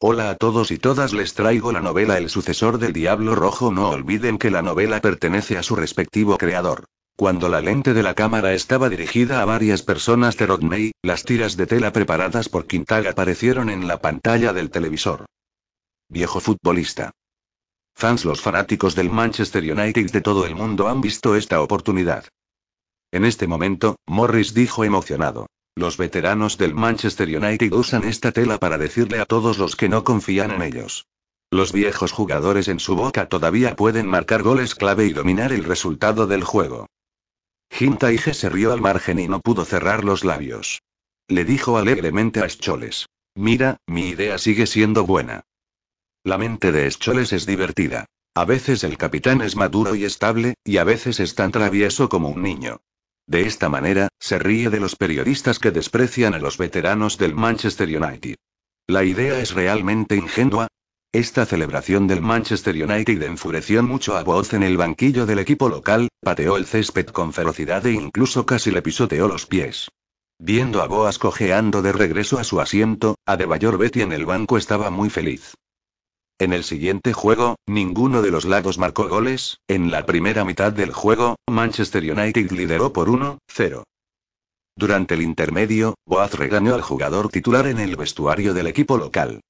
Hola a todos y todas, les traigo la novela El sucesor del Diablo Rojo. No olviden que la novela pertenece a su respectivo creador. Cuando la lente de la cámara estaba dirigida a varias personas de Rodney, las tiras de tela preparadas por Quintag aparecieron en la pantalla del televisor. Viejo futbolista. Fans los fanáticos del Manchester United de todo el mundo han visto esta oportunidad. En este momento, Morris dijo emocionado. Los veteranos del Manchester United usan esta tela para decirle a todos los que no confían en ellos. Los viejos jugadores en su boca todavía pueden marcar goles clave y dominar el resultado del juego. Hintaige se rió al margen y no pudo cerrar los labios. Le dijo alegremente a Scholes. Mira, mi idea sigue siendo buena. La mente de Scholes es divertida. A veces el capitán es maduro y estable, y a veces es tan travieso como un niño. De esta manera, se ríe de los periodistas que desprecian a los veteranos del Manchester United. La idea es realmente ingenua. Esta celebración del Manchester United enfureció mucho a Boaz en el banquillo del equipo local, pateó el césped con ferocidad e incluso casi le pisoteó los pies. Viendo a Boaz cojeando de regreso a su asiento, Adebayor Betty en el banco estaba muy feliz. En el siguiente juego, ninguno de los lados marcó goles. En la primera mitad del juego, Manchester United lideró por 1-0. Durante el intermedio, Boaz regañó al jugador titular en el vestuario del equipo local.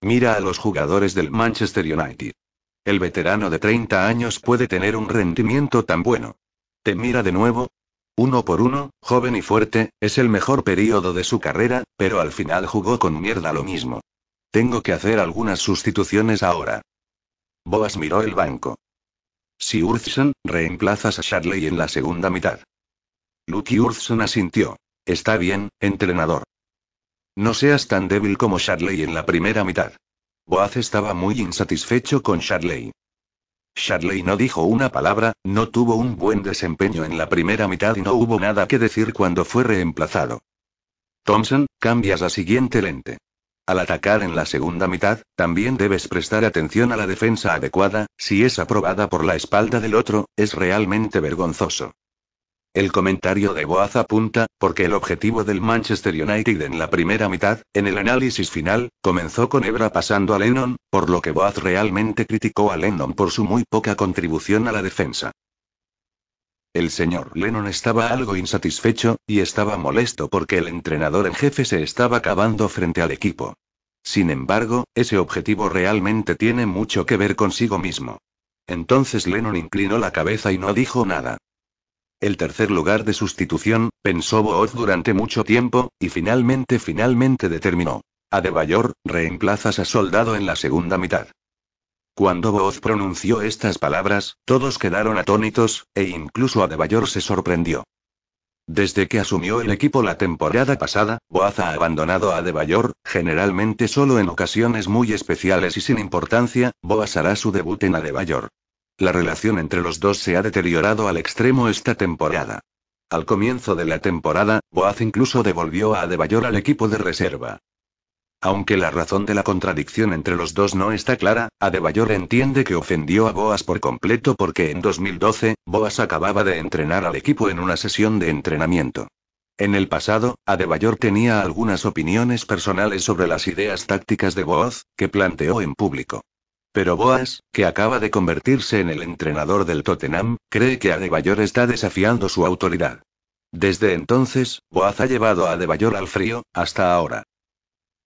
Mira a los jugadores del Manchester United. El veterano de 30 años puede tener un rendimiento tan bueno. Te mira de nuevo. Uno por uno, joven y fuerte, es el mejor periodo de su carrera, pero al final jugó con mierda lo mismo. Tengo que hacer algunas sustituciones ahora. Boas miró el banco. Si Urzson, reemplazas a Shadley en la segunda mitad. Lucky Urzson asintió. Está bien, entrenador. No seas tan débil como Shadley en la primera mitad. Boaz estaba muy insatisfecho con Shadley. Shadley no dijo una palabra, no tuvo un buen desempeño en la primera mitad y no hubo nada que decir cuando fue reemplazado. Thompson, cambias la siguiente lente. Al atacar en la segunda mitad, también debes prestar atención a la defensa adecuada, si es aprobada por la espalda del otro, es realmente vergonzoso. El comentario de Boaz apunta, porque el objetivo del Manchester United en la primera mitad, en el análisis final, comenzó con Ebra pasando a Lennon, por lo que Boaz realmente criticó a Lennon por su muy poca contribución a la defensa. El señor Lennon estaba algo insatisfecho, y estaba molesto porque el entrenador en jefe se estaba acabando frente al equipo. Sin embargo, ese objetivo realmente tiene mucho que ver consigo mismo. Entonces Lennon inclinó la cabeza y no dijo nada. El tercer lugar de sustitución, pensó Booth durante mucho tiempo, y finalmente finalmente determinó. Adebayor, reemplazas a Soldado en la segunda mitad. Cuando Boaz pronunció estas palabras, todos quedaron atónitos, e incluso Adebayor se sorprendió. Desde que asumió el equipo la temporada pasada, Boaz ha abandonado a Adebayor, generalmente solo en ocasiones muy especiales y sin importancia, Boaz hará su debut en Adebayor. La relación entre los dos se ha deteriorado al extremo esta temporada. Al comienzo de la temporada, Boaz incluso devolvió a Adebayor al equipo de reserva. Aunque la razón de la contradicción entre los dos no está clara, Adebayor entiende que ofendió a Boas por completo porque en 2012, Boas acababa de entrenar al equipo en una sesión de entrenamiento. En el pasado, Adebayor tenía algunas opiniones personales sobre las ideas tácticas de Boaz, que planteó en público. Pero Boas, que acaba de convertirse en el entrenador del Tottenham, cree que Adebayor está desafiando su autoridad. Desde entonces, Boaz ha llevado a Adebayor al frío, hasta ahora.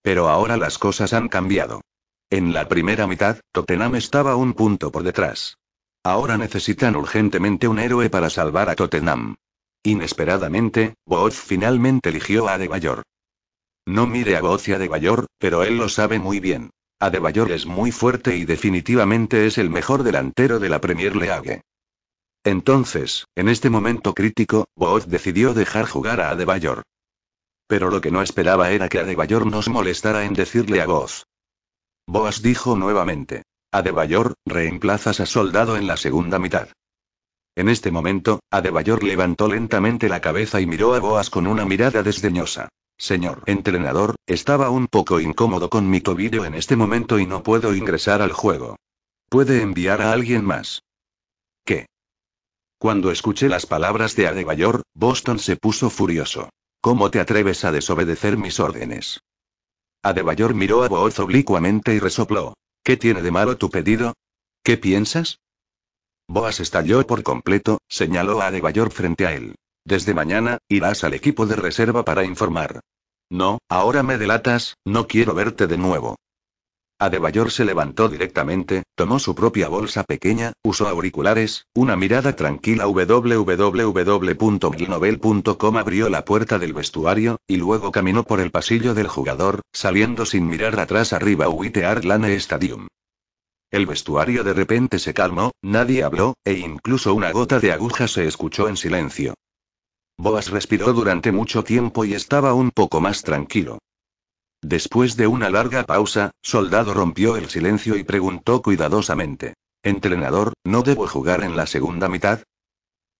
Pero ahora las cosas han cambiado. En la primera mitad, Tottenham estaba un punto por detrás. Ahora necesitan urgentemente un héroe para salvar a Tottenham. Inesperadamente, Booth finalmente eligió a Adebayor. No mire a Booth y Adebayor, pero él lo sabe muy bien. Adebayor es muy fuerte y definitivamente es el mejor delantero de la Premier League. Entonces, en este momento crítico, Booth decidió dejar jugar a Adebayor. Pero lo que no esperaba era que Adebayor nos molestara en decirle a voz. Boas dijo nuevamente. Adebayor, reemplazas a Soldado en la segunda mitad. En este momento, Adebayor levantó lentamente la cabeza y miró a Boas con una mirada desdeñosa. Señor entrenador, estaba un poco incómodo con mi tobillo en este momento y no puedo ingresar al juego. ¿Puede enviar a alguien más? ¿Qué? Cuando escuché las palabras de Adebayor, Boston se puso furioso. ¿Cómo te atreves a desobedecer mis órdenes? Adebayor miró a Booz oblicuamente y resopló. ¿Qué tiene de malo tu pedido? ¿Qué piensas? Boas estalló por completo, señaló a Adebayor frente a él. Desde mañana, irás al equipo de reserva para informar. No, ahora me delatas, no quiero verte de nuevo. Adebayor se levantó directamente, tomó su propia bolsa pequeña, usó auriculares, una mirada tranquila www.glnovel.com abrió la puerta del vestuario, y luego caminó por el pasillo del jugador, saliendo sin mirar atrás arriba Whiteard Lane Stadium. El vestuario de repente se calmó, nadie habló, e incluso una gota de aguja se escuchó en silencio. Boas respiró durante mucho tiempo y estaba un poco más tranquilo. Después de una larga pausa, Soldado rompió el silencio y preguntó cuidadosamente. Entrenador, ¿no debo jugar en la segunda mitad?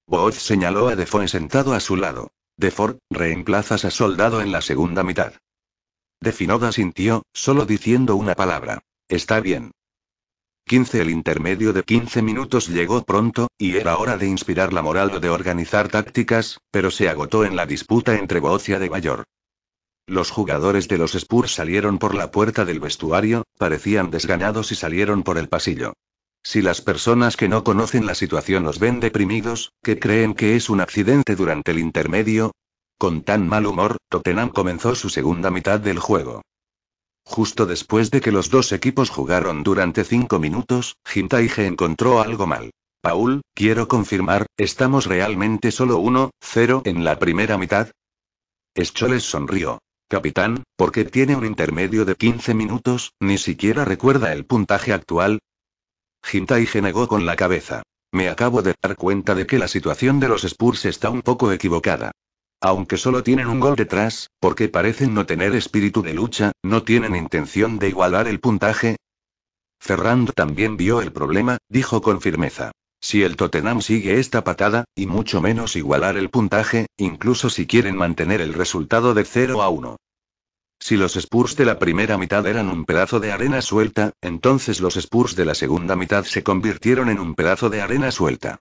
Boaz señaló a Defoe sentado a su lado. Deford, reemplazas a Soldado en la segunda mitad. Definoda sintió, solo diciendo una palabra. Está bien. 15 El intermedio de 15 minutos llegó pronto, y era hora de inspirar la moral o de organizar tácticas, pero se agotó en la disputa entre Boaz y Adebayor. Los jugadores de los Spurs salieron por la puerta del vestuario, parecían desgañados y salieron por el pasillo. Si las personas que no conocen la situación los ven deprimidos, que creen que es un accidente durante el intermedio, con tan mal humor, Tottenham comenzó su segunda mitad del juego. Justo después de que los dos equipos jugaron durante cinco minutos, Jintaige encontró algo mal. Paul, quiero confirmar, ¿estamos realmente solo 1-0 en la primera mitad? Scholes sonrió. Capitán, ¿por qué tiene un intermedio de 15 minutos? Ni siquiera recuerda el puntaje actual. Jintaige negó con la cabeza. Me acabo de dar cuenta de que la situación de los Spurs está un poco equivocada. Aunque solo tienen un gol detrás, porque parecen no tener espíritu de lucha, no tienen intención de igualar el puntaje. Ferrand también vio el problema, dijo con firmeza. Si el Tottenham sigue esta patada, y mucho menos igualar el puntaje, incluso si quieren mantener el resultado de 0 a 1. Si los Spurs de la primera mitad eran un pedazo de arena suelta, entonces los Spurs de la segunda mitad se convirtieron en un pedazo de arena suelta.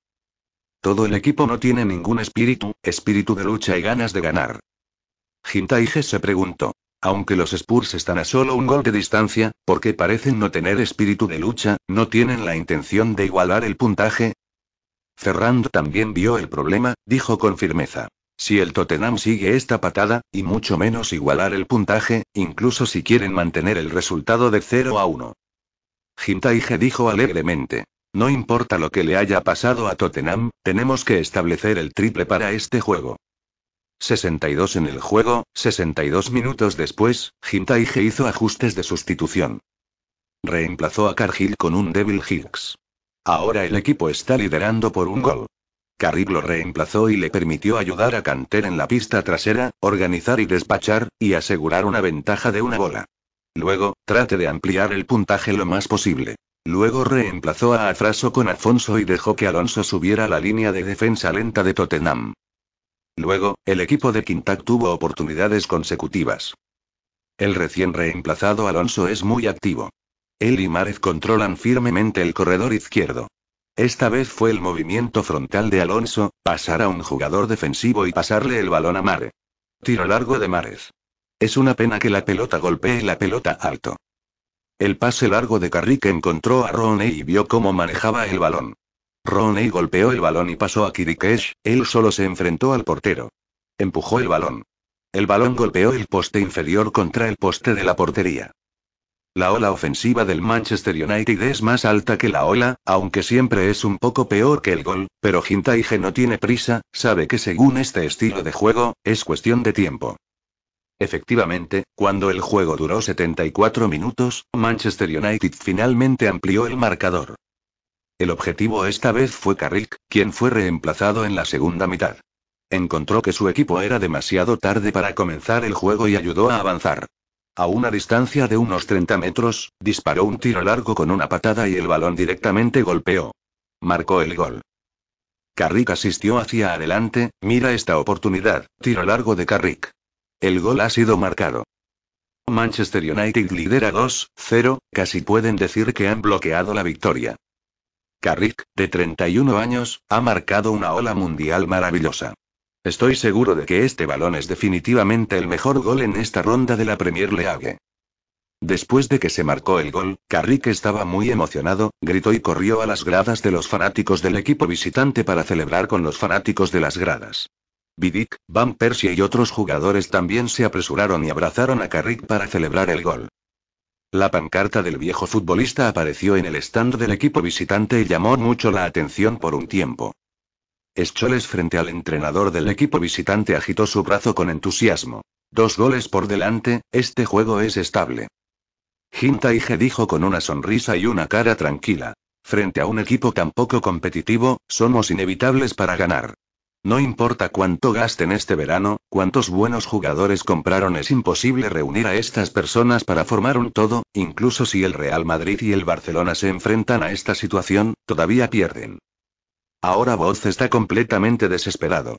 Todo el equipo no tiene ningún espíritu, espíritu de lucha y ganas de ganar. Jintaige se preguntó. Aunque los Spurs están a solo un gol de distancia, porque parecen no tener espíritu de lucha, no tienen la intención de igualar el puntaje. Ferrand también vio el problema, dijo con firmeza. Si el Tottenham sigue esta patada, y mucho menos igualar el puntaje, incluso si quieren mantener el resultado de 0 a 1. Jintaige dijo alegremente. No importa lo que le haya pasado a Tottenham, tenemos que establecer el triple para este juego. 62 en el juego, 62 minutos después, Jintaige hizo ajustes de sustitución. Reemplazó a Cargill con un Devil Hicks. Ahora el equipo está liderando por un gol. Carrick lo reemplazó y le permitió ayudar a Canter en la pista trasera, organizar y despachar, y asegurar una ventaja de una bola. Luego, trate de ampliar el puntaje lo más posible. Luego reemplazó a Afraso con Afonso y dejó que Alonso subiera la línea de defensa lenta de Tottenham. Luego, el equipo de Quintac tuvo oportunidades consecutivas. El recién reemplazado Alonso es muy activo. Él y Márez controlan firmemente el corredor izquierdo. Esta vez fue el movimiento frontal de Alonso, pasar a un jugador defensivo y pasarle el balón a Mare. Tiro largo de Márez. Es una pena que la pelota golpee la pelota alto. El pase largo de Carrick encontró a Roney y vio cómo manejaba el balón. Roney golpeó el balón y pasó a Kirikesh, él solo se enfrentó al portero. Empujó el balón. El balón golpeó el poste inferior contra el poste de la portería. La ola ofensiva del Manchester United es más alta que la ola, aunque siempre es un poco peor que el gol, pero Jintaige no tiene prisa, sabe que según este estilo de juego, es cuestión de tiempo. Efectivamente, cuando el juego duró 74 minutos, Manchester United finalmente amplió el marcador. El objetivo esta vez fue Carrick, quien fue reemplazado en la segunda mitad. Encontró que su equipo era demasiado tarde para comenzar el juego y ayudó a avanzar. A una distancia de unos 30 metros, disparó un tiro largo con una patada y el balón directamente golpeó. Marcó el gol. Carrick asistió hacia adelante, mira esta oportunidad, tiro largo de Carrick. El gol ha sido marcado. Manchester United lidera 2-0, casi pueden decir que han bloqueado la victoria. Carrick, de 31 años, ha marcado una ola mundial maravillosa. Estoy seguro de que este balón es definitivamente el mejor gol en esta ronda de la Premier League. Después de que se marcó el gol, Carrick estaba muy emocionado, gritó y corrió a las gradas de los fanáticos del equipo visitante para celebrar con los fanáticos de las gradas. Vidic, Van Persie y otros jugadores también se apresuraron y abrazaron a Carrick para celebrar el gol. La pancarta del viejo futbolista apareció en el stand del equipo visitante y llamó mucho la atención por un tiempo. Scholes frente al entrenador del equipo visitante agitó su brazo con entusiasmo. Dos goles por delante, este juego es estable. Hintaige dijo con una sonrisa y una cara tranquila. Frente a un equipo tan poco competitivo, somos inevitables para ganar. No importa cuánto gasten este verano, cuántos buenos jugadores compraron, es imposible reunir a estas personas para formar un todo, incluso si el Real Madrid y el Barcelona se enfrentan a esta situación, todavía pierden. Ahora Boz está completamente desesperado.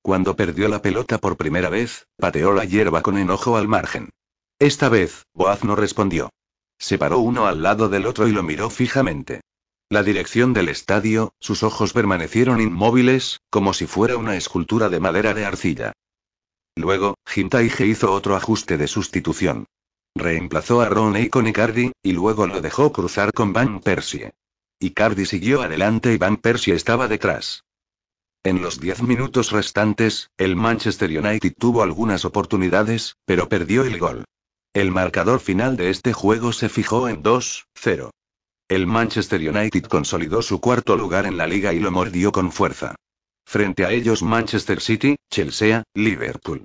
Cuando perdió la pelota por primera vez, pateó la hierba con enojo al margen. Esta vez, Boaz no respondió. Se paró uno al lado del otro y lo miró fijamente. La dirección del estadio, sus ojos permanecieron inmóviles, como si fuera una escultura de madera de arcilla. Luego, Hintaige hizo otro ajuste de sustitución. Reemplazó a Roney con Icardi, y luego lo dejó cruzar con Van Persie. Icardi siguió adelante y Van Persie estaba detrás. En los diez minutos restantes, el Manchester United tuvo algunas oportunidades, pero perdió el gol. El marcador final de este juego se fijó en 2-0. El Manchester United consolidó su cuarto lugar en la liga y lo mordió con fuerza. Frente a ellos Manchester City, Chelsea, Liverpool.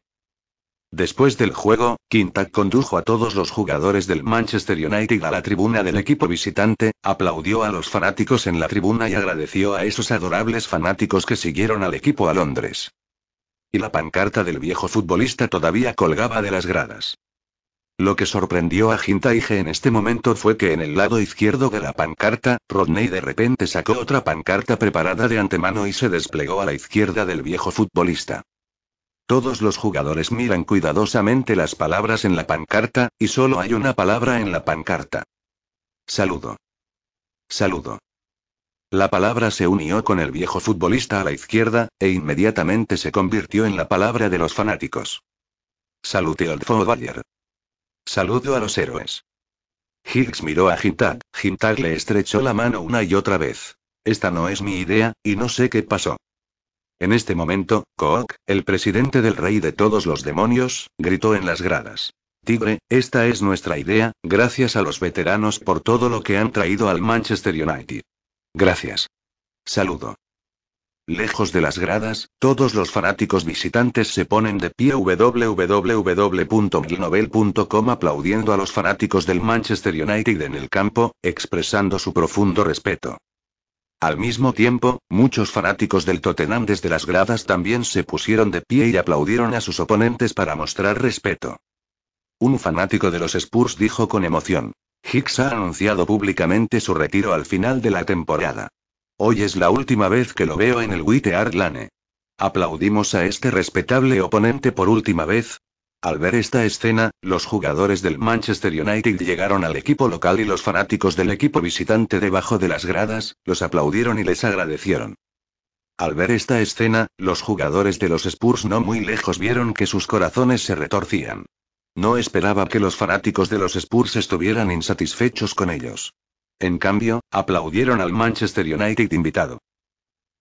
Después del juego, Quintac condujo a todos los jugadores del Manchester United a la tribuna del equipo visitante, aplaudió a los fanáticos en la tribuna y agradeció a esos adorables fanáticos que siguieron al equipo a Londres. Y la pancarta del viejo futbolista todavía colgaba de las gradas. Lo que sorprendió a Hintaige en este momento fue que en el lado izquierdo de la pancarta, Rodney de repente sacó otra pancarta preparada de antemano y se desplegó a la izquierda del viejo futbolista. Todos los jugadores miran cuidadosamente las palabras en la pancarta, y solo hay una palabra en la pancarta. Saludo. Saludo. La palabra se unió con el viejo futbolista a la izquierda, e inmediatamente se convirtió en la palabra de los fanáticos. Salute old Bayer. Saludo a los héroes. Higgs miró a Hintag. Hintag le estrechó la mano una y otra vez. Esta no es mi idea, y no sé qué pasó. En este momento, Kook, el presidente del rey de todos los demonios, gritó en las gradas. Tigre, esta es nuestra idea, gracias a los veteranos por todo lo que han traído al Manchester United. Gracias. Saludo. Lejos de las gradas, todos los fanáticos visitantes se ponen de pie www.milnovel.com aplaudiendo a los fanáticos del Manchester United en el campo, expresando su profundo respeto. Al mismo tiempo, muchos fanáticos del Tottenham desde las gradas también se pusieron de pie y aplaudieron a sus oponentes para mostrar respeto. Un fanático de los Spurs dijo con emoción. Hicks ha anunciado públicamente su retiro al final de la temporada. Hoy es la última vez que lo veo en el Witte Lane. Aplaudimos a este respetable oponente por última vez. Al ver esta escena, los jugadores del Manchester United llegaron al equipo local y los fanáticos del equipo visitante debajo de las gradas, los aplaudieron y les agradecieron. Al ver esta escena, los jugadores de los Spurs no muy lejos vieron que sus corazones se retorcían. No esperaba que los fanáticos de los Spurs estuvieran insatisfechos con ellos. En cambio, aplaudieron al Manchester United invitado.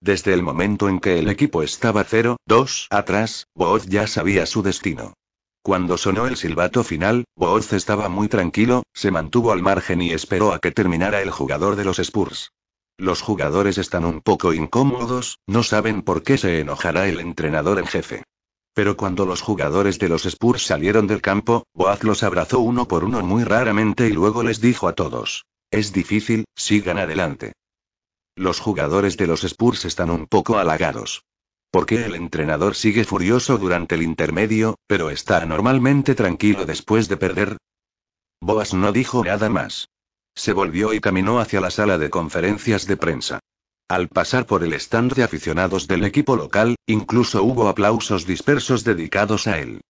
Desde el momento en que el equipo estaba 0-2 atrás, Booth ya sabía su destino. Cuando sonó el silbato final, Booth estaba muy tranquilo, se mantuvo al margen y esperó a que terminara el jugador de los Spurs. Los jugadores están un poco incómodos, no saben por qué se enojará el entrenador en jefe. Pero cuando los jugadores de los Spurs salieron del campo, Boaz los abrazó uno por uno muy raramente y luego les dijo a todos, es difícil, sigan adelante. Los jugadores de los Spurs están un poco halagados. Porque el entrenador sigue furioso durante el intermedio, pero está normalmente tranquilo después de perder? Boas no dijo nada más. Se volvió y caminó hacia la sala de conferencias de prensa. Al pasar por el stand de aficionados del equipo local, incluso hubo aplausos dispersos dedicados a él.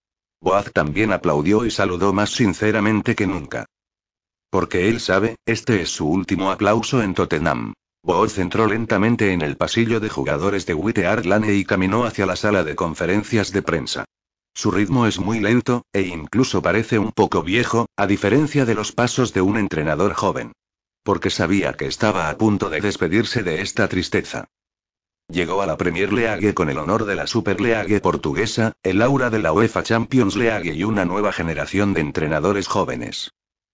Boaz también aplaudió y saludó más sinceramente que nunca. Porque él sabe, este es su último aplauso en Tottenham. Booth entró lentamente en el pasillo de jugadores de White Lane y caminó hacia la sala de conferencias de prensa. Su ritmo es muy lento, e incluso parece un poco viejo, a diferencia de los pasos de un entrenador joven. Porque sabía que estaba a punto de despedirse de esta tristeza. Llegó a la Premier League con el honor de la Super League portuguesa, el aura de la UEFA Champions League y una nueva generación de entrenadores jóvenes.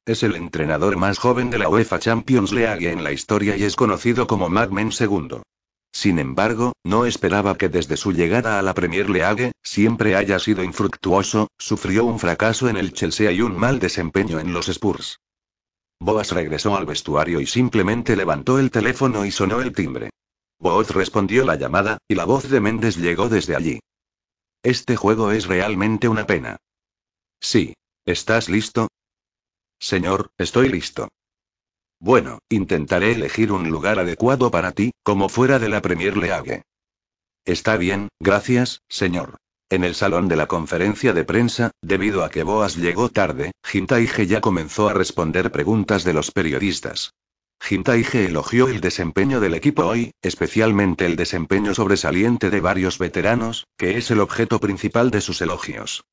Es el entrenador más joven de la UEFA Champions League en la historia y es conocido como Magmen II. Sin embargo, no esperaba que desde su llegada a la Premier League, siempre haya sido infructuoso, sufrió un fracaso en el Chelsea y un mal desempeño en los Spurs. Boas regresó al vestuario y simplemente levantó el teléfono y sonó el timbre. Boaz respondió la llamada, y la voz de Méndez llegó desde allí. Este juego es realmente una pena. Sí. ¿Estás listo? Señor, estoy listo. Bueno, intentaré elegir un lugar adecuado para ti, como fuera de la Premier League. Está bien, gracias, señor. En el salón de la conferencia de prensa, debido a que Boas llegó tarde, Jintaige ya comenzó a responder preguntas de los periodistas. Jintaige elogió el desempeño del equipo hoy, especialmente el desempeño sobresaliente de varios veteranos, que es el objeto principal de sus elogios.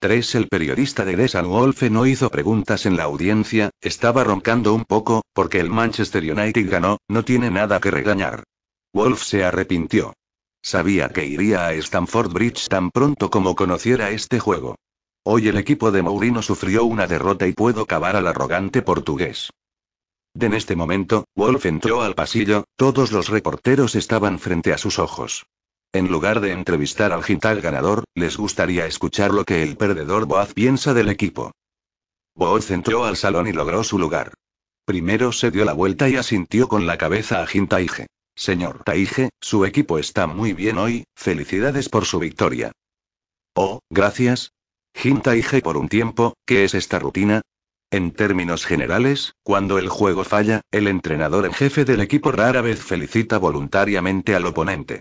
3. El periodista de Desan Wolfe no hizo preguntas en la audiencia, estaba roncando un poco, porque el Manchester United ganó, no tiene nada que regañar. Wolf se arrepintió. Sabía que iría a Stamford Bridge tan pronto como conociera este juego. Hoy el equipo de Mourinho sufrió una derrota y puedo cavar al arrogante portugués. En este momento, Wolf entró al pasillo, todos los reporteros estaban frente a sus ojos. En lugar de entrevistar al Gintal ganador, les gustaría escuchar lo que el perdedor Boaz piensa del equipo. Boaz entró al salón y logró su lugar. Primero se dio la vuelta y asintió con la cabeza a Jintaige. Señor Taige, su equipo está muy bien hoy, felicidades por su victoria. Oh, gracias. Jintaige por un tiempo, ¿qué es esta rutina? En términos generales, cuando el juego falla, el entrenador en jefe del equipo rara vez felicita voluntariamente al oponente.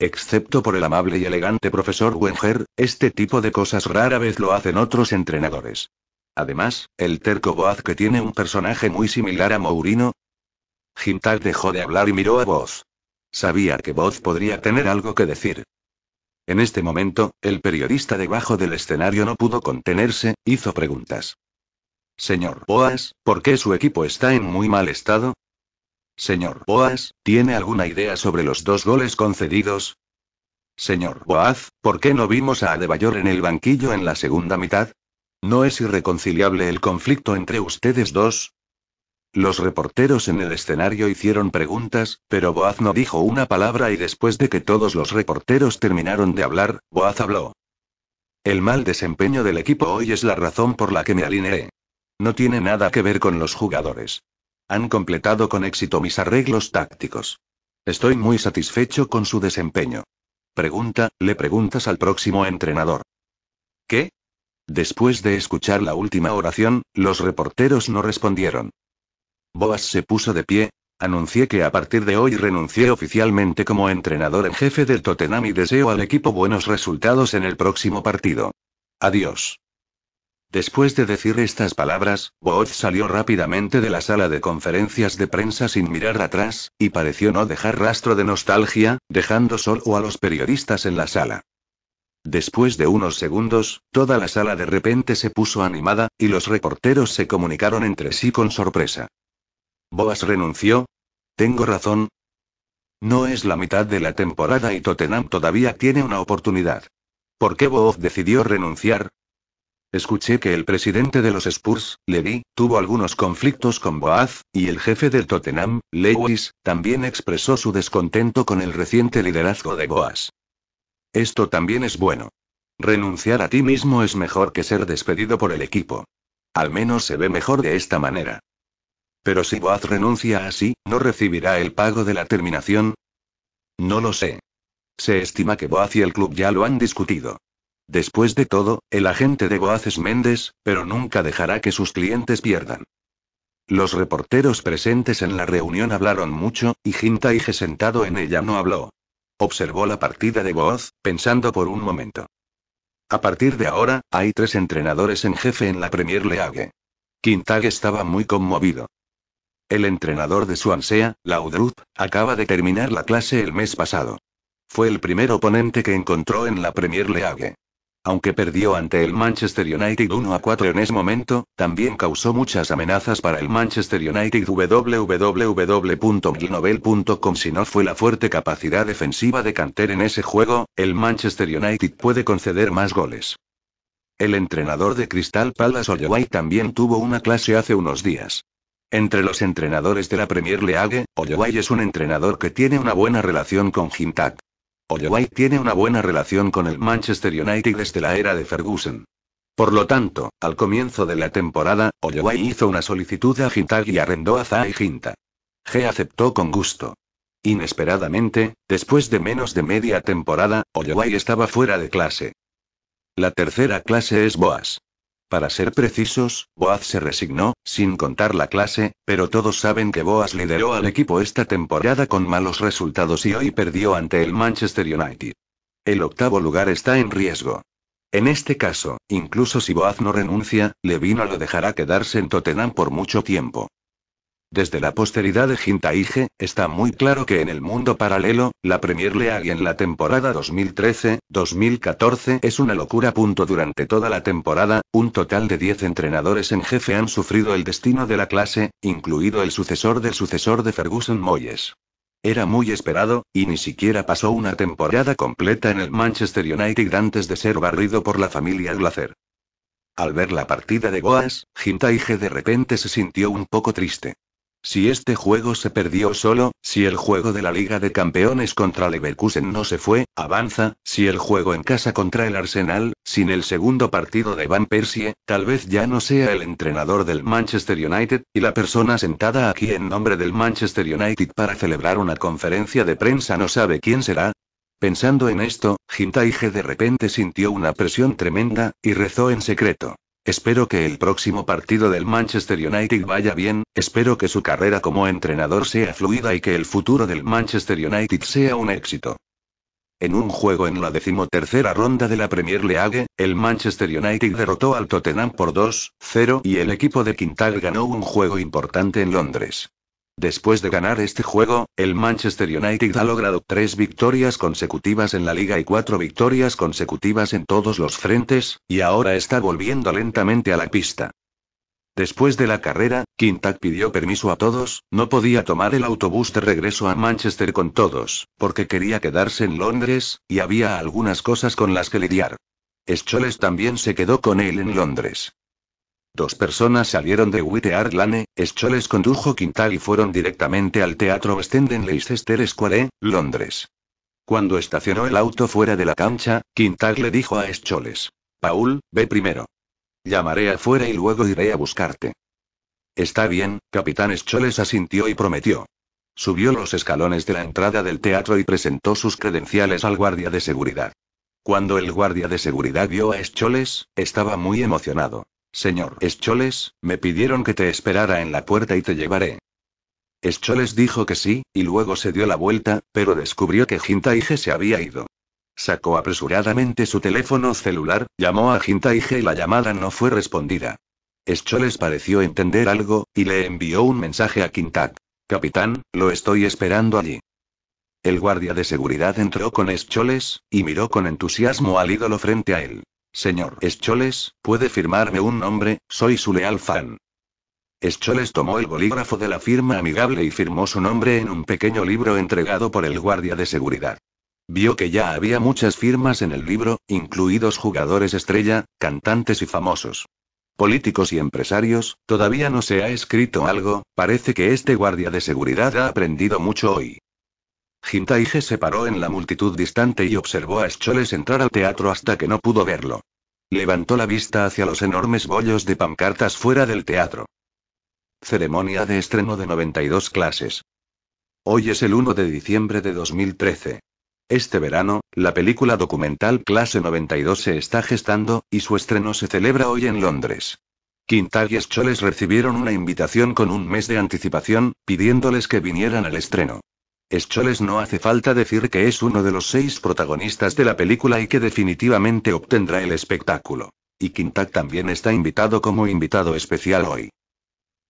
Excepto por el amable y elegante profesor Wenger, este tipo de cosas rara vez lo hacen otros entrenadores. Además, el terco Boaz que tiene un personaje muy similar a Mourinho. Jintag dejó de hablar y miró a Boaz. Sabía que Boaz podría tener algo que decir. En este momento, el periodista debajo del escenario no pudo contenerse, hizo preguntas. Señor Boas, ¿por qué su equipo está en muy mal estado? Señor Boas, ¿tiene alguna idea sobre los dos goles concedidos? Señor Boaz, ¿por qué no vimos a Adebayor en el banquillo en la segunda mitad? ¿No es irreconciliable el conflicto entre ustedes dos? Los reporteros en el escenario hicieron preguntas, pero Boaz no dijo una palabra y después de que todos los reporteros terminaron de hablar, Boaz habló. El mal desempeño del equipo hoy es la razón por la que me alineé. No tiene nada que ver con los jugadores. Han completado con éxito mis arreglos tácticos. Estoy muy satisfecho con su desempeño. Pregunta, le preguntas al próximo entrenador. ¿Qué? Después de escuchar la última oración, los reporteros no respondieron. Boas se puso de pie, anuncié que a partir de hoy renuncié oficialmente como entrenador en jefe del Tottenham y deseo al equipo buenos resultados en el próximo partido. Adiós. Después de decir estas palabras, Booth salió rápidamente de la sala de conferencias de prensa sin mirar atrás, y pareció no dejar rastro de nostalgia, dejando solo a los periodistas en la sala. Después de unos segundos, toda la sala de repente se puso animada, y los reporteros se comunicaron entre sí con sorpresa. ¿Boas renunció? ¿Tengo razón? No es la mitad de la temporada y Tottenham todavía tiene una oportunidad. ¿Por qué Boaz decidió renunciar? Escuché que el presidente de los Spurs, Levy, tuvo algunos conflictos con Boaz, y el jefe del Tottenham, Lewis, también expresó su descontento con el reciente liderazgo de Boaz. Esto también es bueno. Renunciar a ti mismo es mejor que ser despedido por el equipo. Al menos se ve mejor de esta manera. Pero si Boaz renuncia así, ¿no recibirá el pago de la terminación? No lo sé. Se estima que Boaz y el club ya lo han discutido. Después de todo, el agente de Boaz es Méndez, pero nunca dejará que sus clientes pierdan. Los reporteros presentes en la reunión hablaron mucho, y Jintaige sentado en ella no habló. Observó la partida de Boaz, pensando por un momento. A partir de ahora, hay tres entrenadores en jefe en la Premier League. Quintag estaba muy conmovido. El entrenador de Swansea, Laudrup, acaba de terminar la clase el mes pasado. Fue el primer oponente que encontró en la Premier League. Aunque perdió ante el Manchester United 1 a 4 en ese momento, también causó muchas amenazas para el Manchester United www.milnovel.com Si no fue la fuerte capacidad defensiva de Canter en ese juego, el Manchester United puede conceder más goles. El entrenador de Crystal Palace Olloway también tuvo una clase hace unos días. Entre los entrenadores de la Premier League, Olloway es un entrenador que tiene una buena relación con Hintak. Olloway tiene una buena relación con el Manchester United desde la era de Ferguson. Por lo tanto, al comienzo de la temporada, Olloway hizo una solicitud a Hintak y arrendó a Zai Hinta. G aceptó con gusto. Inesperadamente, después de menos de media temporada, Olloway estaba fuera de clase. La tercera clase es Boas. Para ser precisos, Boaz se resignó, sin contar la clase, pero todos saben que Boas lideró al equipo esta temporada con malos resultados y hoy perdió ante el Manchester United. El octavo lugar está en riesgo. En este caso, incluso si Boaz no renuncia, Levino lo dejará quedarse en Tottenham por mucho tiempo. Desde la posteridad de Gintaige, está muy claro que en el mundo paralelo, la Premier League en la temporada 2013-2014 es una locura. Durante toda la temporada, un total de 10 entrenadores en jefe han sufrido el destino de la clase, incluido el sucesor del sucesor de Ferguson Moyes. Era muy esperado, y ni siquiera pasó una temporada completa en el Manchester United antes de ser barrido por la familia Glazer. Al ver la partida de Goas, Gintaige de repente se sintió un poco triste. Si este juego se perdió solo, si el juego de la Liga de Campeones contra Leverkusen no se fue, avanza, si el juego en casa contra el Arsenal, sin el segundo partido de Van Persie, tal vez ya no sea el entrenador del Manchester United, y la persona sentada aquí en nombre del Manchester United para celebrar una conferencia de prensa no sabe quién será. Pensando en esto, Hintaige de repente sintió una presión tremenda, y rezó en secreto. Espero que el próximo partido del Manchester United vaya bien, espero que su carrera como entrenador sea fluida y que el futuro del Manchester United sea un éxito. En un juego en la decimotercera ronda de la Premier League, el Manchester United derrotó al Tottenham por 2-0 y el equipo de Quintal ganó un juego importante en Londres. Después de ganar este juego, el Manchester United ha logrado tres victorias consecutivas en la liga y cuatro victorias consecutivas en todos los frentes, y ahora está volviendo lentamente a la pista. Después de la carrera, Quintac pidió permiso a todos, no podía tomar el autobús de regreso a Manchester con todos, porque quería quedarse en Londres, y había algunas cosas con las que lidiar. Scholes también se quedó con él en Londres. Dos personas salieron de White Lane, Scholes condujo Quintal y fueron directamente al Teatro West en Leicester Square, Londres. Cuando estacionó el auto fuera de la cancha, Quintal le dijo a Scholes: Paul, ve primero. Llamaré afuera y luego iré a buscarte. Está bien, capitán Scholes asintió y prometió. Subió los escalones de la entrada del teatro y presentó sus credenciales al guardia de seguridad. Cuando el guardia de seguridad vio a Scholes, estaba muy emocionado. Señor Escholes, me pidieron que te esperara en la puerta y te llevaré. Escholes dijo que sí, y luego se dio la vuelta, pero descubrió que Gintaige se había ido. Sacó apresuradamente su teléfono celular, llamó a Gintaige y la llamada no fue respondida. Escholes pareció entender algo, y le envió un mensaje a Quintac. Capitán, lo estoy esperando allí. El guardia de seguridad entró con Escholes, y miró con entusiasmo al ídolo frente a él. Señor Escholes, ¿puede firmarme un nombre? Soy su leal fan. Escholes tomó el bolígrafo de la firma amigable y firmó su nombre en un pequeño libro entregado por el guardia de seguridad. Vio que ya había muchas firmas en el libro, incluidos jugadores estrella, cantantes y famosos. Políticos y empresarios, todavía no se ha escrito algo, parece que este guardia de seguridad ha aprendido mucho hoy. Jintaige se paró en la multitud distante y observó a Scholes entrar al teatro hasta que no pudo verlo. Levantó la vista hacia los enormes bollos de pancartas fuera del teatro. Ceremonia de estreno de 92 clases. Hoy es el 1 de diciembre de 2013. Este verano, la película documental Clase 92 se está gestando, y su estreno se celebra hoy en Londres. Quintag y Scholes recibieron una invitación con un mes de anticipación, pidiéndoles que vinieran al estreno. Scholes no hace falta decir que es uno de los seis protagonistas de la película y que definitivamente obtendrá el espectáculo. Y Quintac también está invitado como invitado especial hoy.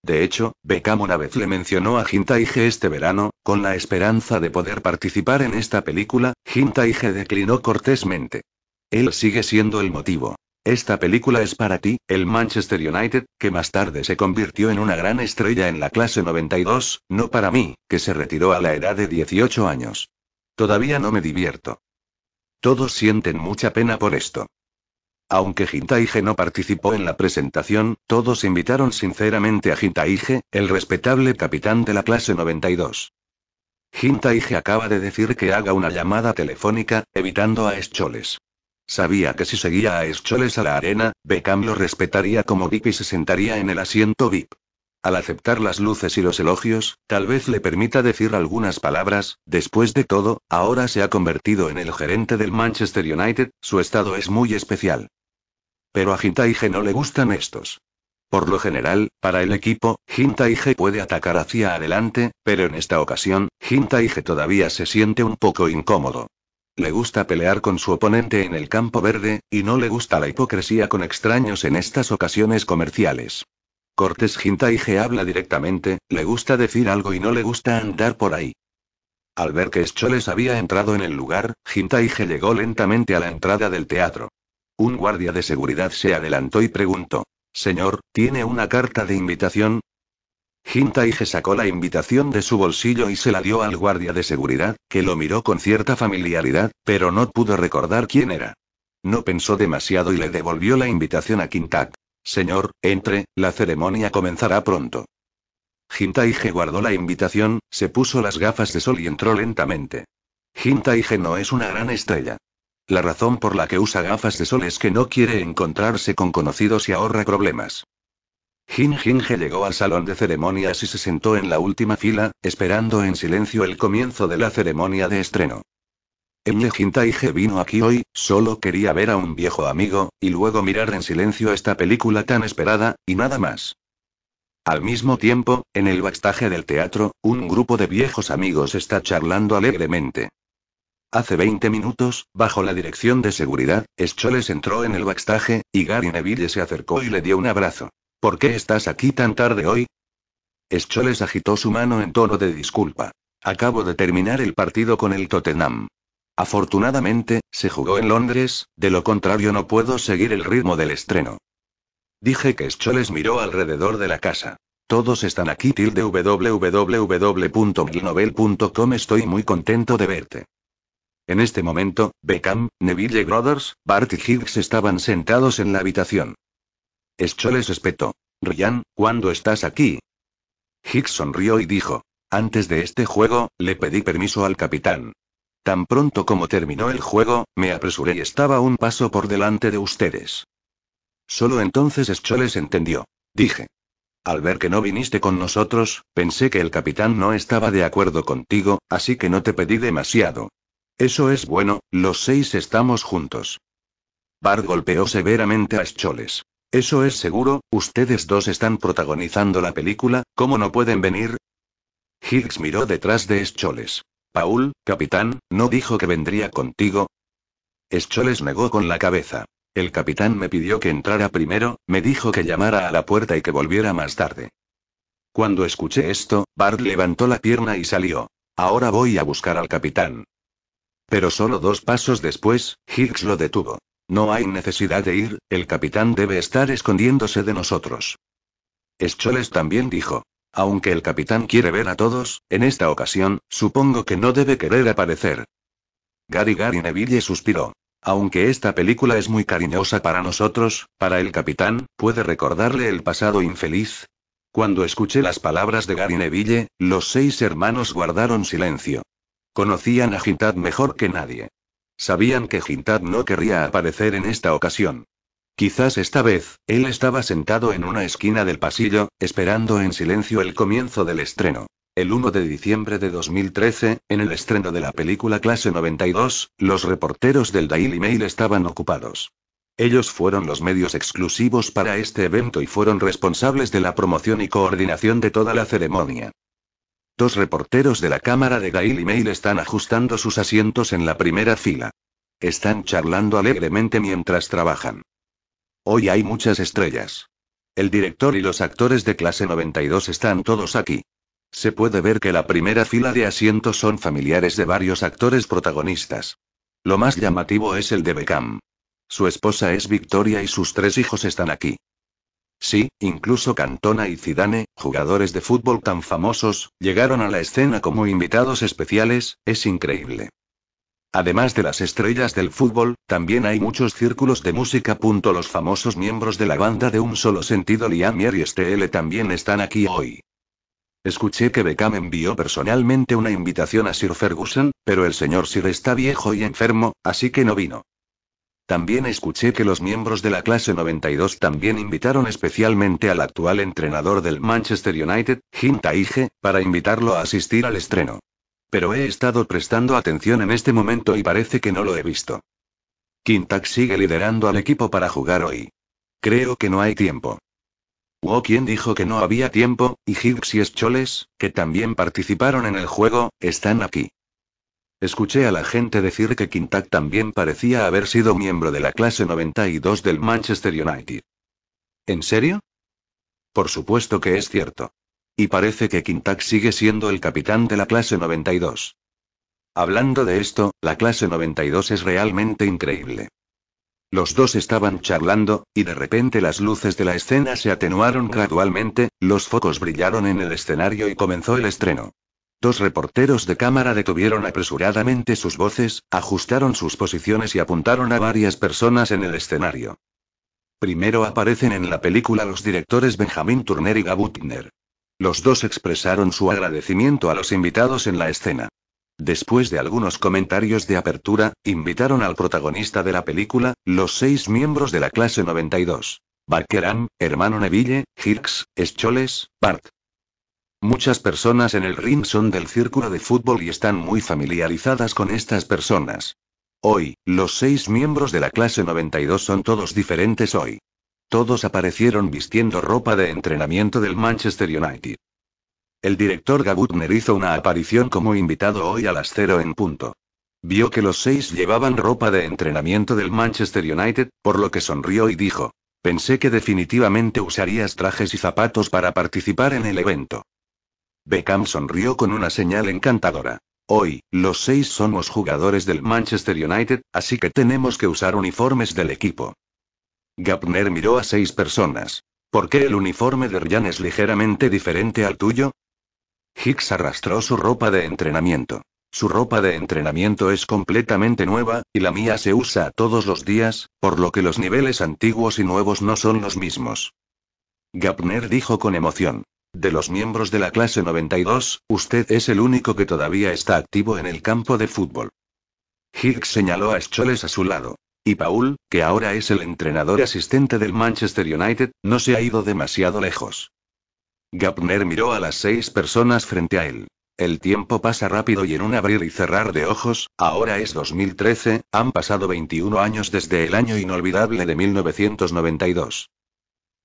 De hecho, Beckham una vez le mencionó a Hintaige este verano, con la esperanza de poder participar en esta película, Hintaige declinó cortésmente. Él sigue siendo el motivo. Esta película es para ti, el Manchester United, que más tarde se convirtió en una gran estrella en la clase 92, no para mí, que se retiró a la edad de 18 años. Todavía no me divierto. Todos sienten mucha pena por esto. Aunque Jintaige no participó en la presentación, todos invitaron sinceramente a Jintaige, el respetable capitán de la clase 92. Jintaige acaba de decir que haga una llamada telefónica, evitando a Escholes. Sabía que si seguía a Escholes a la arena, Beckham lo respetaría como VIP y se sentaría en el asiento VIP. Al aceptar las luces y los elogios, tal vez le permita decir algunas palabras, después de todo, ahora se ha convertido en el gerente del Manchester United, su estado es muy especial. Pero a Hintaige no le gustan estos. Por lo general, para el equipo, Hintaige puede atacar hacia adelante, pero en esta ocasión, Hintaige todavía se siente un poco incómodo. Le gusta pelear con su oponente en el campo verde, y no le gusta la hipocresía con extraños en estas ocasiones comerciales. Cortés Jintaige habla directamente, le gusta decir algo y no le gusta andar por ahí. Al ver que Scholes había entrado en el lugar, Jintaige llegó lentamente a la entrada del teatro. Un guardia de seguridad se adelantó y preguntó: Señor, ¿tiene una carta de invitación? Hintaige sacó la invitación de su bolsillo y se la dio al guardia de seguridad, que lo miró con cierta familiaridad, pero no pudo recordar quién era. No pensó demasiado y le devolvió la invitación a Quintac. Señor, entre, la ceremonia comenzará pronto. Hintaige guardó la invitación, se puso las gafas de sol y entró lentamente. Hintaige no es una gran estrella. La razón por la que usa gafas de sol es que no quiere encontrarse con conocidos y ahorra problemas. Jin Jinge llegó al salón de ceremonias y se sentó en la última fila, esperando en silencio el comienzo de la ceremonia de estreno. Emile Jintaige vino aquí hoy, solo quería ver a un viejo amigo, y luego mirar en silencio esta película tan esperada, y nada más. Al mismo tiempo, en el backstage del teatro, un grupo de viejos amigos está charlando alegremente. Hace 20 minutos, bajo la dirección de seguridad, Scholes entró en el backstage, y Gary Neville se acercó y le dio un abrazo. ¿Por qué estás aquí tan tarde hoy? Scholes agitó su mano en tono de disculpa. Acabo de terminar el partido con el Tottenham. Afortunadamente, se jugó en Londres, de lo contrario no puedo seguir el ritmo del estreno. Dije que Scholes miró alrededor de la casa. Todos están aquí. Tilde Estoy muy contento de verte. En este momento, Beckham, Neville Brothers, Bart y Higgs estaban sentados en la habitación. Scholes espetó. Ryan, ¿cuándo estás aquí? Hicks sonrió y dijo. Antes de este juego, le pedí permiso al capitán. Tan pronto como terminó el juego, me apresuré y estaba un paso por delante de ustedes. Solo entonces Scholes entendió. Dije. Al ver que no viniste con nosotros, pensé que el capitán no estaba de acuerdo contigo, así que no te pedí demasiado. Eso es bueno, los seis estamos juntos. Bart golpeó severamente a Scholes. Eso es seguro, ustedes dos están protagonizando la película, ¿cómo no pueden venir? Higgs miró detrás de Scholes. Paul, capitán, ¿no dijo que vendría contigo? Scholes negó con la cabeza. El capitán me pidió que entrara primero, me dijo que llamara a la puerta y que volviera más tarde. Cuando escuché esto, Bart levantó la pierna y salió. Ahora voy a buscar al capitán. Pero solo dos pasos después, Higgs lo detuvo. No hay necesidad de ir, el capitán debe estar escondiéndose de nosotros. Scholes también dijo. Aunque el capitán quiere ver a todos, en esta ocasión, supongo que no debe querer aparecer. Gary Gary Neville suspiró. Aunque esta película es muy cariñosa para nosotros, para el capitán, puede recordarle el pasado infeliz. Cuando escuché las palabras de Gary Neville, los seis hermanos guardaron silencio. Conocían a Gintad mejor que nadie. Sabían que Jintad no querría aparecer en esta ocasión. Quizás esta vez, él estaba sentado en una esquina del pasillo, esperando en silencio el comienzo del estreno. El 1 de diciembre de 2013, en el estreno de la película Clase 92, los reporteros del Daily Mail estaban ocupados. Ellos fueron los medios exclusivos para este evento y fueron responsables de la promoción y coordinación de toda la ceremonia. Dos reporteros de la cámara de Daily Mail están ajustando sus asientos en la primera fila. Están charlando alegremente mientras trabajan. Hoy hay muchas estrellas. El director y los actores de clase 92 están todos aquí. Se puede ver que la primera fila de asientos son familiares de varios actores protagonistas. Lo más llamativo es el de Beckham. Su esposa es Victoria y sus tres hijos están aquí. Sí, incluso Cantona y Zidane, jugadores de fútbol tan famosos, llegaron a la escena como invitados especiales, es increíble. Además de las estrellas del fútbol, también hay muchos círculos de música. Los famosos miembros de la banda de un solo sentido Liam y STL también están aquí hoy. Escuché que Beckham envió personalmente una invitación a Sir Ferguson, pero el señor Sir está viejo y enfermo, así que no vino. También escuché que los miembros de la clase 92 también invitaron especialmente al actual entrenador del Manchester United, Jim Taige, para invitarlo a asistir al estreno. Pero he estado prestando atención en este momento y parece que no lo he visto. Quintac sigue liderando al equipo para jugar hoy. Creo que no hay tiempo. ¿O quien dijo que no había tiempo, y Higgs y Scholes, que también participaron en el juego, están aquí. Escuché a la gente decir que Quintac también parecía haber sido miembro de la clase 92 del Manchester United. ¿En serio? Por supuesto que es cierto. Y parece que Quintac sigue siendo el capitán de la clase 92. Hablando de esto, la clase 92 es realmente increíble. Los dos estaban charlando, y de repente las luces de la escena se atenuaron gradualmente, los focos brillaron en el escenario y comenzó el estreno. Dos reporteros de cámara detuvieron apresuradamente sus voces, ajustaron sus posiciones y apuntaron a varias personas en el escenario. Primero aparecen en la película los directores Benjamin Turner y Gabutner. Los dos expresaron su agradecimiento a los invitados en la escena. Después de algunos comentarios de apertura, invitaron al protagonista de la película, los seis miembros de la clase 92. Barkeram, hermano Neville, Hicks, Scholes, Bart. Muchas personas en el ring son del círculo de fútbol y están muy familiarizadas con estas personas. Hoy, los seis miembros de la clase 92 son todos diferentes hoy. Todos aparecieron vistiendo ropa de entrenamiento del Manchester United. El director Gabutner hizo una aparición como invitado hoy a las cero en punto. Vio que los seis llevaban ropa de entrenamiento del Manchester United, por lo que sonrió y dijo, pensé que definitivamente usarías trajes y zapatos para participar en el evento. Beckham sonrió con una señal encantadora. Hoy, los seis somos jugadores del Manchester United, así que tenemos que usar uniformes del equipo. Gapner miró a seis personas. ¿Por qué el uniforme de Ryan es ligeramente diferente al tuyo? Hicks arrastró su ropa de entrenamiento. Su ropa de entrenamiento es completamente nueva, y la mía se usa todos los días, por lo que los niveles antiguos y nuevos no son los mismos. Gapner dijo con emoción. De los miembros de la clase 92, usted es el único que todavía está activo en el campo de fútbol. Hicks señaló a Scholes a su lado. Y Paul, que ahora es el entrenador asistente del Manchester United, no se ha ido demasiado lejos. Gapner miró a las seis personas frente a él. El tiempo pasa rápido y en un abrir y cerrar de ojos, ahora es 2013, han pasado 21 años desde el año inolvidable de 1992.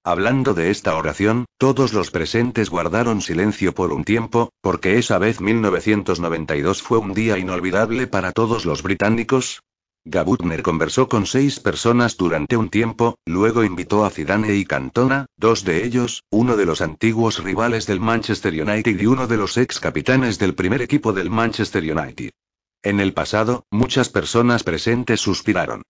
Hablando de esta oración, todos los presentes guardaron silencio por un tiempo, porque esa vez 1992 fue un día inolvidable para todos los británicos, Gabutner conversó con seis personas durante un tiempo, luego invitó a Zidane y Cantona, dos de ellos, uno de los antiguos rivales del Manchester United y uno de los ex capitanes del primer equipo del Manchester United. En el pasado, muchas personas presentes suspiraron.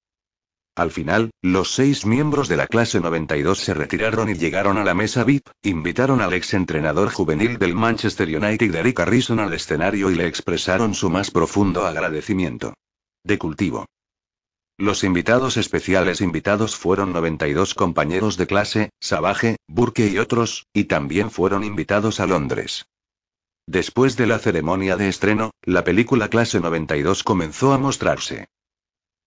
Al final, los seis miembros de la clase 92 se retiraron y llegaron a la mesa VIP, invitaron al ex entrenador juvenil del Manchester United Eric Harrison al escenario y le expresaron su más profundo agradecimiento. De cultivo. Los invitados especiales invitados fueron 92 compañeros de clase, Savage, Burke y otros, y también fueron invitados a Londres. Después de la ceremonia de estreno, la película Clase 92 comenzó a mostrarse.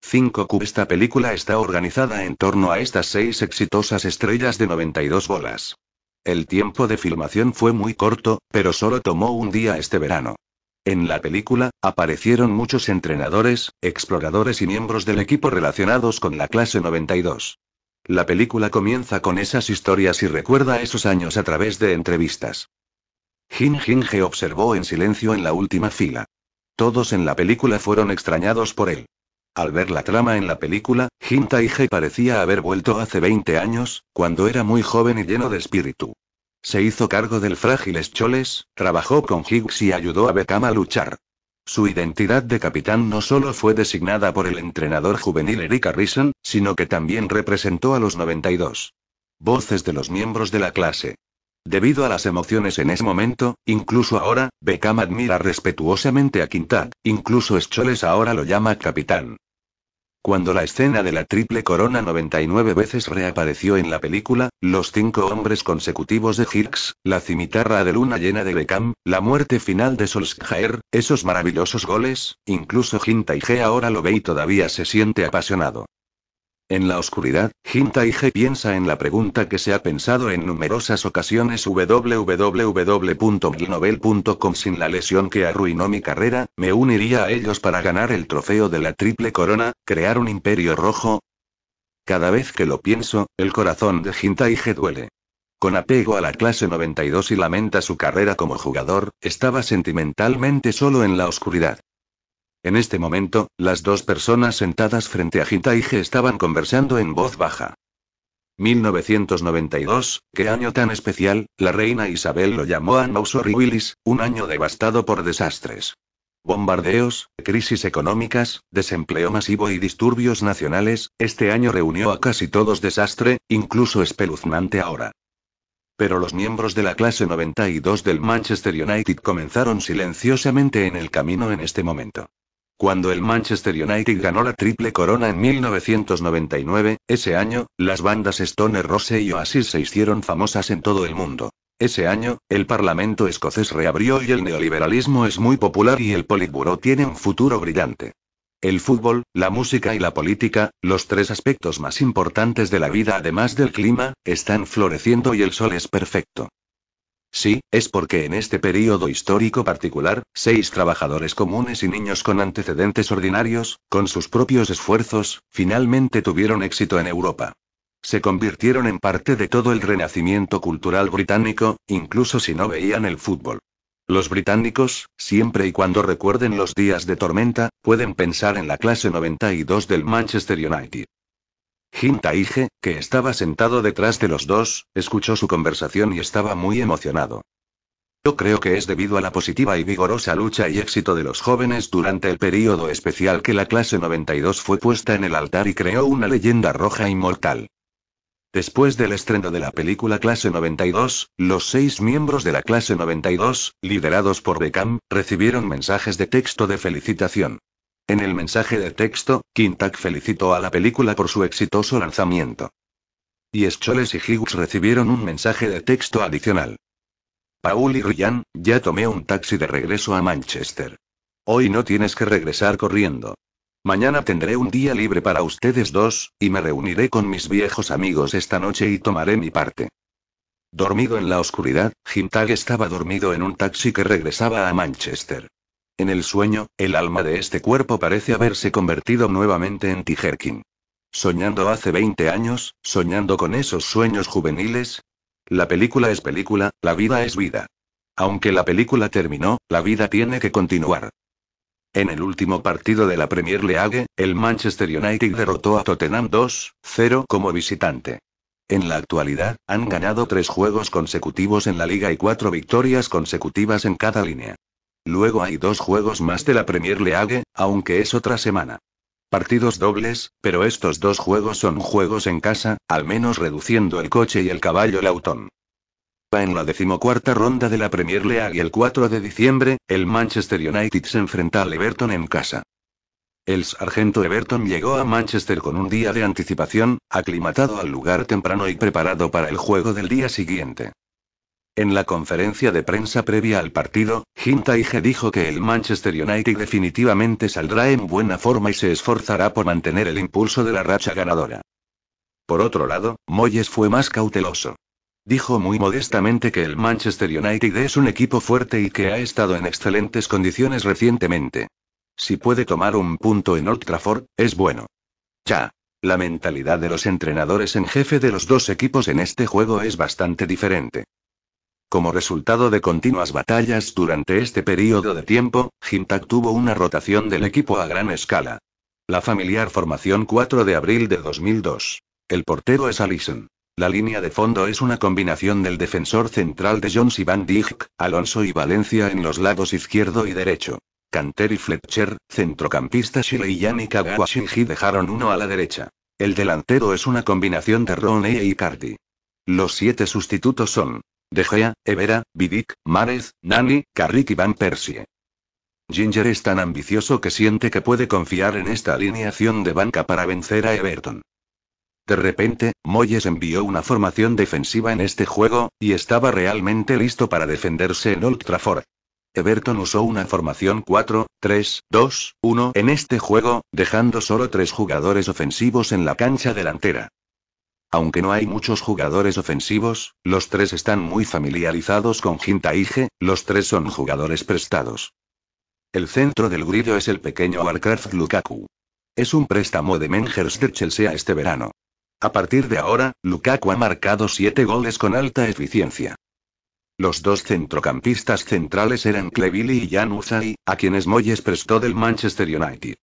5 Q Esta película está organizada en torno a estas seis exitosas estrellas de 92 bolas. El tiempo de filmación fue muy corto, pero solo tomó un día este verano. En la película, aparecieron muchos entrenadores, exploradores y miembros del equipo relacionados con la clase 92. La película comienza con esas historias y recuerda esos años a través de entrevistas. Jin Jinge observó en silencio en la última fila. Todos en la película fueron extrañados por él. Al ver la trama en la película, Jin Taige parecía haber vuelto hace 20 años, cuando era muy joven y lleno de espíritu. Se hizo cargo del frágil Choles, trabajó con Higgs y ayudó a Beckham a luchar. Su identidad de capitán no solo fue designada por el entrenador juvenil Eric Harrison, sino que también representó a los 92 voces de los miembros de la clase. Debido a las emociones en ese momento, incluso ahora, Beckham admira respetuosamente a Quintac, incluso Scholes ahora lo llama capitán. Cuando la escena de la triple corona 99 veces reapareció en la película, los cinco hombres consecutivos de Hicks, la cimitarra de luna llena de Beckham, la muerte final de Solskjaer, esos maravillosos goles, incluso Ginta y G ahora lo ve y todavía se siente apasionado. En la oscuridad, G piensa en la pregunta que se ha pensado en numerosas ocasiones www.milnovel.com sin la lesión que arruinó mi carrera, ¿me uniría a ellos para ganar el trofeo de la triple corona, crear un imperio rojo? Cada vez que lo pienso, el corazón de G duele. Con apego a la clase 92 y lamenta su carrera como jugador, estaba sentimentalmente solo en la oscuridad. En este momento, las dos personas sentadas frente a Hintaige estaban conversando en voz baja. 1992, qué año tan especial, la reina Isabel lo llamó a Nausori Willis, un año devastado por desastres. Bombardeos, crisis económicas, desempleo masivo y disturbios nacionales, este año reunió a casi todos desastre, incluso espeluznante ahora. Pero los miembros de la clase 92 del Manchester United comenzaron silenciosamente en el camino en este momento. Cuando el Manchester United ganó la triple corona en 1999, ese año, las bandas Stoner Rose y Oasis se hicieron famosas en todo el mundo. Ese año, el Parlamento escocés reabrió y el neoliberalismo es muy popular y el Politburo tiene un futuro brillante. El fútbol, la música y la política, los tres aspectos más importantes de la vida además del clima, están floreciendo y el sol es perfecto. Sí, es porque en este período histórico particular, seis trabajadores comunes y niños con antecedentes ordinarios, con sus propios esfuerzos, finalmente tuvieron éxito en Europa. Se convirtieron en parte de todo el renacimiento cultural británico, incluso si no veían el fútbol. Los británicos, siempre y cuando recuerden los días de tormenta, pueden pensar en la clase 92 del Manchester United. Jin Taige, que estaba sentado detrás de los dos, escuchó su conversación y estaba muy emocionado. Yo creo que es debido a la positiva y vigorosa lucha y éxito de los jóvenes durante el período especial que la clase 92 fue puesta en el altar y creó una leyenda roja inmortal. Después del estreno de la película Clase 92, los seis miembros de la Clase 92, liderados por Beckham, recibieron mensajes de texto de felicitación. En el mensaje de texto, Quintac felicitó a la película por su exitoso lanzamiento. Y Scholes y Hughes recibieron un mensaje de texto adicional. Paul y Ryan, ya tomé un taxi de regreso a Manchester. Hoy no tienes que regresar corriendo. Mañana tendré un día libre para ustedes dos, y me reuniré con mis viejos amigos esta noche y tomaré mi parte. Dormido en la oscuridad, Tag estaba dormido en un taxi que regresaba a Manchester. En el sueño, el alma de este cuerpo parece haberse convertido nuevamente en Tijerkin. Soñando hace 20 años, soñando con esos sueños juveniles. La película es película, la vida es vida. Aunque la película terminó, la vida tiene que continuar. En el último partido de la Premier League, el Manchester United derrotó a Tottenham 2-0 como visitante. En la actualidad, han ganado tres juegos consecutivos en la liga y cuatro victorias consecutivas en cada línea. Luego hay dos juegos más de la Premier League, aunque es otra semana. Partidos dobles, pero estos dos juegos son juegos en casa, al menos reduciendo el coche y el caballo Lautón. En la decimocuarta ronda de la Premier League el 4 de diciembre, el Manchester United se enfrenta al Everton en casa. El sargento Everton llegó a Manchester con un día de anticipación, aclimatado al lugar temprano y preparado para el juego del día siguiente. En la conferencia de prensa previa al partido, Hintaige dijo que el Manchester United definitivamente saldrá en buena forma y se esforzará por mantener el impulso de la racha ganadora. Por otro lado, Moyes fue más cauteloso. Dijo muy modestamente que el Manchester United es un equipo fuerte y que ha estado en excelentes condiciones recientemente. Si puede tomar un punto en Old Trafford, es bueno. Ya. La mentalidad de los entrenadores en jefe de los dos equipos en este juego es bastante diferente. Como resultado de continuas batallas durante este periodo de tiempo, Jintak tuvo una rotación del equipo a gran escala. La familiar formación 4 de abril de 2002. El portero es Allison. La línea de fondo es una combinación del defensor central de Jones y Van Dijk, Alonso y Valencia en los lados izquierdo y derecho. Canter y Fletcher, centrocampista Shirley y Yannick Kagawa Shinji dejaron uno a la derecha. El delantero es una combinación de Roney y Cardi. Los siete sustitutos son De Gea, Evera, Vidic, Marez, Nani, Carrick y Van Persie. Ginger es tan ambicioso que siente que puede confiar en esta alineación de banca para vencer a Everton. De repente, Moyes envió una formación defensiva en este juego, y estaba realmente listo para defenderse en Old Trafford. Everton usó una formación 4-3-2-1 en este juego, dejando solo tres jugadores ofensivos en la cancha delantera. Aunque no hay muchos jugadores ofensivos, los tres están muy familiarizados con Ige, los tres son jugadores prestados. El centro del grillo es el pequeño Warcraft Lukaku. Es un préstamo de Mengers de Chelsea este verano. A partir de ahora, Lukaku ha marcado siete goles con alta eficiencia. Los dos centrocampistas centrales eran Clevili y Jan Usai, a quienes Moyes prestó del Manchester United.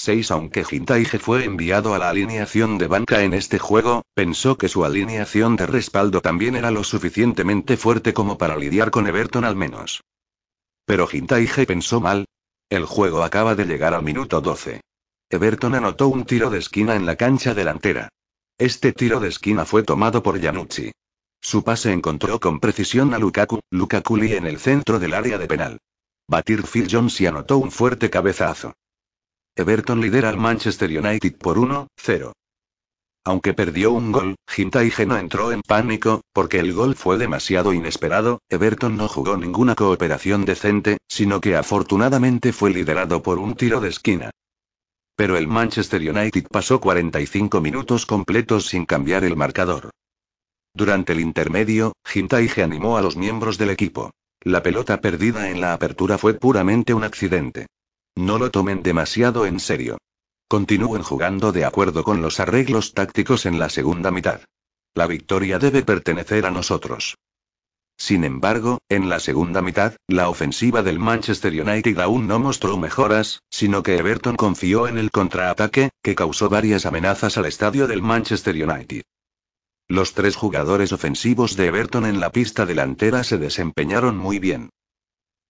6 Aunque Gintaige fue enviado a la alineación de banca en este juego, pensó que su alineación de respaldo también era lo suficientemente fuerte como para lidiar con Everton al menos. Pero Gintaige pensó mal. El juego acaba de llegar al minuto 12. Everton anotó un tiro de esquina en la cancha delantera. Este tiro de esquina fue tomado por Yanucci. Su pase encontró con precisión a Lukaku, Lukaku Lee en el centro del área de penal. Batir Phil Jones y anotó un fuerte cabezazo. Everton lidera al Manchester United por 1-0. Aunque perdió un gol, Gintaige no entró en pánico, porque el gol fue demasiado inesperado, Everton no jugó ninguna cooperación decente, sino que afortunadamente fue liderado por un tiro de esquina. Pero el Manchester United pasó 45 minutos completos sin cambiar el marcador. Durante el intermedio, Gintaige animó a los miembros del equipo. La pelota perdida en la apertura fue puramente un accidente. No lo tomen demasiado en serio. Continúen jugando de acuerdo con los arreglos tácticos en la segunda mitad. La victoria debe pertenecer a nosotros. Sin embargo, en la segunda mitad, la ofensiva del Manchester United aún no mostró mejoras, sino que Everton confió en el contraataque, que causó varias amenazas al estadio del Manchester United. Los tres jugadores ofensivos de Everton en la pista delantera se desempeñaron muy bien.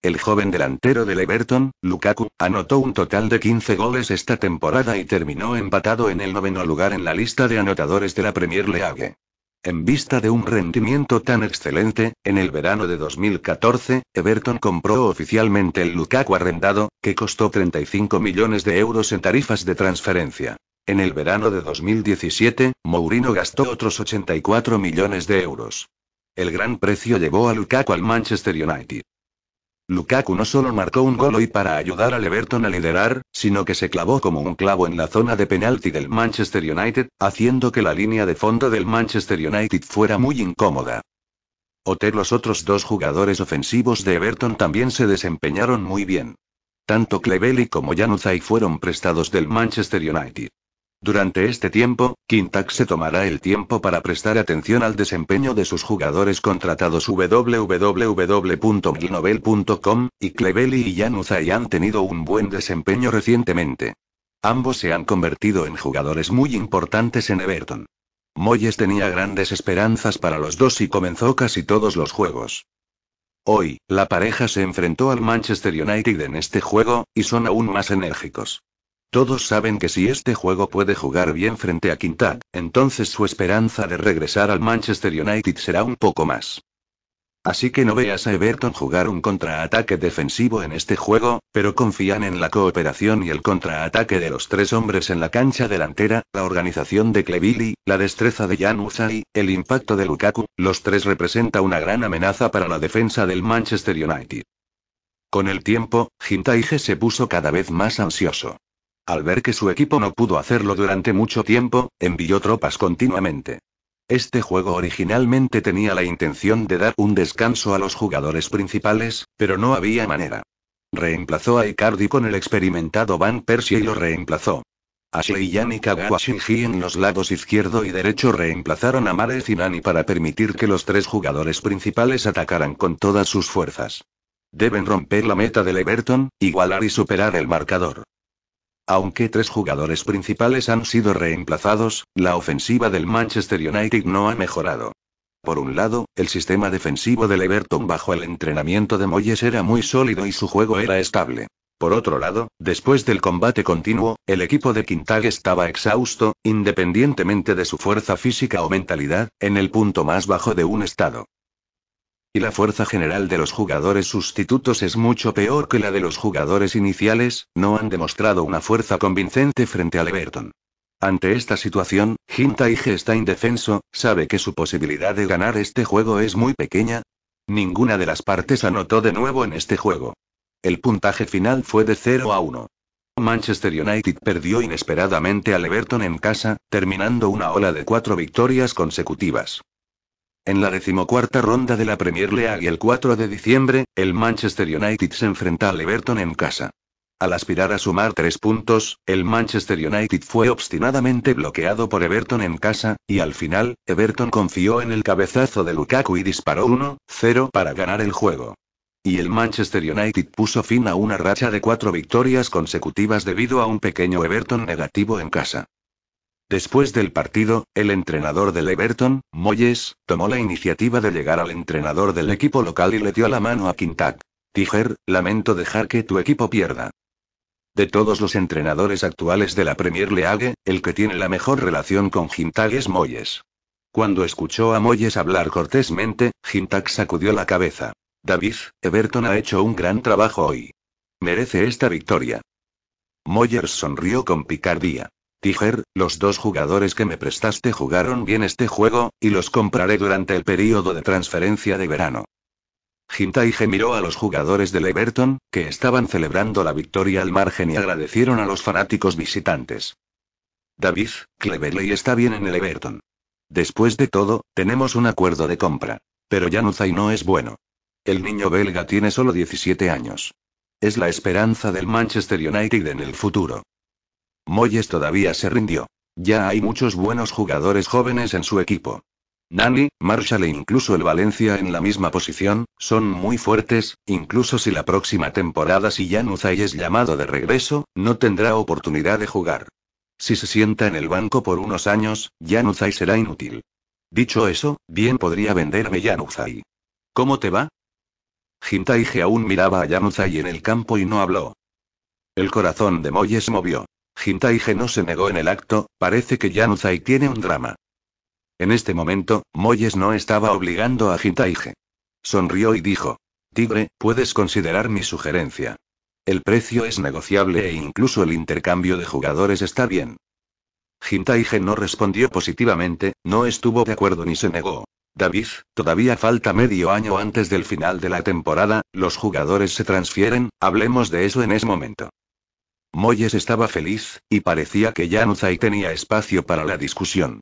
El joven delantero del Everton, Lukaku, anotó un total de 15 goles esta temporada y terminó empatado en el noveno lugar en la lista de anotadores de la Premier League. En vista de un rendimiento tan excelente, en el verano de 2014, Everton compró oficialmente el Lukaku arrendado, que costó 35 millones de euros en tarifas de transferencia. En el verano de 2017, Mourinho gastó otros 84 millones de euros. El gran precio llevó a Lukaku al Manchester United. Lukaku no solo marcó un gol hoy para ayudar al Everton a liderar, sino que se clavó como un clavo en la zona de penalti del Manchester United, haciendo que la línea de fondo del Manchester United fuera muy incómoda. Oter los otros dos jugadores ofensivos de Everton también se desempeñaron muy bien. Tanto Clevelly como Januzaj fueron prestados del Manchester United. Durante este tiempo, Quintax se tomará el tiempo para prestar atención al desempeño de sus jugadores contratados www.milnovel.com, y Clevelli y Januzaj han tenido un buen desempeño recientemente. Ambos se han convertido en jugadores muy importantes en Everton. Moyes tenía grandes esperanzas para los dos y comenzó casi todos los juegos. Hoy, la pareja se enfrentó al Manchester United en este juego, y son aún más enérgicos. Todos saben que si este juego puede jugar bien frente a Quintad, entonces su esperanza de regresar al Manchester United será un poco más. Así que no veas a Everton jugar un contraataque defensivo en este juego, pero confían en la cooperación y el contraataque de los tres hombres en la cancha delantera, la organización de Clevili, la destreza de Jan Usai, el impacto de Lukaku, los tres representa una gran amenaza para la defensa del Manchester United. Con el tiempo, Gintaige se puso cada vez más ansioso. Al ver que su equipo no pudo hacerlo durante mucho tiempo, envió tropas continuamente. Este juego originalmente tenía la intención de dar un descanso a los jugadores principales, pero no había manera. Reemplazó a Icardi con el experimentado Van Persie y lo reemplazó. Ashley y Kagawa Shinji en los lados izquierdo y derecho reemplazaron a Mare y Nani para permitir que los tres jugadores principales atacaran con todas sus fuerzas. Deben romper la meta del Everton, igualar y superar el marcador. Aunque tres jugadores principales han sido reemplazados, la ofensiva del Manchester United no ha mejorado. Por un lado, el sistema defensivo del Everton bajo el entrenamiento de Moyes era muy sólido y su juego era estable. Por otro lado, después del combate continuo, el equipo de Quintag estaba exhausto, independientemente de su fuerza física o mentalidad, en el punto más bajo de un estado. Y la fuerza general de los jugadores sustitutos es mucho peor que la de los jugadores iniciales, no han demostrado una fuerza convincente frente al Everton. Ante esta situación, Hintaige está indefenso, sabe que su posibilidad de ganar este juego es muy pequeña. Ninguna de las partes anotó de nuevo en este juego. El puntaje final fue de 0 a 1. Manchester United perdió inesperadamente al Everton en casa, terminando una ola de cuatro victorias consecutivas. En la decimocuarta ronda de la Premier League el 4 de diciembre, el Manchester United se enfrenta al Everton en casa. Al aspirar a sumar tres puntos, el Manchester United fue obstinadamente bloqueado por Everton en casa, y al final, Everton confió en el cabezazo de Lukaku y disparó 1-0 para ganar el juego. Y el Manchester United puso fin a una racha de cuatro victorias consecutivas debido a un pequeño Everton negativo en casa. Después del partido, el entrenador del Everton, Moyes, tomó la iniciativa de llegar al entrenador del equipo local y le dio la mano a Quintac. Tiger, lamento dejar que tu equipo pierda. De todos los entrenadores actuales de la Premier League, el que tiene la mejor relación con Quintac es Moyes. Cuando escuchó a Moyes hablar cortésmente, Quintac sacudió la cabeza. David, Everton ha hecho un gran trabajo hoy. Merece esta victoria. Moyers sonrió con picardía. Tiger, los dos jugadores que me prestaste jugaron bien este juego, y los compraré durante el período de transferencia de verano. Hintaige miró a los jugadores del Everton, que estaban celebrando la victoria al margen y agradecieron a los fanáticos visitantes. David, Cleverley está bien en el Everton. Después de todo, tenemos un acuerdo de compra. Pero Januzaj no es bueno. El niño belga tiene solo 17 años. Es la esperanza del Manchester United en el futuro. Moyes todavía se rindió. Ya hay muchos buenos jugadores jóvenes en su equipo. Nani, Marshall e incluso el Valencia en la misma posición, son muy fuertes, incluso si la próxima temporada si Januzaj es llamado de regreso, no tendrá oportunidad de jugar. Si se sienta en el banco por unos años, Januzaj será inútil. Dicho eso, bien podría venderme Januzaj. ¿Cómo te va? Hintaige aún miraba a Januzaj en el campo y no habló. El corazón de Moyes movió. Hintaige no se negó en el acto, parece que Januzaj tiene un drama. En este momento, Moyes no estaba obligando a Hintaige. Sonrió y dijo: Tigre, puedes considerar mi sugerencia. El precio es negociable e incluso el intercambio de jugadores está bien. Hintaige no respondió positivamente, no estuvo de acuerdo ni se negó. David, todavía falta medio año antes del final de la temporada, los jugadores se transfieren, hablemos de eso en ese momento. Moyes estaba feliz, y parecía que Januzaj tenía espacio para la discusión.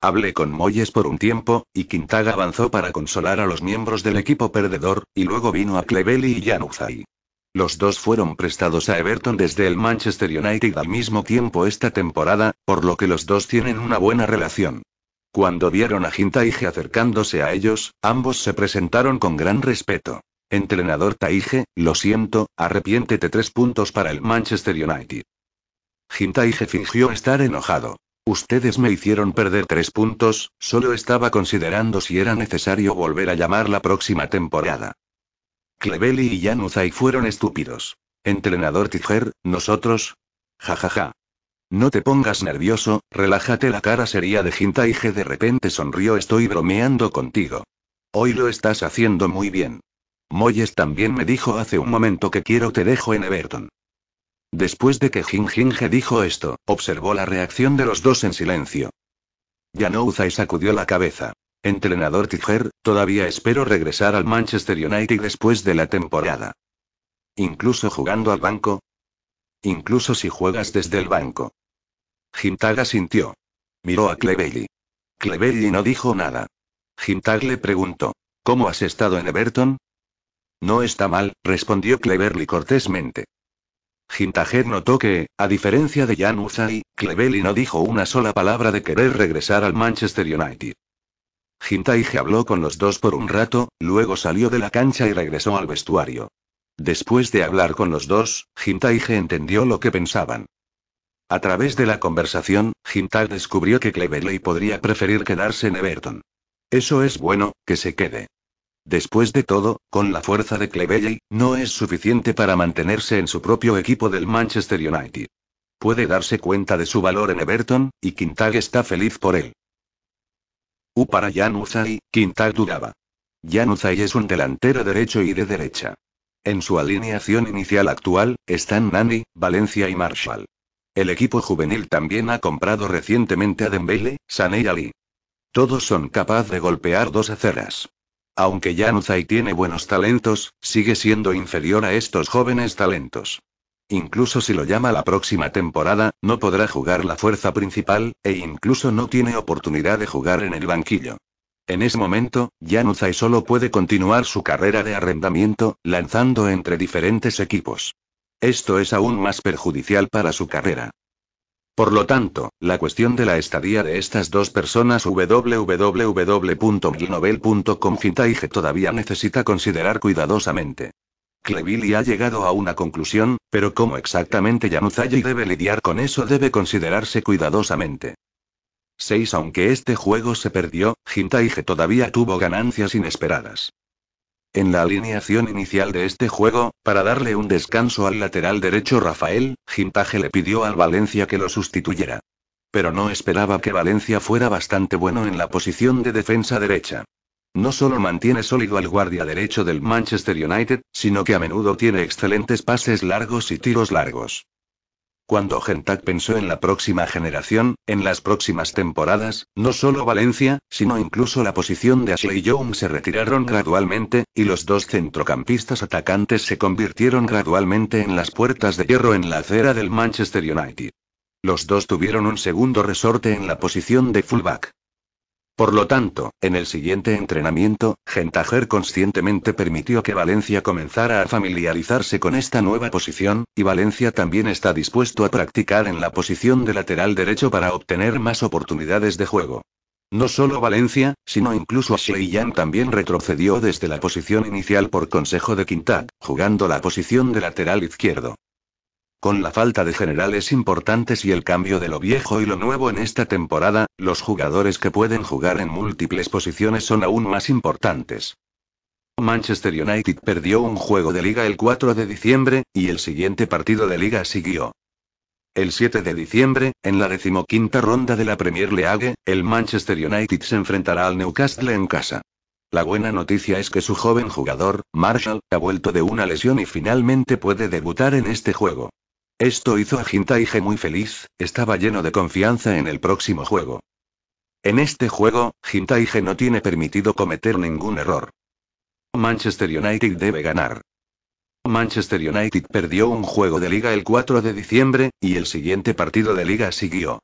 Hablé con Moyes por un tiempo, y Quintaga avanzó para consolar a los miembros del equipo perdedor, y luego vino a Clevelly y Januzaj. Los dos fueron prestados a Everton desde el Manchester United al mismo tiempo esta temporada, por lo que los dos tienen una buena relación. Cuando vieron a Hintaige acercándose a ellos, ambos se presentaron con gran respeto. Entrenador Taige, lo siento, arrepiéntete tres puntos para el Manchester United. Hintaige fingió estar enojado. Ustedes me hicieron perder tres puntos, solo estaba considerando si era necesario volver a llamar la próxima temporada. Clevelly y Januzaj fueron estúpidos. Entrenador Tiger, nosotros. Jajaja. Ja, ja. No te pongas nervioso, relájate la cara sería de Hintaige de repente sonrió estoy bromeando contigo. Hoy lo estás haciendo muy bien. Moyes también me dijo hace un momento que quiero te dejo en Everton. Después de que Jinjinge dijo esto, observó la reacción de los dos en silencio. y sacudió la cabeza. Entrenador Tiger, todavía espero regresar al Manchester United después de la temporada. Incluso jugando al banco, Incluso si juegas desde el banco. Hintaga sintió. Miró a Clevelly. Clevelly no dijo nada. Hintag le preguntó. ¿Cómo has estado en Everton? No está mal, respondió Cleverly cortésmente. Hintager notó que, a diferencia de Jan Uzai, Clevelly no dijo una sola palabra de querer regresar al Manchester United. Hintaige habló con los dos por un rato, luego salió de la cancha y regresó al vestuario. Después de hablar con los dos, Hintaige entendió lo que pensaban. A través de la conversación, Hintag descubrió que Cleverley podría preferir quedarse en Everton. Eso es bueno, que se quede. Después de todo, con la fuerza de Clevelley, no es suficiente para mantenerse en su propio equipo del Manchester United. Puede darse cuenta de su valor en Everton, y Quintag está feliz por él. U para Jan Uzay, Quintag dudaba. Jan Uzay es un delantero derecho y de derecha. En su alineación inicial actual, están Nani, Valencia y Marshall. El equipo juvenil también ha comprado recientemente a Dembele, Sané y Ali. Todos son capaces de golpear dos aceras. Aunque Januzaj tiene buenos talentos, sigue siendo inferior a estos jóvenes talentos. Incluso si lo llama la próxima temporada, no podrá jugar la fuerza principal, e incluso no tiene oportunidad de jugar en el banquillo. En ese momento, Januzaj solo puede continuar su carrera de arrendamiento, lanzando entre diferentes equipos. Esto es aún más perjudicial para su carrera. Por lo tanto, la cuestión de la estadía de estas dos personas www.milnovel.com todavía necesita considerar cuidadosamente. Clevili ha llegado a una conclusión, pero cómo exactamente Januzaj debe lidiar con eso debe considerarse cuidadosamente. 6 Aunque este juego se perdió, Hintaige todavía tuvo ganancias inesperadas. En la alineación inicial de este juego, para darle un descanso al lateral derecho Rafael, Gintaje le pidió al Valencia que lo sustituyera. Pero no esperaba que Valencia fuera bastante bueno en la posición de defensa derecha. No solo mantiene sólido al guardia derecho del Manchester United, sino que a menudo tiene excelentes pases largos y tiros largos. Cuando Gentag pensó en la próxima generación, en las próximas temporadas, no solo Valencia, sino incluso la posición de Ashley Young se retiraron gradualmente, y los dos centrocampistas atacantes se convirtieron gradualmente en las puertas de hierro en la acera del Manchester United. Los dos tuvieron un segundo resorte en la posición de fullback. Por lo tanto, en el siguiente entrenamiento, Gentager conscientemente permitió que Valencia comenzara a familiarizarse con esta nueva posición, y Valencia también está dispuesto a practicar en la posición de lateral derecho para obtener más oportunidades de juego. No solo Valencia, sino incluso Young también retrocedió desde la posición inicial por consejo de Quintag, jugando la posición de lateral izquierdo. Con la falta de generales importantes y el cambio de lo viejo y lo nuevo en esta temporada, los jugadores que pueden jugar en múltiples posiciones son aún más importantes. Manchester United perdió un juego de liga el 4 de diciembre, y el siguiente partido de liga siguió. El 7 de diciembre, en la decimoquinta ronda de la Premier League, el Manchester United se enfrentará al Newcastle en casa. La buena noticia es que su joven jugador, Marshall, ha vuelto de una lesión y finalmente puede debutar en este juego. Esto hizo a Jintaige muy feliz, estaba lleno de confianza en el próximo juego. En este juego, Jintaige no tiene permitido cometer ningún error. Manchester United debe ganar. Manchester United perdió un juego de liga el 4 de diciembre, y el siguiente partido de liga siguió.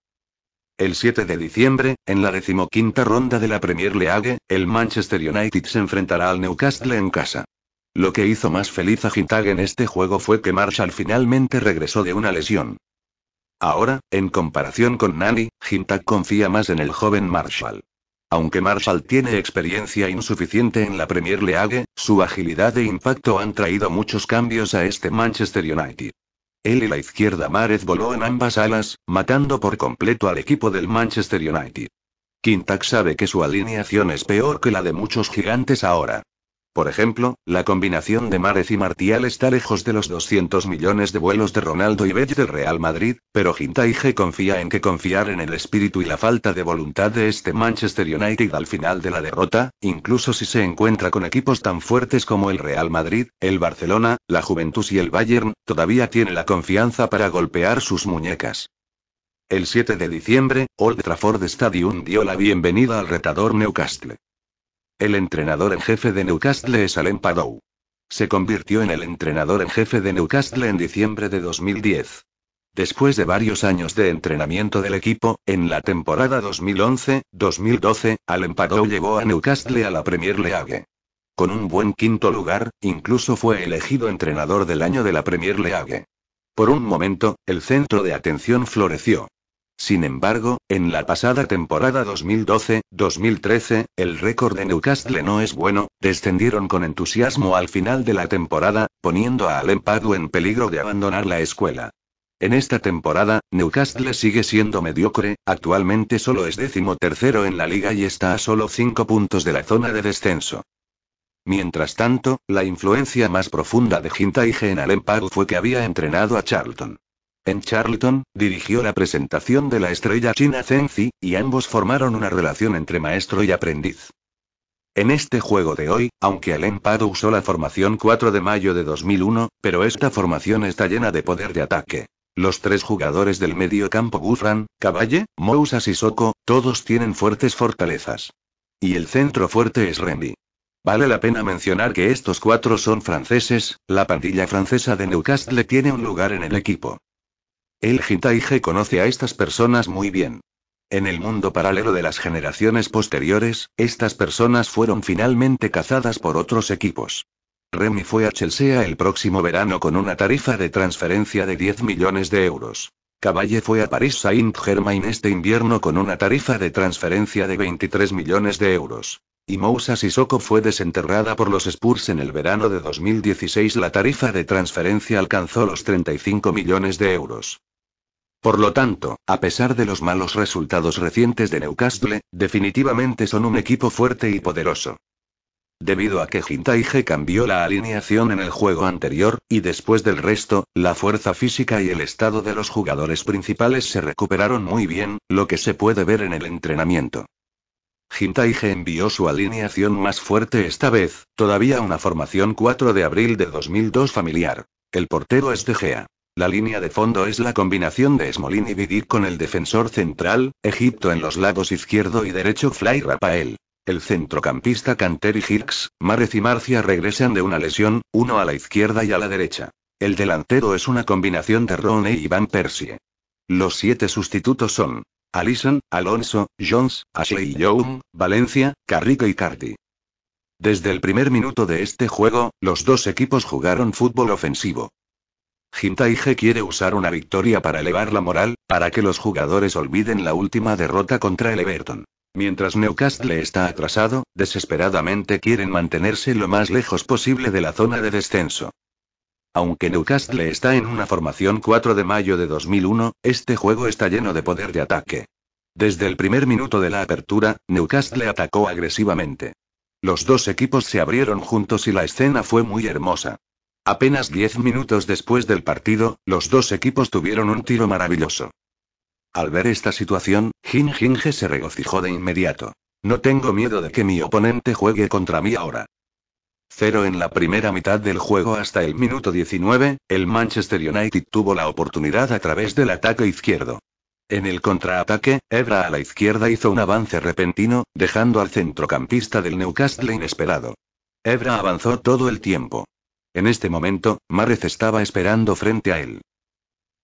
El 7 de diciembre, en la decimoquinta ronda de la Premier League, el Manchester United se enfrentará al Newcastle en casa. Lo que hizo más feliz a Hintag en este juego fue que Marshall finalmente regresó de una lesión. Ahora, en comparación con Nani, Hintag confía más en el joven Marshall. Aunque Marshall tiene experiencia insuficiente en la Premier League, su agilidad e impacto han traído muchos cambios a este Manchester United. Él y la izquierda Márez voló en ambas alas, matando por completo al equipo del Manchester United. Quintac sabe que su alineación es peor que la de muchos gigantes ahora. Por ejemplo, la combinación de Márez y Martial está lejos de los 200 millones de vuelos de Ronaldo y Bech del Real Madrid, pero G confía en que confiar en el espíritu y la falta de voluntad de este Manchester United al final de la derrota, incluso si se encuentra con equipos tan fuertes como el Real Madrid, el Barcelona, la Juventus y el Bayern, todavía tiene la confianza para golpear sus muñecas. El 7 de diciembre, Old Trafford Stadium dio la bienvenida al retador Newcastle. El entrenador en jefe de Newcastle es Alain Padow. Se convirtió en el entrenador en jefe de Newcastle en diciembre de 2010. Después de varios años de entrenamiento del equipo, en la temporada 2011-2012, Alain Padow llevó a Newcastle a la Premier League. Con un buen quinto lugar, incluso fue elegido entrenador del año de la Premier League. Por un momento, el centro de atención floreció. Sin embargo, en la pasada temporada 2012-2013, el récord de Newcastle no es bueno, descendieron con entusiasmo al final de la temporada, poniendo a Alem en peligro de abandonar la escuela. En esta temporada, Newcastle sigue siendo mediocre, actualmente solo es décimo tercero en la liga y está a solo 5 puntos de la zona de descenso. Mientras tanto, la influencia más profunda de Jintaige en Alempado fue que había entrenado a Charlton. En Charlton, dirigió la presentación de la estrella china Zenzi, y ambos formaron una relación entre maestro y aprendiz. En este juego de hoy, aunque Alain Pado usó la formación 4 de mayo de 2001, pero esta formación está llena de poder de ataque. Los tres jugadores del medio campo Gufran, Caballe, Moussa y Soko, todos tienen fuertes fortalezas. Y el centro fuerte es Remy. Vale la pena mencionar que estos cuatro son franceses, la pandilla francesa de Newcastle tiene un lugar en el equipo. El Jintaige conoce a estas personas muy bien. En el mundo paralelo de las generaciones posteriores, estas personas fueron finalmente cazadas por otros equipos. Remy fue a Chelsea el próximo verano con una tarifa de transferencia de 10 millones de euros. Caballe fue a París Saint-Germain este invierno con una tarifa de transferencia de 23 millones de euros. Y Moussa Sissoko fue desenterrada por los Spurs en el verano de 2016. La tarifa de transferencia alcanzó los 35 millones de euros. Por lo tanto, a pesar de los malos resultados recientes de Newcastle, definitivamente son un equipo fuerte y poderoso. Debido a que Jintaige cambió la alineación en el juego anterior, y después del resto, la fuerza física y el estado de los jugadores principales se recuperaron muy bien, lo que se puede ver en el entrenamiento. Jintaige envió su alineación más fuerte esta vez, todavía una formación 4 de abril de 2002 familiar. El portero es De Gea. La línea de fondo es la combinación de Smolin y Vidic con el defensor central, Egipto en los lados izquierdo y derecho Fly Rafael. El centrocampista Canter y Hicks, Márez y Marcia regresan de una lesión, uno a la izquierda y a la derecha. El delantero es una combinación de Roney y Van Persie. Los siete sustitutos son Alison, Alonso, Jones, Ashley Young, Valencia, Carrico y Carty. Desde el primer minuto de este juego, los dos equipos jugaron fútbol ofensivo. Jintaige quiere usar una victoria para elevar la moral, para que los jugadores olviden la última derrota contra el Everton. Mientras Newcastle está atrasado, desesperadamente quieren mantenerse lo más lejos posible de la zona de descenso. Aunque Newcastle está en una formación 4 de mayo de 2001, este juego está lleno de poder de ataque. Desde el primer minuto de la apertura, Newcastle atacó agresivamente. Los dos equipos se abrieron juntos y la escena fue muy hermosa. Apenas diez minutos después del partido, los dos equipos tuvieron un tiro maravilloso. Al ver esta situación, Jin Jinge se regocijó de inmediato. No tengo miedo de que mi oponente juegue contra mí ahora. Cero en la primera mitad del juego hasta el minuto 19, el Manchester United tuvo la oportunidad a través del ataque izquierdo. En el contraataque, Ebra a la izquierda hizo un avance repentino, dejando al centrocampista del Newcastle inesperado. Ebra avanzó todo el tiempo. En este momento, Márez estaba esperando frente a él.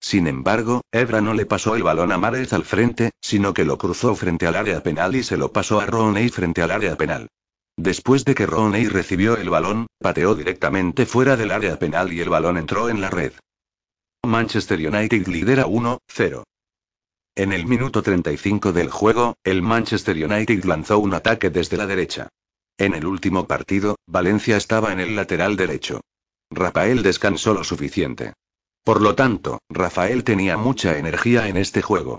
Sin embargo, Ebra no le pasó el balón a Márez al frente, sino que lo cruzó frente al área penal y se lo pasó a Roney frente al área penal. Después de que Roney recibió el balón, pateó directamente fuera del área penal y el balón entró en la red. Manchester United lidera 1-0. En el minuto 35 del juego, el Manchester United lanzó un ataque desde la derecha. En el último partido, Valencia estaba en el lateral derecho. Rafael descansó lo suficiente. Por lo tanto, Rafael tenía mucha energía en este juego.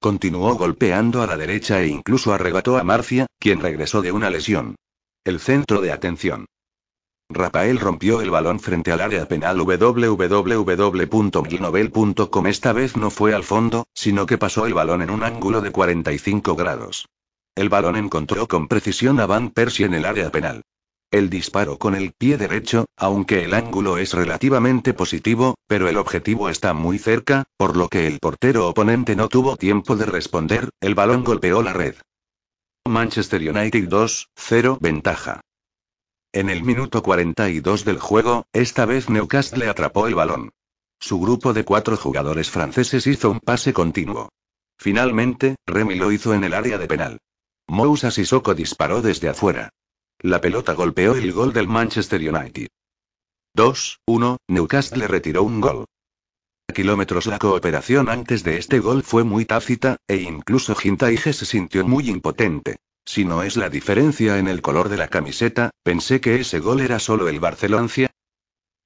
Continuó golpeando a la derecha e incluso arrebató a Marcia, quien regresó de una lesión. El centro de atención. Rafael rompió el balón frente al área penal www.milnovel.com. Esta vez no fue al fondo, sino que pasó el balón en un ángulo de 45 grados. El balón encontró con precisión a Van Persie en el área penal. El disparo con el pie derecho, aunque el ángulo es relativamente positivo, pero el objetivo está muy cerca, por lo que el portero oponente no tuvo tiempo de responder, el balón golpeó la red. Manchester United 2-0 ventaja. En el minuto 42 del juego, esta vez Newcastle atrapó el balón. Su grupo de cuatro jugadores franceses hizo un pase continuo. Finalmente, Remy lo hizo en el área de penal. Moussa Sissoko disparó desde afuera. La pelota golpeó el gol del Manchester United. 2-1, Newcastle retiró un gol. A kilómetros la cooperación antes de este gol fue muy tácita, e incluso Jintaige se sintió muy impotente. Si no es la diferencia en el color de la camiseta, pensé que ese gol era solo el Barceloncia.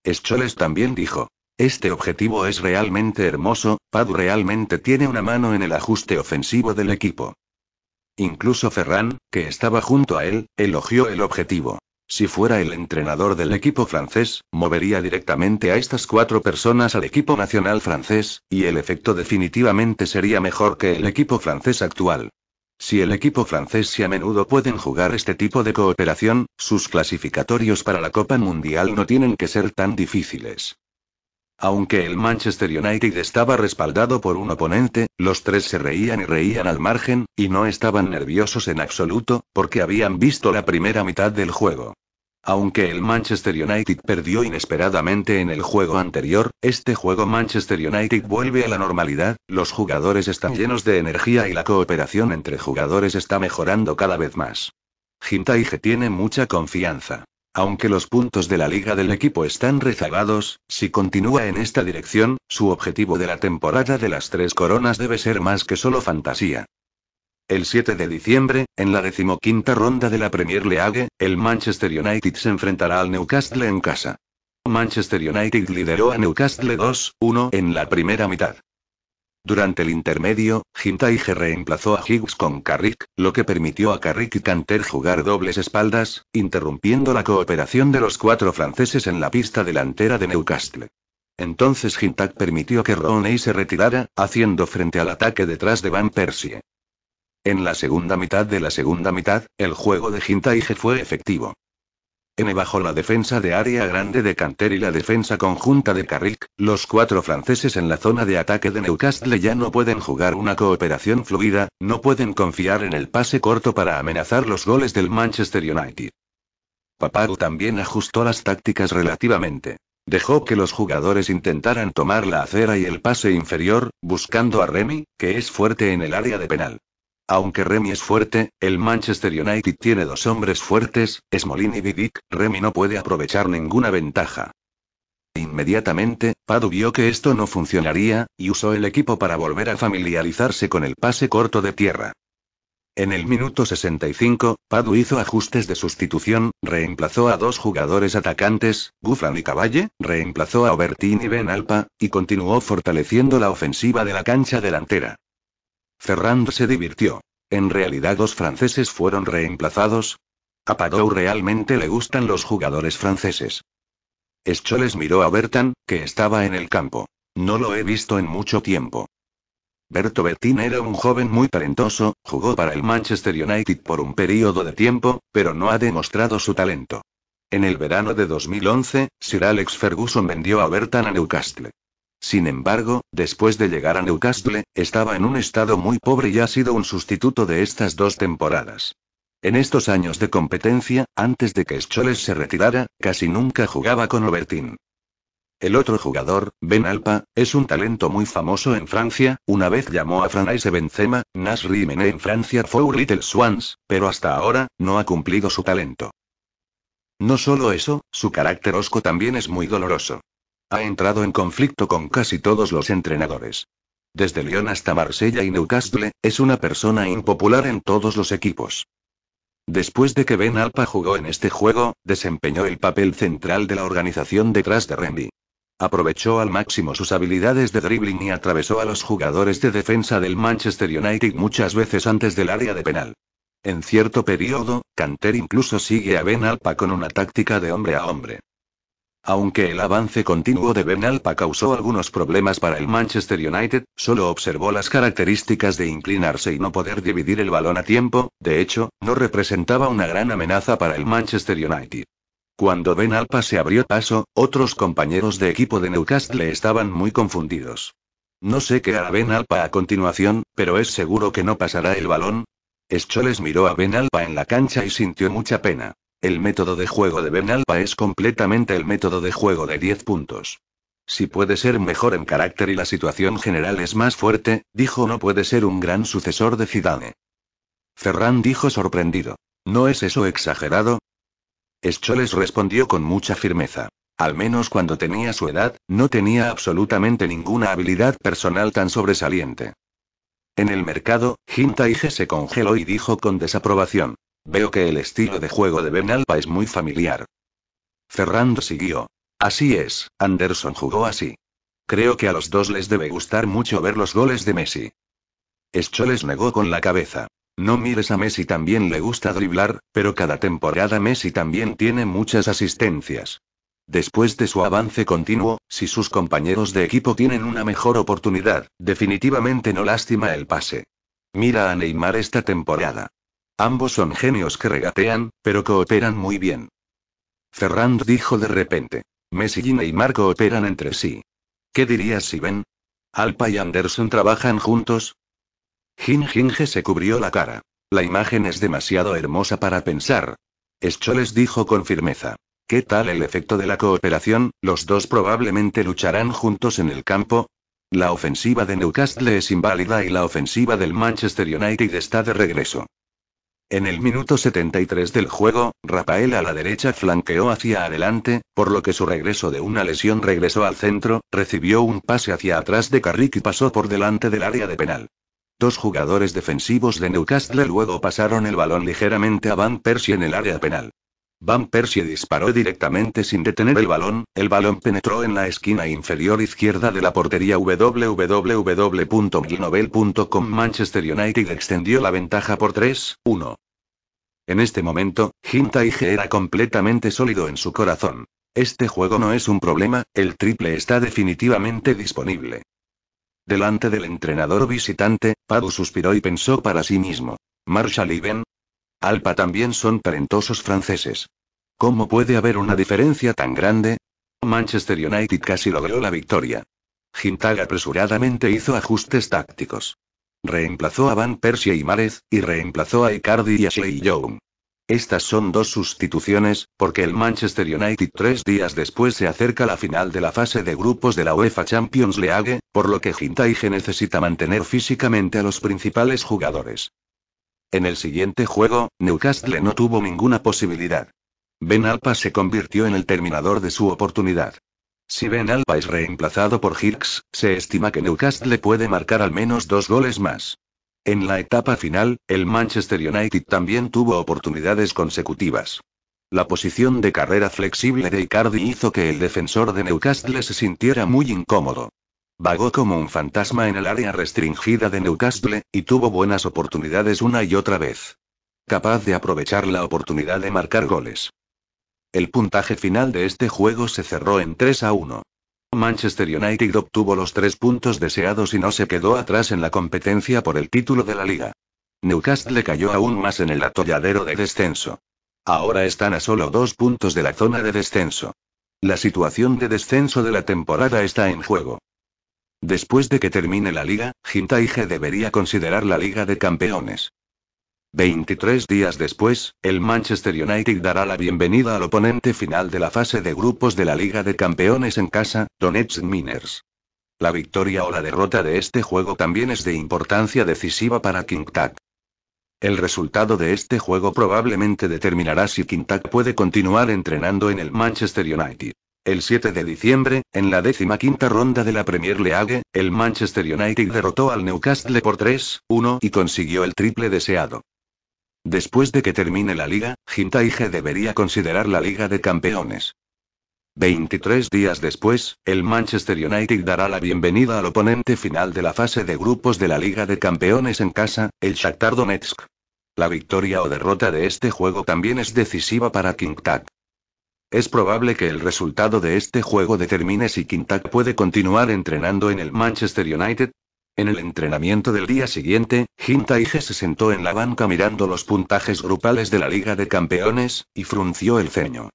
Scholes también dijo. Este objetivo es realmente hermoso, Padu realmente tiene una mano en el ajuste ofensivo del equipo. Incluso Ferran, que estaba junto a él, elogió el objetivo. Si fuera el entrenador del equipo francés, movería directamente a estas cuatro personas al equipo nacional francés, y el efecto definitivamente sería mejor que el equipo francés actual. Si el equipo francés si a menudo pueden jugar este tipo de cooperación, sus clasificatorios para la Copa Mundial no tienen que ser tan difíciles. Aunque el Manchester United estaba respaldado por un oponente, los tres se reían y reían al margen, y no estaban nerviosos en absoluto, porque habían visto la primera mitad del juego. Aunque el Manchester United perdió inesperadamente en el juego anterior, este juego Manchester United vuelve a la normalidad, los jugadores están llenos de energía y la cooperación entre jugadores está mejorando cada vez más. Jintaige tiene mucha confianza. Aunque los puntos de la liga del equipo están rezagados, si continúa en esta dirección, su objetivo de la temporada de las tres coronas debe ser más que solo fantasía. El 7 de diciembre, en la decimoquinta ronda de la Premier League, el Manchester United se enfrentará al Newcastle en casa. Manchester United lideró a Newcastle 2-1 en la primera mitad. Durante el intermedio, Hintaige reemplazó a Higgs con Carrick, lo que permitió a Carrick y Canter jugar dobles espaldas, interrumpiendo la cooperación de los cuatro franceses en la pista delantera de Newcastle. Entonces Hintag permitió que Rooney se retirara, haciendo frente al ataque detrás de Van Persie. En la segunda mitad de la segunda mitad, el juego de Hintaige fue efectivo. Bajo la defensa de área grande de Canter y la defensa conjunta de Carrick, los cuatro franceses en la zona de ataque de Newcastle ya no pueden jugar una cooperación fluida, no pueden confiar en el pase corto para amenazar los goles del Manchester United. Papago también ajustó las tácticas relativamente. Dejó que los jugadores intentaran tomar la acera y el pase inferior, buscando a Remy, que es fuerte en el área de penal. Aunque Remy es fuerte, el Manchester United tiene dos hombres fuertes, Smolin y Vidic, Remy no puede aprovechar ninguna ventaja. Inmediatamente, Padu vio que esto no funcionaría, y usó el equipo para volver a familiarizarse con el pase corto de tierra. En el minuto 65, Padu hizo ajustes de sustitución, reemplazó a dos jugadores atacantes, Gufran y Caballe, reemplazó a Obertin y Ben Alpa, y continuó fortaleciendo la ofensiva de la cancha delantera. Ferrand se divirtió. ¿En realidad los franceses fueron reemplazados? A Padou realmente le gustan los jugadores franceses. Scholes miró a Bertan, que estaba en el campo. No lo he visto en mucho tiempo. Berto Bertin era un joven muy talentoso, jugó para el Manchester United por un periodo de tiempo, pero no ha demostrado su talento. En el verano de 2011, Sir Alex Ferguson vendió a Bertan a Newcastle. Sin embargo, después de llegar a Newcastle, estaba en un estado muy pobre y ha sido un sustituto de estas dos temporadas. En estos años de competencia, antes de que Scholes se retirara, casi nunca jugaba con Obertin. El otro jugador, Ben Alpa, es un talento muy famoso en Francia, una vez llamó a Franaise Benzema, Nasri Mené en Francia Four Little Swans, pero hasta ahora, no ha cumplido su talento. No solo eso, su carácter osco también es muy doloroso. Ha entrado en conflicto con casi todos los entrenadores. Desde Lyon hasta Marsella y Newcastle, es una persona impopular en todos los equipos. Después de que Ben Alpa jugó en este juego, desempeñó el papel central de la organización detrás de Remy. Aprovechó al máximo sus habilidades de dribbling y atravesó a los jugadores de defensa del Manchester United muchas veces antes del área de penal. En cierto periodo, Canter incluso sigue a Ben Alpa con una táctica de hombre a hombre. Aunque el avance continuo de Ben Alpa causó algunos problemas para el Manchester United, solo observó las características de inclinarse y no poder dividir el balón a tiempo, de hecho, no representaba una gran amenaza para el Manchester United. Cuando Ben Alpa se abrió paso, otros compañeros de equipo de Newcastle estaban muy confundidos. No sé qué hará Ben Alpa a continuación, pero es seguro que no pasará el balón. Scholes miró a Ben Alpa en la cancha y sintió mucha pena. El método de juego de Ben Alpa es completamente el método de juego de 10 puntos. Si puede ser mejor en carácter y la situación general es más fuerte, dijo no puede ser un gran sucesor de Zidane. Ferran dijo sorprendido. ¿No es eso exagerado? Scholes respondió con mucha firmeza. Al menos cuando tenía su edad, no tenía absolutamente ninguna habilidad personal tan sobresaliente. En el mercado, Hintaige se congeló y dijo con desaprobación. Veo que el estilo de juego de Ben Alpa es muy familiar. Ferrando siguió. Así es, Anderson jugó así. Creo que a los dos les debe gustar mucho ver los goles de Messi. Scholes negó con la cabeza. No mires a Messi también le gusta driblar, pero cada temporada Messi también tiene muchas asistencias. Después de su avance continuo, si sus compañeros de equipo tienen una mejor oportunidad, definitivamente no lástima el pase. Mira a Neymar esta temporada. Ambos son genios que regatean, pero cooperan muy bien. Ferrand dijo de repente. Messi y Neymar cooperan entre sí. ¿Qué dirías si ven? ¿Alpa y Anderson trabajan juntos? Ginge se cubrió la cara. La imagen es demasiado hermosa para pensar. Scholes dijo con firmeza. ¿Qué tal el efecto de la cooperación? Los dos probablemente lucharán juntos en el campo. La ofensiva de Newcastle es inválida y la ofensiva del Manchester United está de regreso. En el minuto 73 del juego, Rafael a la derecha flanqueó hacia adelante, por lo que su regreso de una lesión regresó al centro, recibió un pase hacia atrás de Carrick y pasó por delante del área de penal. Dos jugadores defensivos de Newcastle luego pasaron el balón ligeramente a Van Persie en el área penal. Van Persie disparó directamente sin detener el balón, el balón penetró en la esquina inferior izquierda de la portería www.gilnovel.com Manchester United extendió la ventaja por 3-1. En este momento, Hintaige era completamente sólido en su corazón. Este juego no es un problema, el triple está definitivamente disponible. Delante del entrenador visitante, Padu suspiró y pensó para sí mismo. Marshall y Ben, Alpa también son talentosos franceses. ¿Cómo puede haber una diferencia tan grande? Manchester United casi logró la victoria. Gintag apresuradamente hizo ajustes tácticos. Reemplazó a Van Persie y Márez, y reemplazó a Icardi y Ashley Young. Estas son dos sustituciones, porque el Manchester United tres días después se acerca a la final de la fase de grupos de la UEFA Champions League, por lo que Gintaige necesita mantener físicamente a los principales jugadores. En el siguiente juego, Newcastle no tuvo ninguna posibilidad. Ben Alpa se convirtió en el terminador de su oportunidad. Si Ben Alpa es reemplazado por Hicks, se estima que Newcastle puede marcar al menos dos goles más. En la etapa final, el Manchester United también tuvo oportunidades consecutivas. La posición de carrera flexible de Icardi hizo que el defensor de Newcastle se sintiera muy incómodo. Vagó como un fantasma en el área restringida de Newcastle, y tuvo buenas oportunidades una y otra vez. Capaz de aprovechar la oportunidad de marcar goles. El puntaje final de este juego se cerró en 3 a 1. Manchester United obtuvo los tres puntos deseados y no se quedó atrás en la competencia por el título de la liga. Newcastle cayó aún más en el atolladero de descenso. Ahora están a solo dos puntos de la zona de descenso. La situación de descenso de la temporada está en juego. Después de que termine la liga, Hintaige debería considerar la Liga de Campeones. 23 días después, el Manchester United dará la bienvenida al oponente final de la fase de grupos de la Liga de Campeones en casa, Donetsk Miners. La victoria o la derrota de este juego también es de importancia decisiva para Kingtak. El resultado de este juego probablemente determinará si Kingtak puede continuar entrenando en el Manchester United. El 7 de diciembre, en la décima quinta ronda de la Premier League, el Manchester United derrotó al Newcastle por 3-1 y consiguió el triple deseado. Después de que termine la liga, Hintaige debería considerar la Liga de Campeones. 23 días después, el Manchester United dará la bienvenida al oponente final de la fase de grupos de la Liga de Campeones en casa, el Shakhtar Donetsk. La victoria o derrota de este juego también es decisiva para King es probable que el resultado de este juego determine si Quintac puede continuar entrenando en el Manchester United. En el entrenamiento del día siguiente, Hintaige se sentó en la banca mirando los puntajes grupales de la Liga de Campeones, y frunció el ceño.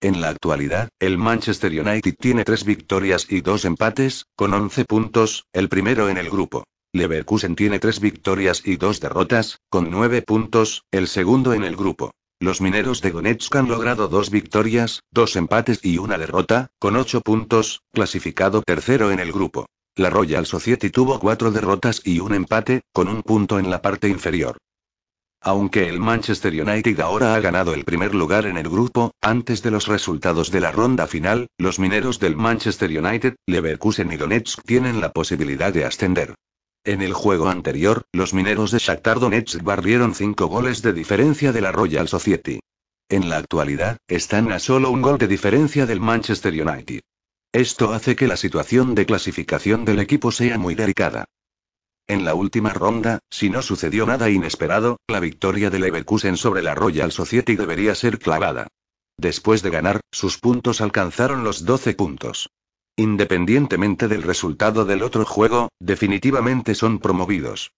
En la actualidad, el Manchester United tiene tres victorias y dos empates, con 11 puntos, el primero en el grupo. Leverkusen tiene tres victorias y dos derrotas, con 9 puntos, el segundo en el grupo. Los mineros de Donetsk han logrado dos victorias, dos empates y una derrota, con ocho puntos, clasificado tercero en el grupo. La Royal Society tuvo cuatro derrotas y un empate, con un punto en la parte inferior. Aunque el Manchester United ahora ha ganado el primer lugar en el grupo, antes de los resultados de la ronda final, los mineros del Manchester United, Leverkusen y Donetsk tienen la posibilidad de ascender. En el juego anterior, los mineros de Shakhtar Donetsk barrieron cinco goles de diferencia de la Royal Society. En la actualidad, están a solo un gol de diferencia del Manchester United. Esto hace que la situación de clasificación del equipo sea muy delicada. En la última ronda, si no sucedió nada inesperado, la victoria de Leverkusen sobre la Royal Society debería ser clavada. Después de ganar, sus puntos alcanzaron los 12 puntos. Independientemente del resultado del otro juego, definitivamente son promovidos.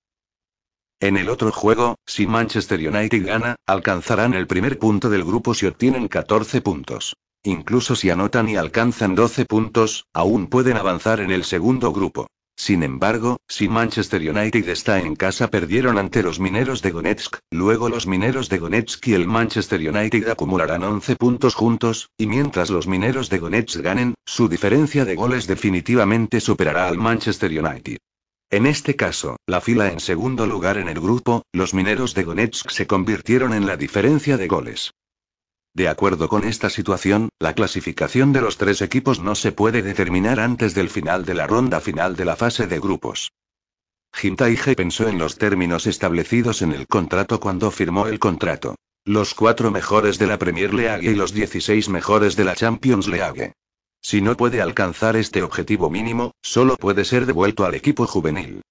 En el otro juego, si Manchester United gana, alcanzarán el primer punto del grupo si obtienen 14 puntos. Incluso si anotan y alcanzan 12 puntos, aún pueden avanzar en el segundo grupo. Sin embargo, si Manchester United está en casa perdieron ante los mineros de Donetsk, luego los mineros de Donetsk y el Manchester United acumularán 11 puntos juntos, y mientras los mineros de Donetsk ganen, su diferencia de goles definitivamente superará al Manchester United. En este caso, la fila en segundo lugar en el grupo, los mineros de Donetsk se convirtieron en la diferencia de goles. De acuerdo con esta situación, la clasificación de los tres equipos no se puede determinar antes del final de la ronda final de la fase de grupos. Jintaige pensó en los términos establecidos en el contrato cuando firmó el contrato. Los cuatro mejores de la Premier League y los 16 mejores de la Champions League. Si no puede alcanzar este objetivo mínimo, solo puede ser devuelto al equipo juvenil.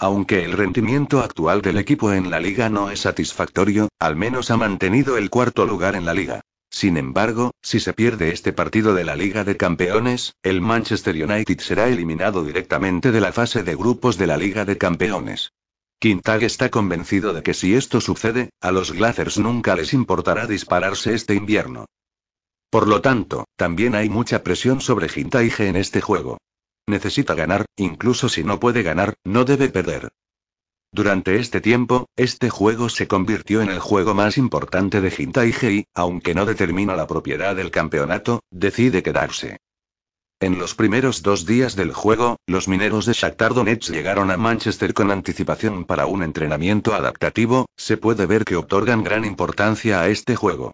Aunque el rendimiento actual del equipo en la liga no es satisfactorio, al menos ha mantenido el cuarto lugar en la liga. Sin embargo, si se pierde este partido de la Liga de Campeones, el Manchester United será eliminado directamente de la fase de grupos de la Liga de Campeones. Quintag está convencido de que si esto sucede, a los Glazers nunca les importará dispararse este invierno. Por lo tanto, también hay mucha presión sobre Gintaige en este juego. Necesita ganar, incluso si no puede ganar, no debe perder. Durante este tiempo, este juego se convirtió en el juego más importante de Jintaige y, aunque no determina la propiedad del campeonato, decide quedarse. En los primeros dos días del juego, los mineros de Shakhtar Donetsk llegaron a Manchester con anticipación para un entrenamiento adaptativo, se puede ver que otorgan gran importancia a este juego.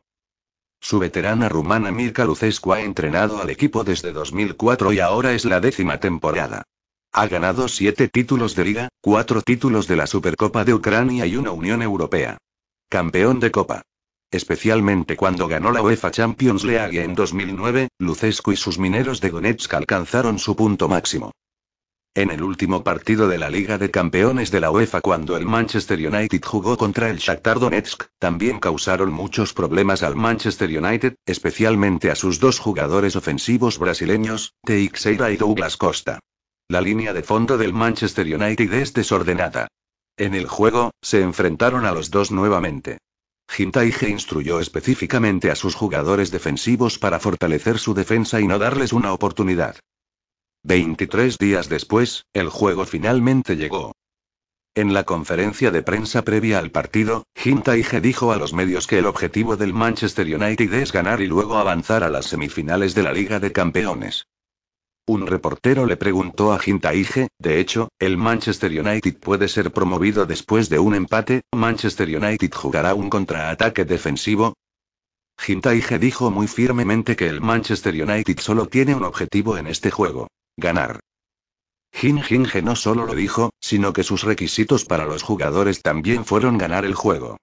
Su veterana rumana Mirka Lucescu ha entrenado al equipo desde 2004 y ahora es la décima temporada. Ha ganado siete títulos de liga, cuatro títulos de la Supercopa de Ucrania y una Unión Europea. Campeón de Copa. Especialmente cuando ganó la UEFA Champions League en 2009, Lucescu y sus mineros de Donetsk alcanzaron su punto máximo. En el último partido de la Liga de Campeones de la UEFA cuando el Manchester United jugó contra el Shakhtar Donetsk, también causaron muchos problemas al Manchester United, especialmente a sus dos jugadores ofensivos brasileños, Teixeira y Douglas Costa. La línea de fondo del Manchester United es desordenada. En el juego, se enfrentaron a los dos nuevamente. Jintaige instruyó específicamente a sus jugadores defensivos para fortalecer su defensa y no darles una oportunidad. 23 días después, el juego finalmente llegó. En la conferencia de prensa previa al partido, Hintaige dijo a los medios que el objetivo del Manchester United es ganar y luego avanzar a las semifinales de la Liga de Campeones. Un reportero le preguntó a Hintaige, de hecho, el Manchester United puede ser promovido después de un empate, Manchester United jugará un contraataque defensivo. Hintaige dijo muy firmemente que el Manchester United solo tiene un objetivo en este juego. Ganar. Jin Jinge no solo lo dijo, sino que sus requisitos para los jugadores también fueron ganar el juego.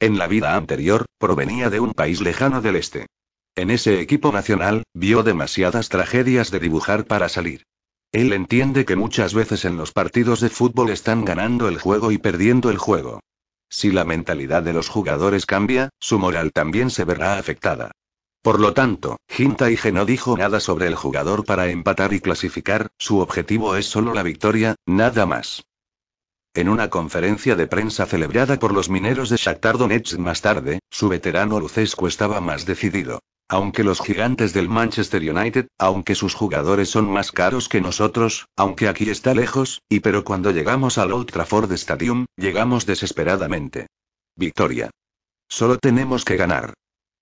En la vida anterior, provenía de un país lejano del este. En ese equipo nacional, vio demasiadas tragedias de dibujar para salir. Él entiende que muchas veces en los partidos de fútbol están ganando el juego y perdiendo el juego. Si la mentalidad de los jugadores cambia, su moral también se verá afectada. Por lo tanto, Hintaige no dijo nada sobre el jugador para empatar y clasificar, su objetivo es solo la victoria, nada más. En una conferencia de prensa celebrada por los mineros de Shakhtar Donetsk más tarde, su veterano Lucescu estaba más decidido. Aunque los gigantes del Manchester United, aunque sus jugadores son más caros que nosotros, aunque aquí está lejos, y pero cuando llegamos al Old Trafford Stadium, llegamos desesperadamente. Victoria. Solo tenemos que ganar.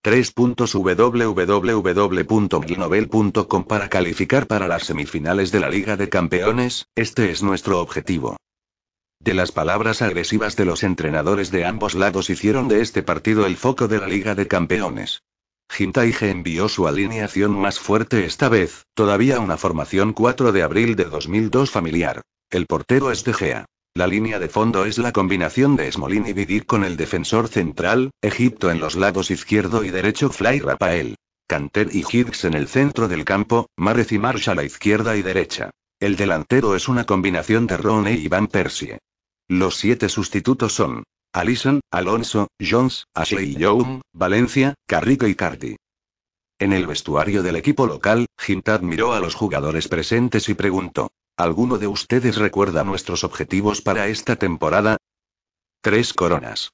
3. www.globel.com para calificar para las semifinales de la Liga de Campeones, este es nuestro objetivo. De las palabras agresivas de los entrenadores de ambos lados hicieron de este partido el foco de la Liga de Campeones. Jintaige envió su alineación más fuerte esta vez, todavía una formación 4 de abril de 2002 familiar. El portero es De Gea. La línea de fondo es la combinación de Smolin y Vidic con el defensor central, Egipto en los lados izquierdo y derecho Fly Rafael. Canter y Higgs en el centro del campo, Marez y Marsh a la izquierda y derecha. El delantero es una combinación de Roney y Van Persie. Los siete sustitutos son Alison, Alonso, Jones, Ashley Young, Valencia, Carrico y Cardi. En el vestuario del equipo local, Hintad miró a los jugadores presentes y preguntó: ¿Alguno de ustedes recuerda nuestros objetivos para esta temporada? Tres coronas.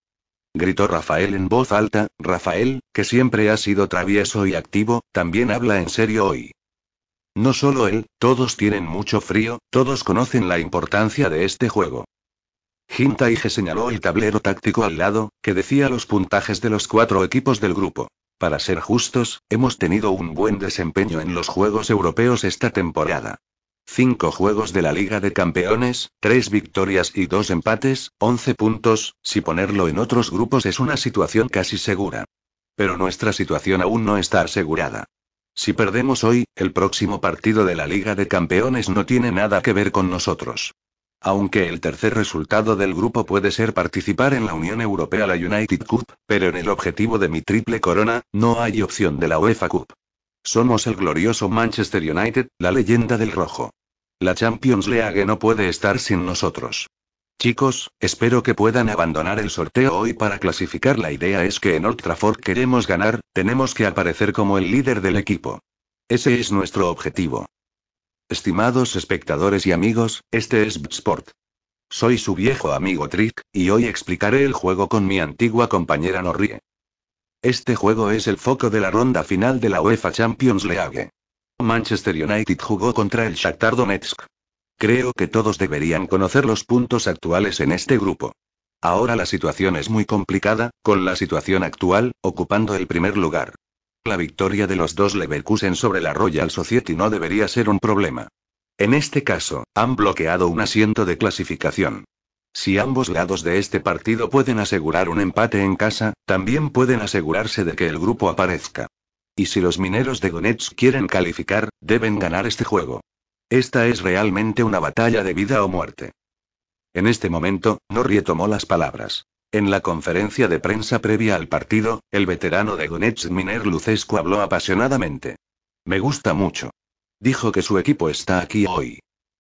Gritó Rafael en voz alta, Rafael, que siempre ha sido travieso y activo, también habla en serio hoy. No solo él, todos tienen mucho frío, todos conocen la importancia de este juego. Hintaige señaló el tablero táctico al lado, que decía los puntajes de los cuatro equipos del grupo. Para ser justos, hemos tenido un buen desempeño en los Juegos Europeos esta temporada. Cinco juegos de la Liga de Campeones, tres victorias y dos empates, once puntos, si ponerlo en otros grupos es una situación casi segura. Pero nuestra situación aún no está asegurada. Si perdemos hoy, el próximo partido de la Liga de Campeones no tiene nada que ver con nosotros. Aunque el tercer resultado del grupo puede ser participar en la Unión Europea la United Cup, pero en el objetivo de mi triple corona, no hay opción de la UEFA Cup. Somos el glorioso Manchester United, la leyenda del rojo. La Champions League no puede estar sin nosotros. Chicos, espero que puedan abandonar el sorteo hoy para clasificar. La idea es que en Old Trafford queremos ganar, tenemos que aparecer como el líder del equipo. Ese es nuestro objetivo. Estimados espectadores y amigos, este es Sport. Soy su viejo amigo Trick, y hoy explicaré el juego con mi antigua compañera Norrie. Este juego es el foco de la ronda final de la UEFA Champions League. Manchester United jugó contra el Shakhtar Donetsk. Creo que todos deberían conocer los puntos actuales en este grupo. Ahora la situación es muy complicada, con la situación actual, ocupando el primer lugar. La victoria de los dos Leverkusen sobre la Royal Society no debería ser un problema. En este caso, han bloqueado un asiento de clasificación. Si ambos lados de este partido pueden asegurar un empate en casa, también pueden asegurarse de que el grupo aparezca. Y si los mineros de Donetsk quieren calificar, deben ganar este juego. Esta es realmente una batalla de vida o muerte. En este momento, Norrie tomó las palabras. En la conferencia de prensa previa al partido, el veterano de Donetsk Miner Lucescu habló apasionadamente. Me gusta mucho. Dijo que su equipo está aquí hoy.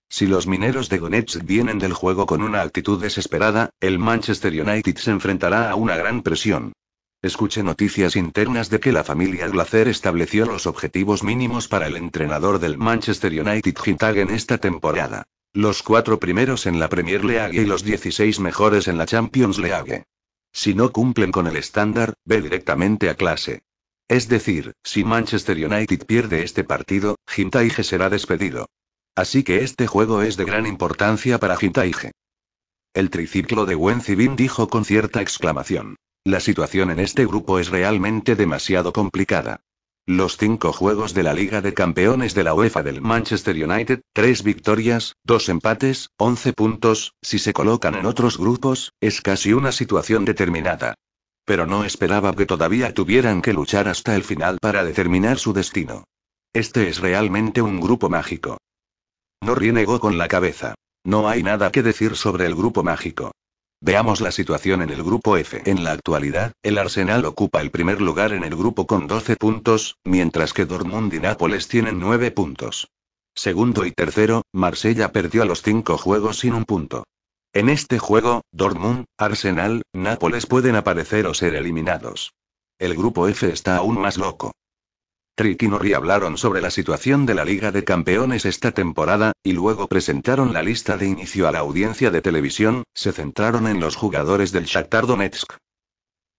Si los mineros de Donetsk vienen del juego con una actitud desesperada, el Manchester United se enfrentará a una gran presión. Escuché noticias internas de que la familia Glazer estableció los objetivos mínimos para el entrenador del Manchester United en esta temporada. Los cuatro primeros en la Premier League y los 16 mejores en la Champions League. Si no cumplen con el estándar, ve directamente a clase. Es decir, si Manchester United pierde este partido, Hintaige será despedido. Así que este juego es de gran importancia para Hintaige. El triciclo de Wenzibin dijo con cierta exclamación. La situación en este grupo es realmente demasiado complicada. Los cinco juegos de la Liga de Campeones de la UEFA del Manchester United, tres victorias, dos empates, once puntos, si se colocan en otros grupos, es casi una situación determinada. Pero no esperaba que todavía tuvieran que luchar hasta el final para determinar su destino. Este es realmente un grupo mágico. No renegó con la cabeza. No hay nada que decir sobre el grupo mágico. Veamos la situación en el grupo F. En la actualidad, el Arsenal ocupa el primer lugar en el grupo con 12 puntos, mientras que Dortmund y Nápoles tienen 9 puntos. Segundo y tercero, Marsella perdió a los 5 juegos sin un punto. En este juego, Dortmund, Arsenal, Nápoles pueden aparecer o ser eliminados. El grupo F está aún más loco. Trick y hablaron sobre la situación de la Liga de Campeones esta temporada, y luego presentaron la lista de inicio a la audiencia de televisión, se centraron en los jugadores del Shakhtar Donetsk.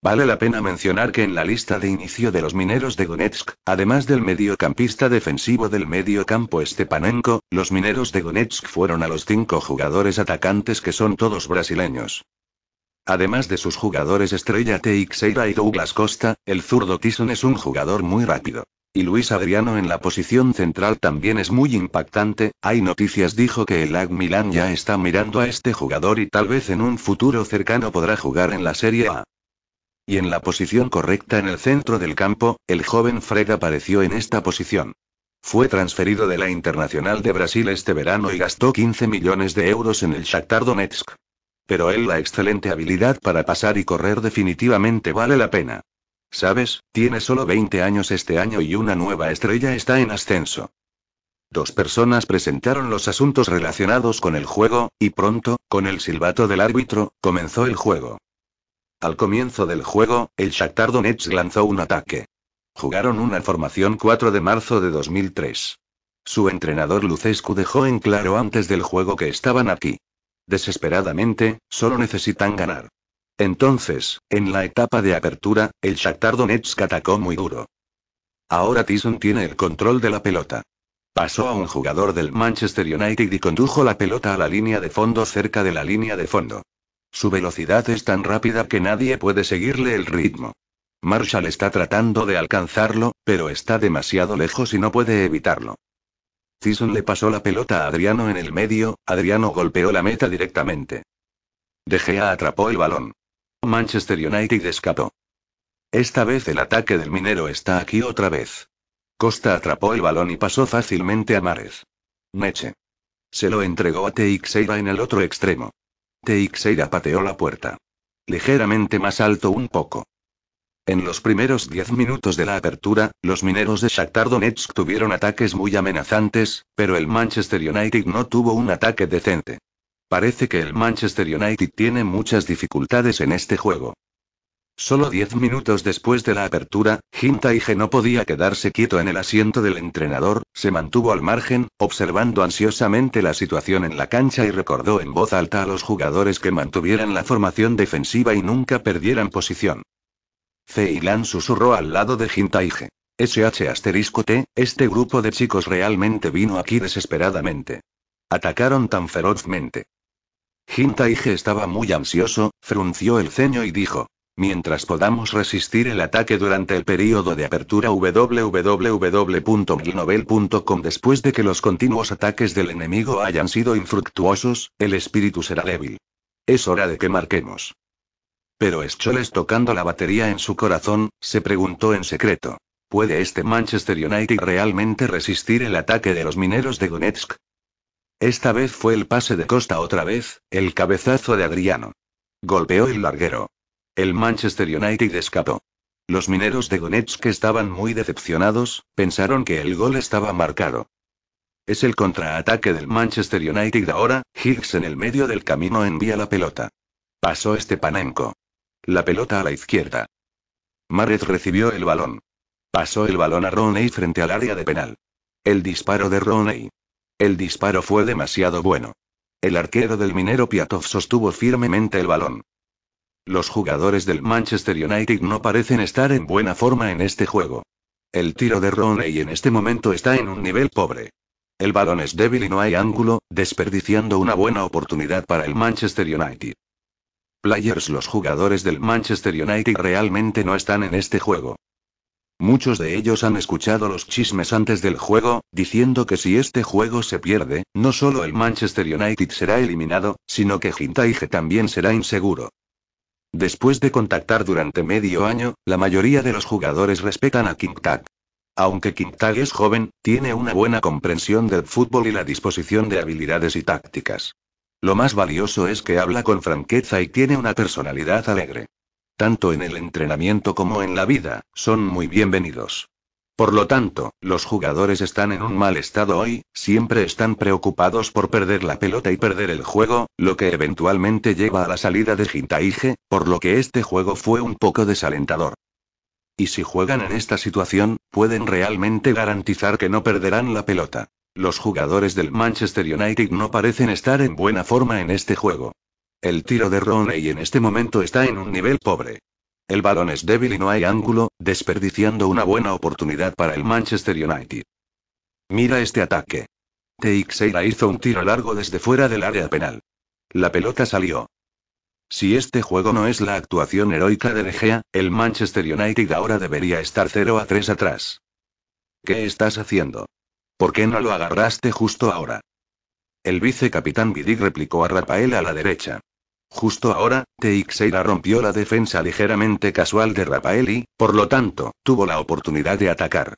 Vale la pena mencionar que en la lista de inicio de los mineros de Donetsk, además del mediocampista defensivo del medio campo Stepanenko, los mineros de Donetsk fueron a los cinco jugadores atacantes que son todos brasileños. Además de sus jugadores estrella Teixeira y Douglas Costa, el zurdo Tyson es un jugador muy rápido. Y Luis Adriano en la posición central también es muy impactante, hay noticias dijo que el AC Milan ya está mirando a este jugador y tal vez en un futuro cercano podrá jugar en la Serie A. Y en la posición correcta en el centro del campo, el joven Fred apareció en esta posición. Fue transferido de la Internacional de Brasil este verano y gastó 15 millones de euros en el Shakhtar Donetsk. Pero él la excelente habilidad para pasar y correr definitivamente vale la pena. Sabes, tiene solo 20 años este año y una nueva estrella está en ascenso. Dos personas presentaron los asuntos relacionados con el juego, y pronto, con el silbato del árbitro, comenzó el juego. Al comienzo del juego, el Shakhtar Donetsk lanzó un ataque. Jugaron una formación 4 de marzo de 2003. Su entrenador Lucescu dejó en claro antes del juego que estaban aquí. Desesperadamente, solo necesitan ganar. Entonces, en la etapa de apertura, el Shakhtar Donetsk atacó muy duro. Ahora Tyson tiene el control de la pelota. Pasó a un jugador del Manchester United y condujo la pelota a la línea de fondo cerca de la línea de fondo. Su velocidad es tan rápida que nadie puede seguirle el ritmo. Marshall está tratando de alcanzarlo, pero está demasiado lejos y no puede evitarlo. Tyson le pasó la pelota a Adriano en el medio, Adriano golpeó la meta directamente. De Gea atrapó el balón. Manchester United escapó. Esta vez el ataque del minero está aquí otra vez. Costa atrapó el balón y pasó fácilmente a Mares. Meche. Se lo entregó a Teixeira en el otro extremo. Teixeira pateó la puerta. Ligeramente más alto un poco. En los primeros 10 minutos de la apertura, los mineros de Shakhtar Donetsk tuvieron ataques muy amenazantes, pero el Manchester United no tuvo un ataque decente. Parece que el Manchester United tiene muchas dificultades en este juego. Solo diez minutos después de la apertura, Hintaige no podía quedarse quieto en el asiento del entrenador, se mantuvo al margen, observando ansiosamente la situación en la cancha y recordó en voz alta a los jugadores que mantuvieran la formación defensiva y nunca perdieran posición. Ceylan susurró al lado de Hintaige. SH asterisco T, este grupo de chicos realmente vino aquí desesperadamente. Atacaron tan ferozmente. Hintaige estaba muy ansioso, frunció el ceño y dijo, Mientras podamos resistir el ataque durante el período de apertura www.milnovel.com después de que los continuos ataques del enemigo hayan sido infructuosos, el espíritu será débil. Es hora de que marquemos. Pero Scholes tocando la batería en su corazón, se preguntó en secreto. ¿Puede este Manchester United realmente resistir el ataque de los mineros de Donetsk? Esta vez fue el pase de Costa otra vez, el cabezazo de Adriano. Golpeó el larguero. El Manchester United escapó. Los mineros de Donetsk estaban muy decepcionados, pensaron que el gol estaba marcado. Es el contraataque del Manchester United ahora, Higgs en el medio del camino envía la pelota. Pasó Stepanenko. La pelota a la izquierda. Maret recibió el balón. Pasó el balón a Roney frente al área de penal. El disparo de Roney. El disparo fue demasiado bueno. El arquero del minero Piatov sostuvo firmemente el balón. Los jugadores del Manchester United no parecen estar en buena forma en este juego. El tiro de Roney en este momento está en un nivel pobre. El balón es débil y no hay ángulo, desperdiciando una buena oportunidad para el Manchester United. Players Los jugadores del Manchester United realmente no están en este juego. Muchos de ellos han escuchado los chismes antes del juego, diciendo que si este juego se pierde, no solo el Manchester United será eliminado, sino que Hintaige también será inseguro. Después de contactar durante medio año, la mayoría de los jugadores respetan a Tag. Aunque Tag es joven, tiene una buena comprensión del fútbol y la disposición de habilidades y tácticas. Lo más valioso es que habla con franqueza y tiene una personalidad alegre. Tanto en el entrenamiento como en la vida, son muy bienvenidos. Por lo tanto, los jugadores están en un mal estado hoy, siempre están preocupados por perder la pelota y perder el juego, lo que eventualmente lleva a la salida de Hintaige, por lo que este juego fue un poco desalentador. Y si juegan en esta situación, pueden realmente garantizar que no perderán la pelota. Los jugadores del Manchester United no parecen estar en buena forma en este juego. El tiro de Roney en este momento está en un nivel pobre. El balón es débil y no hay ángulo, desperdiciando una buena oportunidad para el Manchester United. Mira este ataque. Teixeira hizo un tiro largo desde fuera del área penal. La pelota salió. Si este juego no es la actuación heroica de De Gea, el Manchester United ahora debería estar 0 a 3 atrás. ¿Qué estás haciendo? ¿Por qué no lo agarraste justo ahora? El vicecapitán Vidic replicó a Rafael a la derecha. Justo ahora, Teixeira rompió la defensa ligeramente casual de Rafael y, por lo tanto, tuvo la oportunidad de atacar.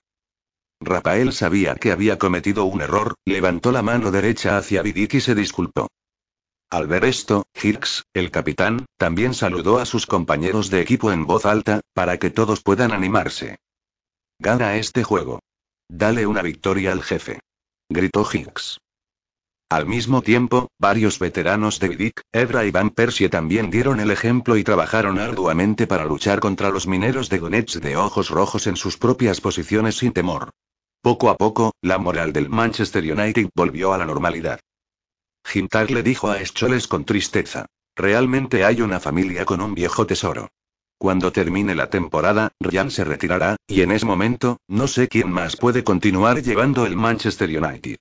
Rafael sabía que había cometido un error, levantó la mano derecha hacia Vidic y se disculpó. Al ver esto, Hirks, el capitán, también saludó a sus compañeros de equipo en voz alta, para que todos puedan animarse. Gana este juego. Dale una victoria al jefe. gritó Hicks. Al mismo tiempo, varios veteranos de Vidic, Ebra y Van Persie también dieron el ejemplo y trabajaron arduamente para luchar contra los mineros de Donetsk de ojos rojos en sus propias posiciones sin temor. Poco a poco, la moral del Manchester United volvió a la normalidad. Gintar le dijo a Scholes con tristeza. Realmente hay una familia con un viejo tesoro. Cuando termine la temporada, Ryan se retirará, y en ese momento, no sé quién más puede continuar llevando el Manchester United.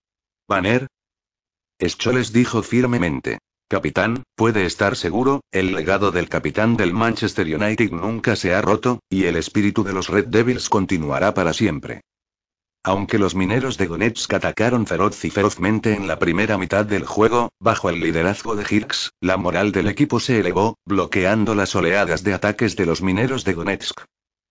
Banner, Scholes dijo firmemente. Capitán, puede estar seguro, el legado del capitán del Manchester United nunca se ha roto, y el espíritu de los Red Devils continuará para siempre. Aunque los mineros de Donetsk atacaron feroz y ferozmente en la primera mitad del juego, bajo el liderazgo de Hirks, la moral del equipo se elevó, bloqueando las oleadas de ataques de los mineros de Donetsk.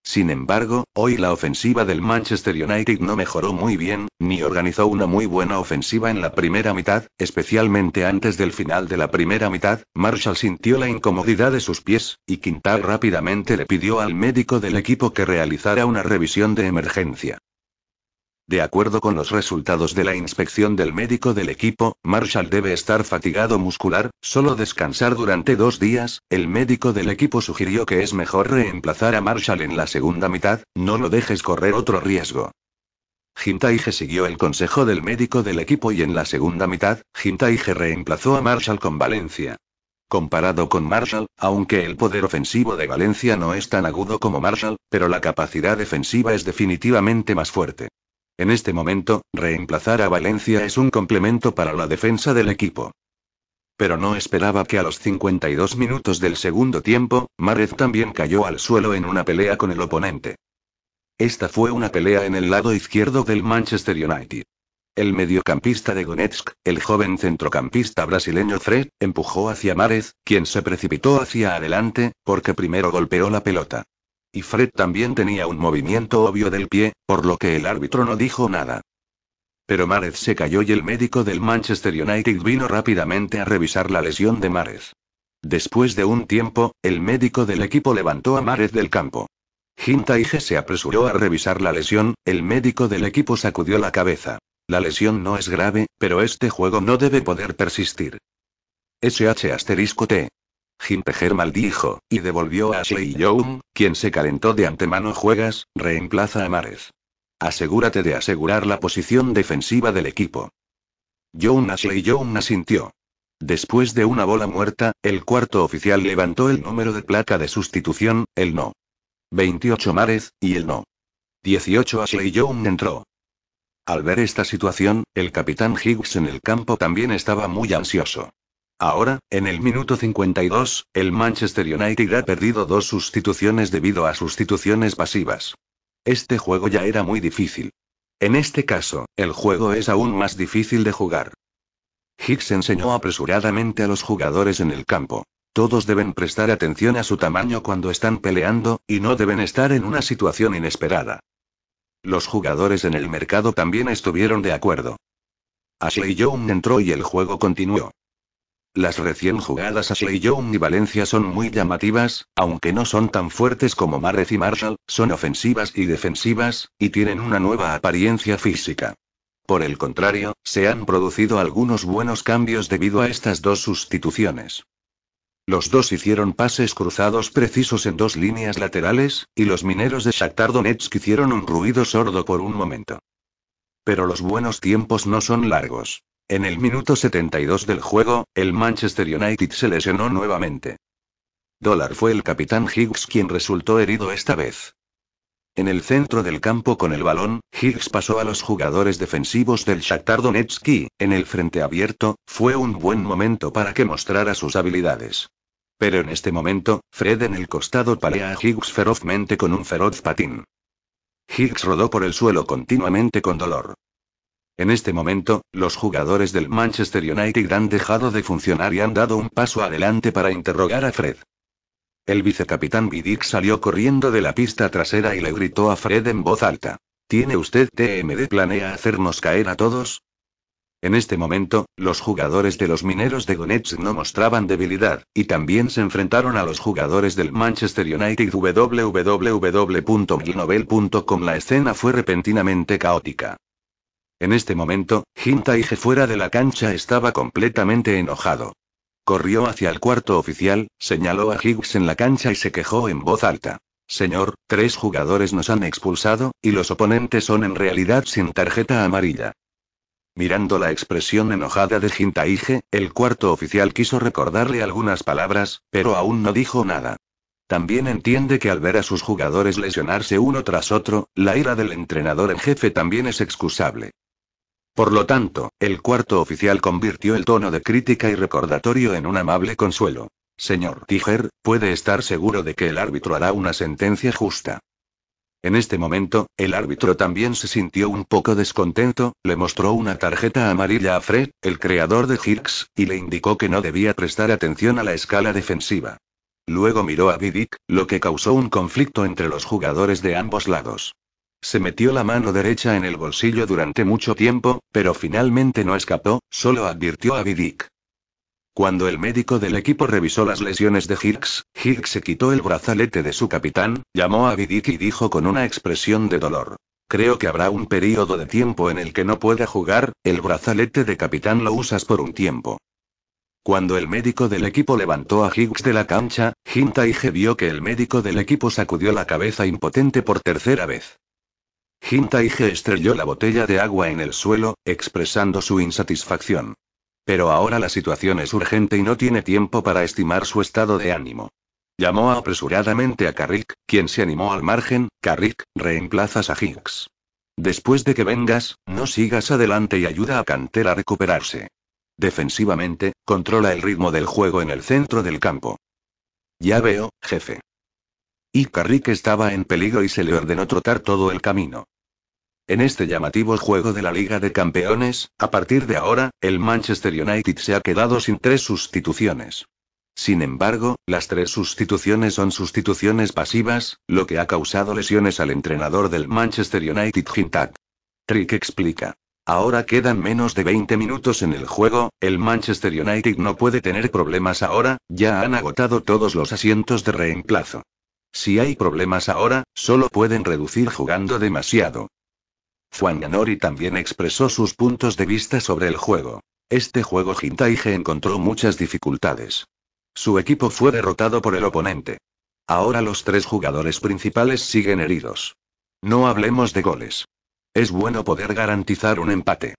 Sin embargo, hoy la ofensiva del Manchester United no mejoró muy bien, ni organizó una muy buena ofensiva en la primera mitad, especialmente antes del final de la primera mitad, Marshall sintió la incomodidad de sus pies, y Quintal rápidamente le pidió al médico del equipo que realizara una revisión de emergencia. De acuerdo con los resultados de la inspección del médico del equipo, Marshall debe estar fatigado muscular, solo descansar durante dos días, el médico del equipo sugirió que es mejor reemplazar a Marshall en la segunda mitad, no lo dejes correr otro riesgo. Jintaige siguió el consejo del médico del equipo y en la segunda mitad, Jintaige reemplazó a Marshall con Valencia. Comparado con Marshall, aunque el poder ofensivo de Valencia no es tan agudo como Marshall, pero la capacidad defensiva es definitivamente más fuerte. En este momento, reemplazar a Valencia es un complemento para la defensa del equipo. Pero no esperaba que a los 52 minutos del segundo tiempo, Márez también cayó al suelo en una pelea con el oponente. Esta fue una pelea en el lado izquierdo del Manchester United. El mediocampista de Donetsk, el joven centrocampista brasileño Fred, empujó hacia Márez, quien se precipitó hacia adelante, porque primero golpeó la pelota. Y Fred también tenía un movimiento obvio del pie, por lo que el árbitro no dijo nada. Pero Márez se cayó y el médico del Manchester United vino rápidamente a revisar la lesión de Márez. Después de un tiempo, el médico del equipo levantó a Márez del campo. Hintaige se apresuró a revisar la lesión, el médico del equipo sacudió la cabeza. La lesión no es grave, pero este juego no debe poder persistir. SH asterisco T. Ginteger maldijo, y devolvió a Ashley Young, quien se calentó de antemano juegas, reemplaza a Mares. Asegúrate de asegurar la posición defensiva del equipo. Young Ashley Young asintió. Después de una bola muerta, el cuarto oficial levantó el número de placa de sustitución, el no. 28 Mares, y el no. 18 Ashley Young entró. Al ver esta situación, el capitán Higgs en el campo también estaba muy ansioso. Ahora, en el minuto 52, el Manchester United ha perdido dos sustituciones debido a sustituciones pasivas. Este juego ya era muy difícil. En este caso, el juego es aún más difícil de jugar. Hicks enseñó apresuradamente a los jugadores en el campo. Todos deben prestar atención a su tamaño cuando están peleando, y no deben estar en una situación inesperada. Los jugadores en el mercado también estuvieron de acuerdo. Ashley Young entró y el juego continuó. Las recién jugadas Ashley Young y Valencia son muy llamativas, aunque no son tan fuertes como Marez y Marshall, son ofensivas y defensivas, y tienen una nueva apariencia física. Por el contrario, se han producido algunos buenos cambios debido a estas dos sustituciones. Los dos hicieron pases cruzados precisos en dos líneas laterales, y los mineros de Shakhtar Donetsk hicieron un ruido sordo por un momento. Pero los buenos tiempos no son largos. En el minuto 72 del juego, el Manchester United se lesionó nuevamente. Dollar fue el capitán Higgs quien resultó herido esta vez. En el centro del campo con el balón, Higgs pasó a los jugadores defensivos del Shakhtar Donetsk y, en el frente abierto, fue un buen momento para que mostrara sus habilidades. Pero en este momento, Fred en el costado palea a Higgs ferozmente con un feroz patín. Higgs rodó por el suelo continuamente con dolor. En este momento, los jugadores del Manchester United han dejado de funcionar y han dado un paso adelante para interrogar a Fred. El vicecapitán Vidic salió corriendo de la pista trasera y le gritó a Fred en voz alta. ¿Tiene usted TMD planea hacernos caer a todos? En este momento, los jugadores de los mineros de Donetsk no mostraban debilidad, y también se enfrentaron a los jugadores del Manchester United www.gnovel.com La escena fue repentinamente caótica. En este momento, Hintaige fuera de la cancha estaba completamente enojado. Corrió hacia el cuarto oficial, señaló a Higgs en la cancha y se quejó en voz alta. Señor, tres jugadores nos han expulsado, y los oponentes son en realidad sin tarjeta amarilla. Mirando la expresión enojada de Hintaige, el cuarto oficial quiso recordarle algunas palabras, pero aún no dijo nada. También entiende que al ver a sus jugadores lesionarse uno tras otro, la ira del entrenador en jefe también es excusable. Por lo tanto, el cuarto oficial convirtió el tono de crítica y recordatorio en un amable consuelo. Señor Tiger, puede estar seguro de que el árbitro hará una sentencia justa. En este momento, el árbitro también se sintió un poco descontento, le mostró una tarjeta amarilla a Fred, el creador de Hicks, y le indicó que no debía prestar atención a la escala defensiva. Luego miró a Vidic, lo que causó un conflicto entre los jugadores de ambos lados. Se metió la mano derecha en el bolsillo durante mucho tiempo, pero finalmente no escapó, solo advirtió a Vidic. Cuando el médico del equipo revisó las lesiones de Hicks, Hicks se quitó el brazalete de su capitán, llamó a Vidic y dijo con una expresión de dolor. Creo que habrá un periodo de tiempo en el que no pueda jugar, el brazalete de capitán lo usas por un tiempo. Cuando el médico del equipo levantó a Higgs de la cancha, Hintaige vio que el médico del equipo sacudió la cabeza impotente por tercera vez. Hintaige estrelló la botella de agua en el suelo, expresando su insatisfacción. Pero ahora la situación es urgente y no tiene tiempo para estimar su estado de ánimo. Llamó apresuradamente a Carrick, quien se animó al margen, Carrick, reemplazas a Higgs. Después de que vengas, no sigas adelante y ayuda a Canter a recuperarse. Defensivamente, controla el ritmo del juego en el centro del campo. Ya veo, jefe. Y Carrick estaba en peligro y se le ordenó trotar todo el camino. En este llamativo juego de la Liga de Campeones, a partir de ahora, el Manchester United se ha quedado sin tres sustituciones. Sin embargo, las tres sustituciones son sustituciones pasivas, lo que ha causado lesiones al entrenador del Manchester United Hintak. Trick explica. Ahora quedan menos de 20 minutos en el juego, el Manchester United no puede tener problemas ahora, ya han agotado todos los asientos de reemplazo. Si hay problemas ahora, solo pueden reducir jugando demasiado. Zwanganori también expresó sus puntos de vista sobre el juego. Este juego Hintaige encontró muchas dificultades. Su equipo fue derrotado por el oponente. Ahora los tres jugadores principales siguen heridos. No hablemos de goles. Es bueno poder garantizar un empate.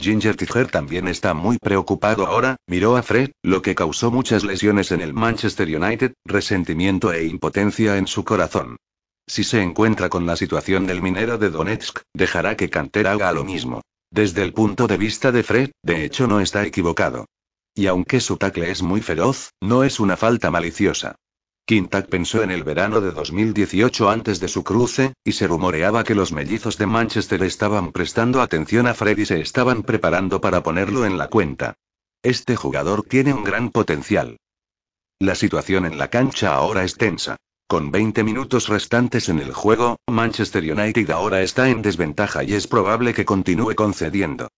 Ginger Tiger también está muy preocupado ahora, miró a Fred, lo que causó muchas lesiones en el Manchester United, resentimiento e impotencia en su corazón. Si se encuentra con la situación del minero de Donetsk, dejará que Canter haga lo mismo. Desde el punto de vista de Fred, de hecho no está equivocado. Y aunque su tackle es muy feroz, no es una falta maliciosa. Quintac pensó en el verano de 2018 antes de su cruce, y se rumoreaba que los mellizos de Manchester estaban prestando atención a Fred y se estaban preparando para ponerlo en la cuenta. Este jugador tiene un gran potencial. La situación en la cancha ahora es tensa. Con 20 minutos restantes en el juego, Manchester United ahora está en desventaja y es probable que continúe concediendo.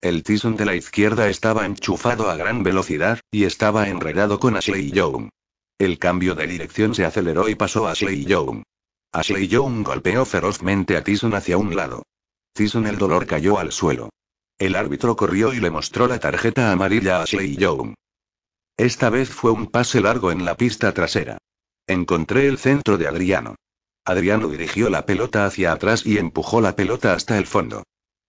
El Tyson de la izquierda estaba enchufado a gran velocidad, y estaba enredado con Ashley Young. El cambio de dirección se aceleró y pasó a Ashley Young. Ashley Young golpeó ferozmente a Tyson hacia un lado. Tyson el dolor cayó al suelo. El árbitro corrió y le mostró la tarjeta amarilla a Ashley Young. Esta vez fue un pase largo en la pista trasera. Encontré el centro de Adriano. Adriano dirigió la pelota hacia atrás y empujó la pelota hasta el fondo.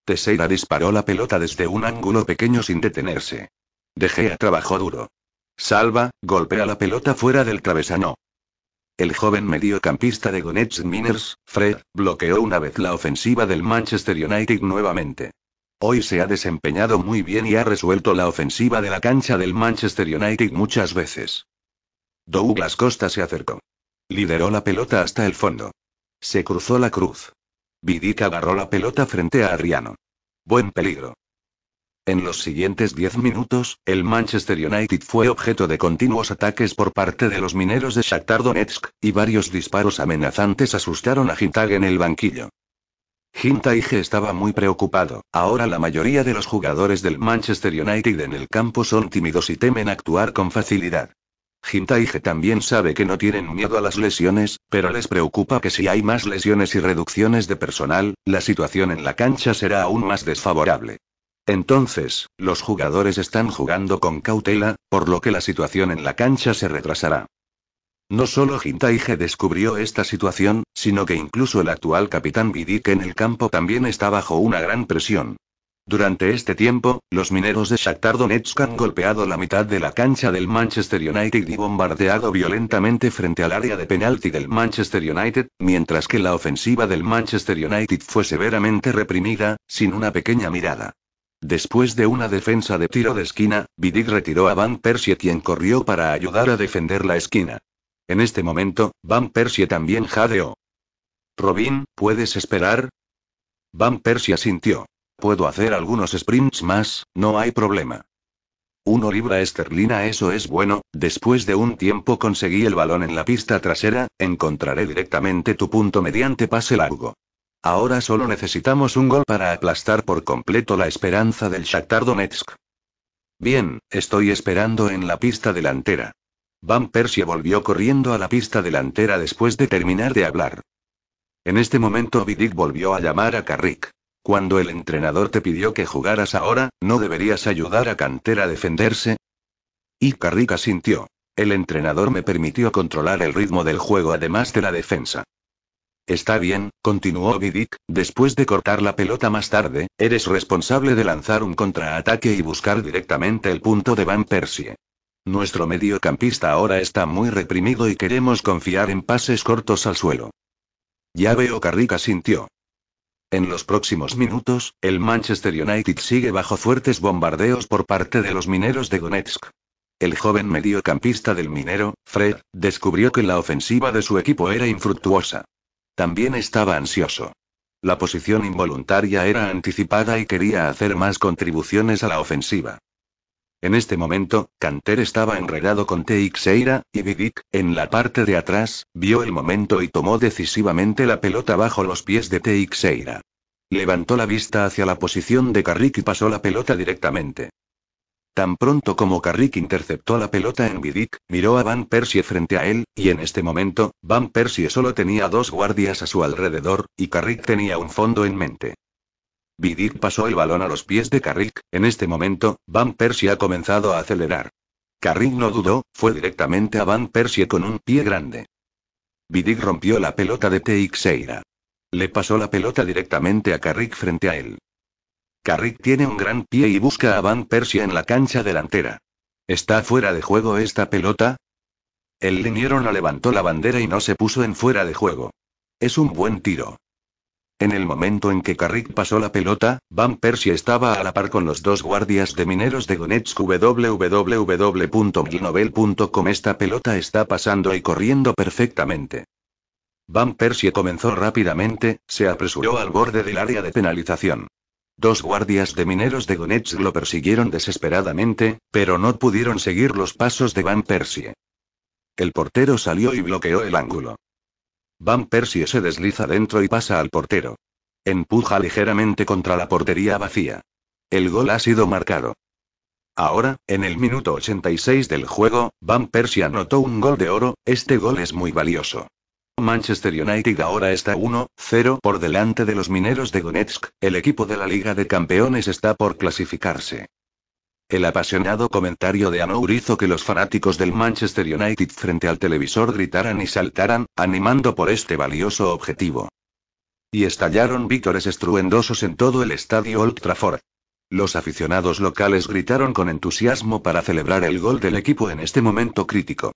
Teixeira disparó la pelota desde un ángulo pequeño sin detenerse. Dejé a trabajo duro. Salva, golpea la pelota fuera del travesano. El joven mediocampista de Donetsk Miners, Fred, bloqueó una vez la ofensiva del Manchester United nuevamente. Hoy se ha desempeñado muy bien y ha resuelto la ofensiva de la cancha del Manchester United muchas veces. Douglas Costa se acercó. Lideró la pelota hasta el fondo. Se cruzó la cruz. Vidic agarró la pelota frente a Adriano. Buen peligro. En los siguientes 10 minutos, el Manchester United fue objeto de continuos ataques por parte de los mineros de Shakhtar Donetsk, y varios disparos amenazantes asustaron a Hintag en el banquillo. Hintaige estaba muy preocupado, ahora la mayoría de los jugadores del Manchester United en el campo son tímidos y temen actuar con facilidad. Jintaige también sabe que no tienen miedo a las lesiones, pero les preocupa que si hay más lesiones y reducciones de personal, la situación en la cancha será aún más desfavorable. Entonces, los jugadores están jugando con cautela, por lo que la situación en la cancha se retrasará. No solo Jintaige descubrió esta situación, sino que incluso el actual capitán Vidic en el campo también está bajo una gran presión. Durante este tiempo, los mineros de Shakhtar Donetsk han golpeado la mitad de la cancha del Manchester United y bombardeado violentamente frente al área de penalti del Manchester United, mientras que la ofensiva del Manchester United fue severamente reprimida, sin una pequeña mirada. Después de una defensa de tiro de esquina, Vidic retiró a Van Persie quien corrió para ayudar a defender la esquina. En este momento, Van Persie también jadeó. Robin, ¿puedes esperar? Van Persie asintió. Puedo hacer algunos sprints más, no hay problema. Uno libra esterlina, eso es bueno, después de un tiempo conseguí el balón en la pista trasera, encontraré directamente tu punto mediante pase largo. Ahora solo necesitamos un gol para aplastar por completo la esperanza del Shakhtar Donetsk. Bien, estoy esperando en la pista delantera. Van Persie volvió corriendo a la pista delantera después de terminar de hablar. En este momento Vidic volvió a llamar a Carrick. Cuando el entrenador te pidió que jugaras ahora, ¿no deberías ayudar a Canter a defenderse? Y Carrick asintió. El entrenador me permitió controlar el ritmo del juego además de la defensa. Está bien, continuó Vidic, después de cortar la pelota más tarde, eres responsable de lanzar un contraataque y buscar directamente el punto de Van Persie. Nuestro mediocampista ahora está muy reprimido y queremos confiar en pases cortos al suelo. Ya veo Carrick asintió. En los próximos minutos, el Manchester United sigue bajo fuertes bombardeos por parte de los mineros de Donetsk. El joven mediocampista del minero, Fred, descubrió que la ofensiva de su equipo era infructuosa. También estaba ansioso. La posición involuntaria era anticipada y quería hacer más contribuciones a la ofensiva. En este momento, Canter estaba enredado con Teixeira, y Vidic, en la parte de atrás, vio el momento y tomó decisivamente la pelota bajo los pies de Teixeira. Levantó la vista hacia la posición de Carrick y pasó la pelota directamente. Tan pronto como Carrick interceptó la pelota en Vidic, miró a Van Persie frente a él, y en este momento, Van Persie solo tenía dos guardias a su alrededor, y Carrick tenía un fondo en mente. Vidic pasó el balón a los pies de Carrick, en este momento, Van Persie ha comenzado a acelerar. Carrick no dudó, fue directamente a Van Persie con un pie grande. Vidic rompió la pelota de Teixeira. Le pasó la pelota directamente a Carrick frente a él. Carrick tiene un gran pie y busca a Van Persie en la cancha delantera. ¿Está fuera de juego esta pelota? El liniero no levantó la bandera y no se puso en fuera de juego. Es un buen tiro. En el momento en que Carrick pasó la pelota, Van Persie estaba a la par con los dos guardias de mineros de Gonetsk www.gnovel.com Esta pelota está pasando y corriendo perfectamente. Van Persie comenzó rápidamente, se apresuró al borde del área de penalización. Dos guardias de mineros de Gonetsk lo persiguieron desesperadamente, pero no pudieron seguir los pasos de Van Persie. El portero salió y bloqueó el ángulo. Van Persie se desliza dentro y pasa al portero. Empuja ligeramente contra la portería vacía. El gol ha sido marcado. Ahora, en el minuto 86 del juego, Van Persie anotó un gol de oro, este gol es muy valioso. Manchester United ahora está 1-0 por delante de los mineros de Donetsk, el equipo de la Liga de Campeones está por clasificarse. El apasionado comentario de Amour hizo que los fanáticos del Manchester United frente al televisor gritaran y saltaran, animando por este valioso objetivo. Y estallaron vítores estruendosos en todo el estadio Old Trafford. Los aficionados locales gritaron con entusiasmo para celebrar el gol del equipo en este momento crítico.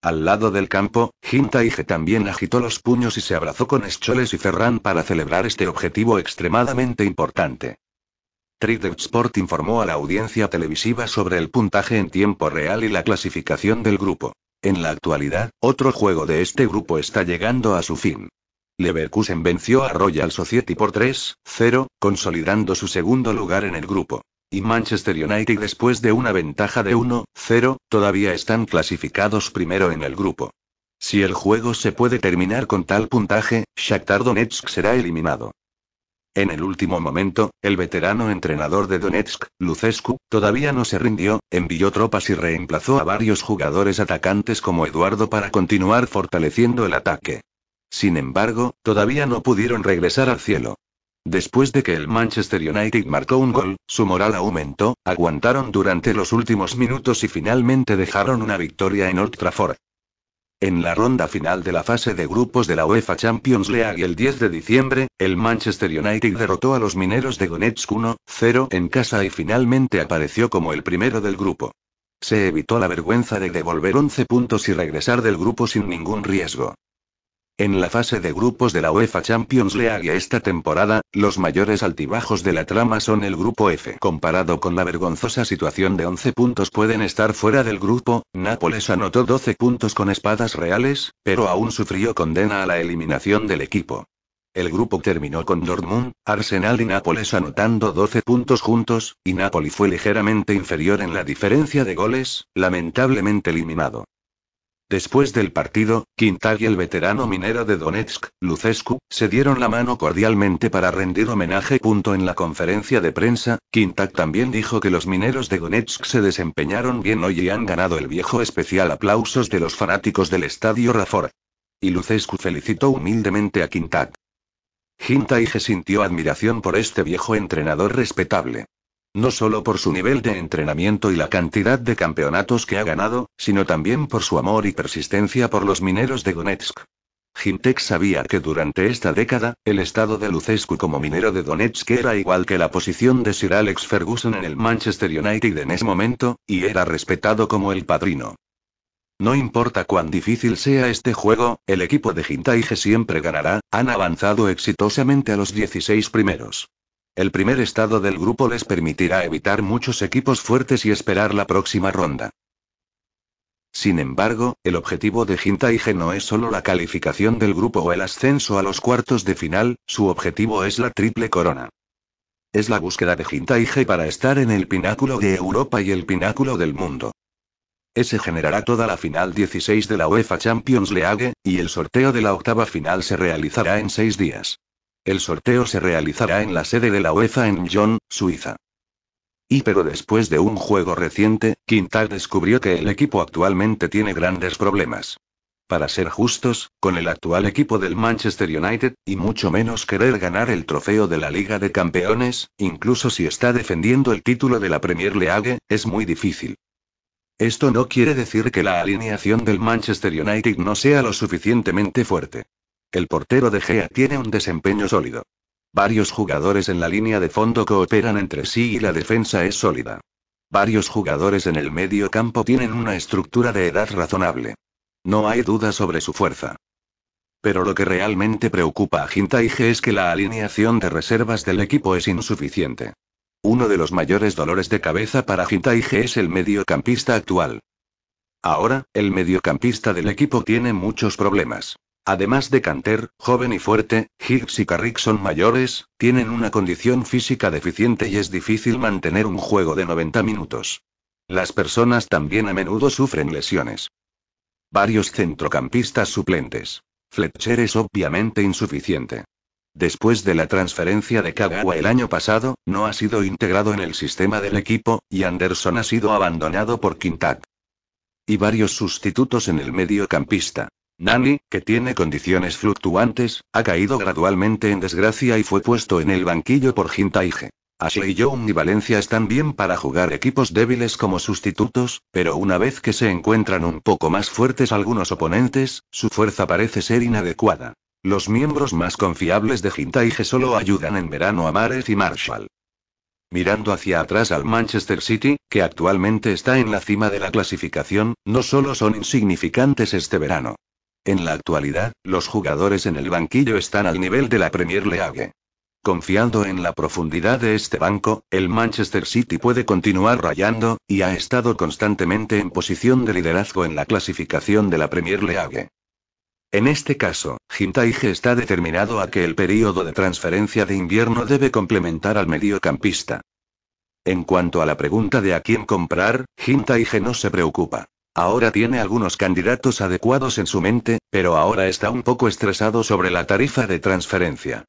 Al lado del campo, Hintaige también agitó los puños y se abrazó con Scholes y Ferran para celebrar este objetivo extremadamente importante. Trident Sport informó a la audiencia televisiva sobre el puntaje en tiempo real y la clasificación del grupo. En la actualidad, otro juego de este grupo está llegando a su fin. Leverkusen venció a Royal Society por 3-0, consolidando su segundo lugar en el grupo. Y Manchester United después de una ventaja de 1-0, todavía están clasificados primero en el grupo. Si el juego se puede terminar con tal puntaje, Shakhtar Donetsk será eliminado. En el último momento, el veterano entrenador de Donetsk, Lucescu, todavía no se rindió, envió tropas y reemplazó a varios jugadores atacantes como Eduardo para continuar fortaleciendo el ataque. Sin embargo, todavía no pudieron regresar al cielo. Después de que el Manchester United marcó un gol, su moral aumentó, aguantaron durante los últimos minutos y finalmente dejaron una victoria en Old Trafford. En la ronda final de la fase de grupos de la UEFA Champions League el 10 de diciembre, el Manchester United derrotó a los mineros de Donetsk 1-0 en casa y finalmente apareció como el primero del grupo. Se evitó la vergüenza de devolver 11 puntos y regresar del grupo sin ningún riesgo. En la fase de grupos de la UEFA Champions League esta temporada, los mayores altibajos de la trama son el grupo F. Comparado con la vergonzosa situación de 11 puntos pueden estar fuera del grupo, Nápoles anotó 12 puntos con espadas reales, pero aún sufrió condena a la eliminación del equipo. El grupo terminó con Dortmund, Arsenal y Nápoles anotando 12 puntos juntos, y Napoli fue ligeramente inferior en la diferencia de goles, lamentablemente eliminado. Después del partido, Quintag y el veterano minero de Donetsk, Lucescu, se dieron la mano cordialmente para rendir homenaje. En la conferencia de prensa, Quintag también dijo que los mineros de Donetsk se desempeñaron bien hoy y han ganado el viejo especial aplausos de los fanáticos del estadio Rafor. Y Lucescu felicitó humildemente a Quintag. Hintaige sintió admiración por este viejo entrenador respetable. No solo por su nivel de entrenamiento y la cantidad de campeonatos que ha ganado, sino también por su amor y persistencia por los mineros de Donetsk. Hintek sabía que durante esta década, el estado de Lucescu como minero de Donetsk era igual que la posición de Sir Alex Ferguson en el Manchester United en ese momento, y era respetado como el padrino. No importa cuán difícil sea este juego, el equipo de Hintaige siempre ganará, han avanzado exitosamente a los 16 primeros. El primer estado del grupo les permitirá evitar muchos equipos fuertes y esperar la próxima ronda. Sin embargo, el objetivo de Hintaige no es solo la calificación del grupo o el ascenso a los cuartos de final, su objetivo es la triple corona. Es la búsqueda de Hintaige para estar en el pináculo de Europa y el pináculo del mundo. Ese generará toda la final 16 de la UEFA Champions League, y el sorteo de la octava final se realizará en seis días. El sorteo se realizará en la sede de la UEFA en Lyon, Suiza. Y pero después de un juego reciente, Quintag descubrió que el equipo actualmente tiene grandes problemas. Para ser justos, con el actual equipo del Manchester United, y mucho menos querer ganar el trofeo de la Liga de Campeones, incluso si está defendiendo el título de la Premier League, es muy difícil. Esto no quiere decir que la alineación del Manchester United no sea lo suficientemente fuerte. El portero de Gea tiene un desempeño sólido. Varios jugadores en la línea de fondo cooperan entre sí y la defensa es sólida. Varios jugadores en el medio campo tienen una estructura de edad razonable. No hay duda sobre su fuerza. Pero lo que realmente preocupa a Hintaige es que la alineación de reservas del equipo es insuficiente. Uno de los mayores dolores de cabeza para Hintaige es el mediocampista actual. Ahora, el mediocampista del equipo tiene muchos problemas. Además de Canter, joven y fuerte, Higgs y Carrick son mayores, tienen una condición física deficiente y es difícil mantener un juego de 90 minutos. Las personas también a menudo sufren lesiones. Varios centrocampistas suplentes. Fletcher es obviamente insuficiente. Después de la transferencia de Kagawa el año pasado, no ha sido integrado en el sistema del equipo, y Anderson ha sido abandonado por Quintat. Y varios sustitutos en el mediocampista. Nani, que tiene condiciones fluctuantes, ha caído gradualmente en desgracia y fue puesto en el banquillo por Hintaige. Ashley Young y Valencia están bien para jugar equipos débiles como sustitutos, pero una vez que se encuentran un poco más fuertes algunos oponentes, su fuerza parece ser inadecuada. Los miembros más confiables de Hintaige solo ayudan en verano a Mares y Marshall. Mirando hacia atrás al Manchester City, que actualmente está en la cima de la clasificación, no solo son insignificantes este verano. En la actualidad, los jugadores en el banquillo están al nivel de la Premier League. Confiando en la profundidad de este banco, el Manchester City puede continuar rayando, y ha estado constantemente en posición de liderazgo en la clasificación de la Premier League. En este caso, Hintaige está determinado a que el periodo de transferencia de invierno debe complementar al mediocampista. En cuanto a la pregunta de a quién comprar, Hintaige no se preocupa. Ahora tiene algunos candidatos adecuados en su mente, pero ahora está un poco estresado sobre la tarifa de transferencia.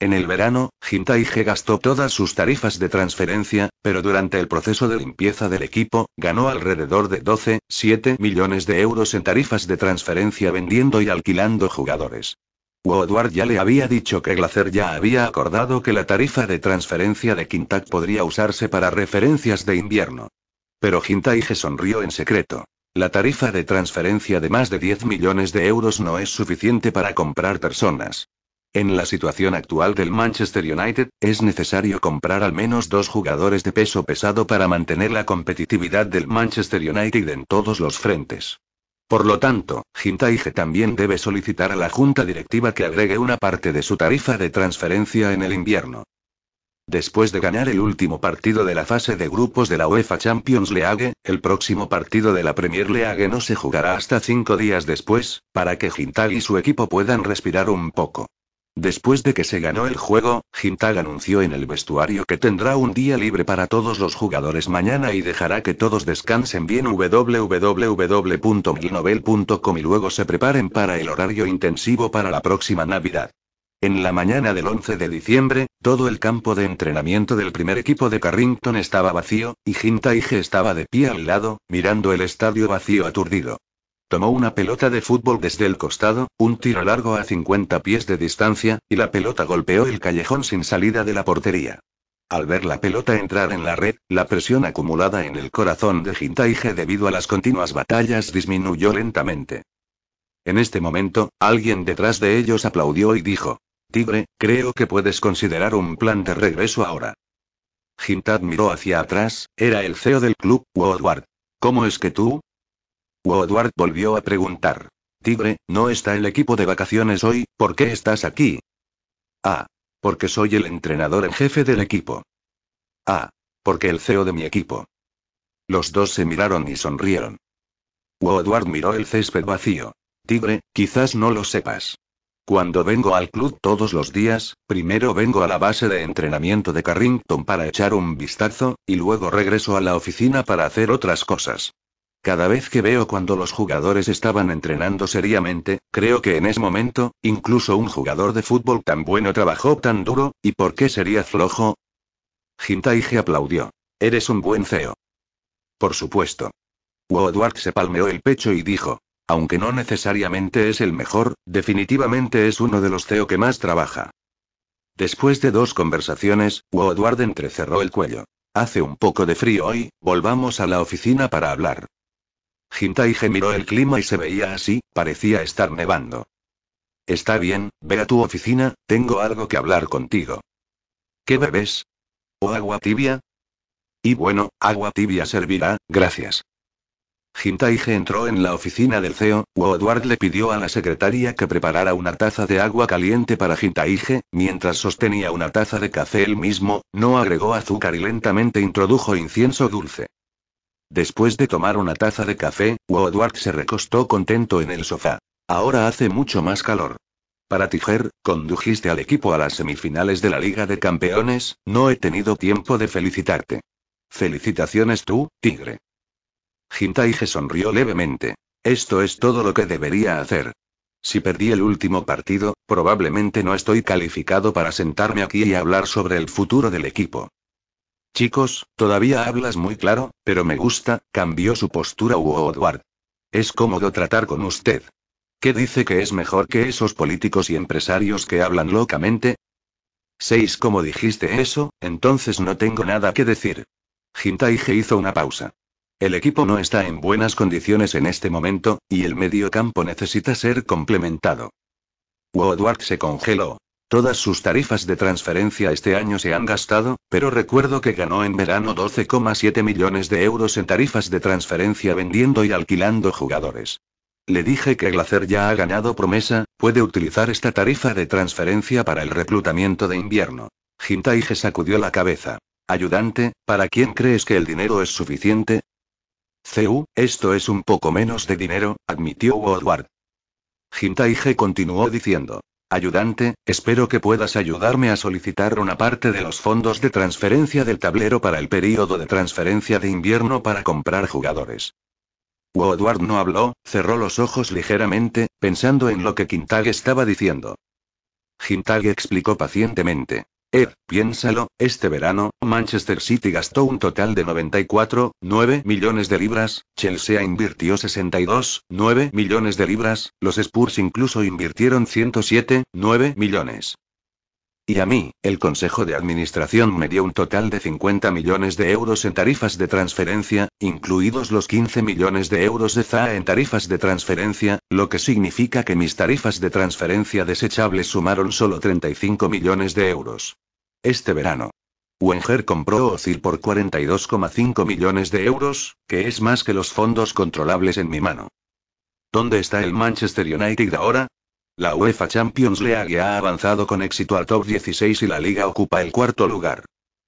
En el verano, Jintaige gastó todas sus tarifas de transferencia, pero durante el proceso de limpieza del equipo, ganó alrededor de 12, 7 millones de euros en tarifas de transferencia vendiendo y alquilando jugadores. Woodward ya le había dicho que Glacer ya había acordado que la tarifa de transferencia de Quintac podría usarse para referencias de invierno. Pero Jintaige sonrió en secreto. La tarifa de transferencia de más de 10 millones de euros no es suficiente para comprar personas. En la situación actual del Manchester United, es necesario comprar al menos dos jugadores de peso pesado para mantener la competitividad del Manchester United en todos los frentes. Por lo tanto, Jintaige también debe solicitar a la junta directiva que agregue una parte de su tarifa de transferencia en el invierno. Después de ganar el último partido de la fase de grupos de la UEFA Champions League, el próximo partido de la Premier League no se jugará hasta cinco días después, para que Jintag y su equipo puedan respirar un poco. Después de que se ganó el juego, Hintag anunció en el vestuario que tendrá un día libre para todos los jugadores mañana y dejará que todos descansen bien www.milnovel.com y luego se preparen para el horario intensivo para la próxima Navidad. En la mañana del 11 de diciembre, todo el campo de entrenamiento del primer equipo de Carrington estaba vacío, y Hintaige estaba de pie al lado, mirando el estadio vacío aturdido. Tomó una pelota de fútbol desde el costado, un tiro largo a 50 pies de distancia, y la pelota golpeó el callejón sin salida de la portería. Al ver la pelota entrar en la red, la presión acumulada en el corazón de Jintaige debido a las continuas batallas disminuyó lentamente. En este momento, alguien detrás de ellos aplaudió y dijo, Tigre, creo que puedes considerar un plan de regreso ahora. Jintad miró hacia atrás, era el CEO del club, Woodward. ¿Cómo es que tú, Woodward volvió a preguntar. Tigre, ¿no está el equipo de vacaciones hoy? ¿Por qué estás aquí? Ah. Porque soy el entrenador en jefe del equipo. Ah. Porque el CEO de mi equipo. Los dos se miraron y sonrieron. Woodward miró el césped vacío. Tigre, quizás no lo sepas. Cuando vengo al club todos los días, primero vengo a la base de entrenamiento de Carrington para echar un vistazo, y luego regreso a la oficina para hacer otras cosas. Cada vez que veo cuando los jugadores estaban entrenando seriamente, creo que en ese momento, incluso un jugador de fútbol tan bueno trabajó tan duro, ¿y por qué sería flojo? Jintaige aplaudió. Eres un buen CEO. Por supuesto. Woodward se palmeó el pecho y dijo. Aunque no necesariamente es el mejor, definitivamente es uno de los CEO que más trabaja. Después de dos conversaciones, Woodward entrecerró el cuello. Hace un poco de frío hoy, volvamos a la oficina para hablar. Jintaige miró el clima y se veía así, parecía estar nevando. Está bien, ve a tu oficina, tengo algo que hablar contigo. ¿Qué bebes? ¿O agua tibia? Y bueno, agua tibia servirá, gracias. Jintaige entró en la oficina del CEO, Woodward le pidió a la secretaria que preparara una taza de agua caliente para Jintaige, mientras sostenía una taza de café él mismo, no agregó azúcar y lentamente introdujo incienso dulce. Después de tomar una taza de café, Woodward se recostó contento en el sofá. Ahora hace mucho más calor. Para Tiger, condujiste al equipo a las semifinales de la Liga de Campeones, no he tenido tiempo de felicitarte. Felicitaciones tú, Tigre. Jintaige sonrió levemente. Esto es todo lo que debería hacer. Si perdí el último partido, probablemente no estoy calificado para sentarme aquí y hablar sobre el futuro del equipo. Chicos, todavía hablas muy claro, pero me gusta, cambió su postura Woodward. Es cómodo tratar con usted. ¿Qué dice que es mejor que esos políticos y empresarios que hablan locamente? Seis, como dijiste eso, entonces no tengo nada que decir. Jintaige hizo una pausa. El equipo no está en buenas condiciones en este momento, y el medio campo necesita ser complementado. Woodward se congeló. Todas sus tarifas de transferencia este año se han gastado, pero recuerdo que ganó en verano 12,7 millones de euros en tarifas de transferencia vendiendo y alquilando jugadores. Le dije que Glacer ya ha ganado promesa, puede utilizar esta tarifa de transferencia para el reclutamiento de invierno. Jintaige sacudió la cabeza. Ayudante, ¿para quién crees que el dinero es suficiente? CU, esto es un poco menos de dinero, admitió Woodward. Jintaige continuó diciendo. Ayudante, espero que puedas ayudarme a solicitar una parte de los fondos de transferencia del tablero para el período de transferencia de invierno para comprar jugadores. Woodward no habló, cerró los ojos ligeramente, pensando en lo que Quintag estaba diciendo. Hintagi explicó pacientemente. Er, piénsalo, este verano, Manchester City gastó un total de 94,9 millones de libras, Chelsea invirtió 62,9 millones de libras, los Spurs incluso invirtieron 107,9 millones. Y a mí, el Consejo de Administración me dio un total de 50 millones de euros en tarifas de transferencia, incluidos los 15 millones de euros de ZA en tarifas de transferencia, lo que significa que mis tarifas de transferencia desechables sumaron solo 35 millones de euros. Este verano. Wenger compró Ozil por 42,5 millones de euros, que es más que los fondos controlables en mi mano. ¿Dónde está el Manchester United ahora? La UEFA Champions League ha avanzado con éxito al top 16 y la liga ocupa el cuarto lugar.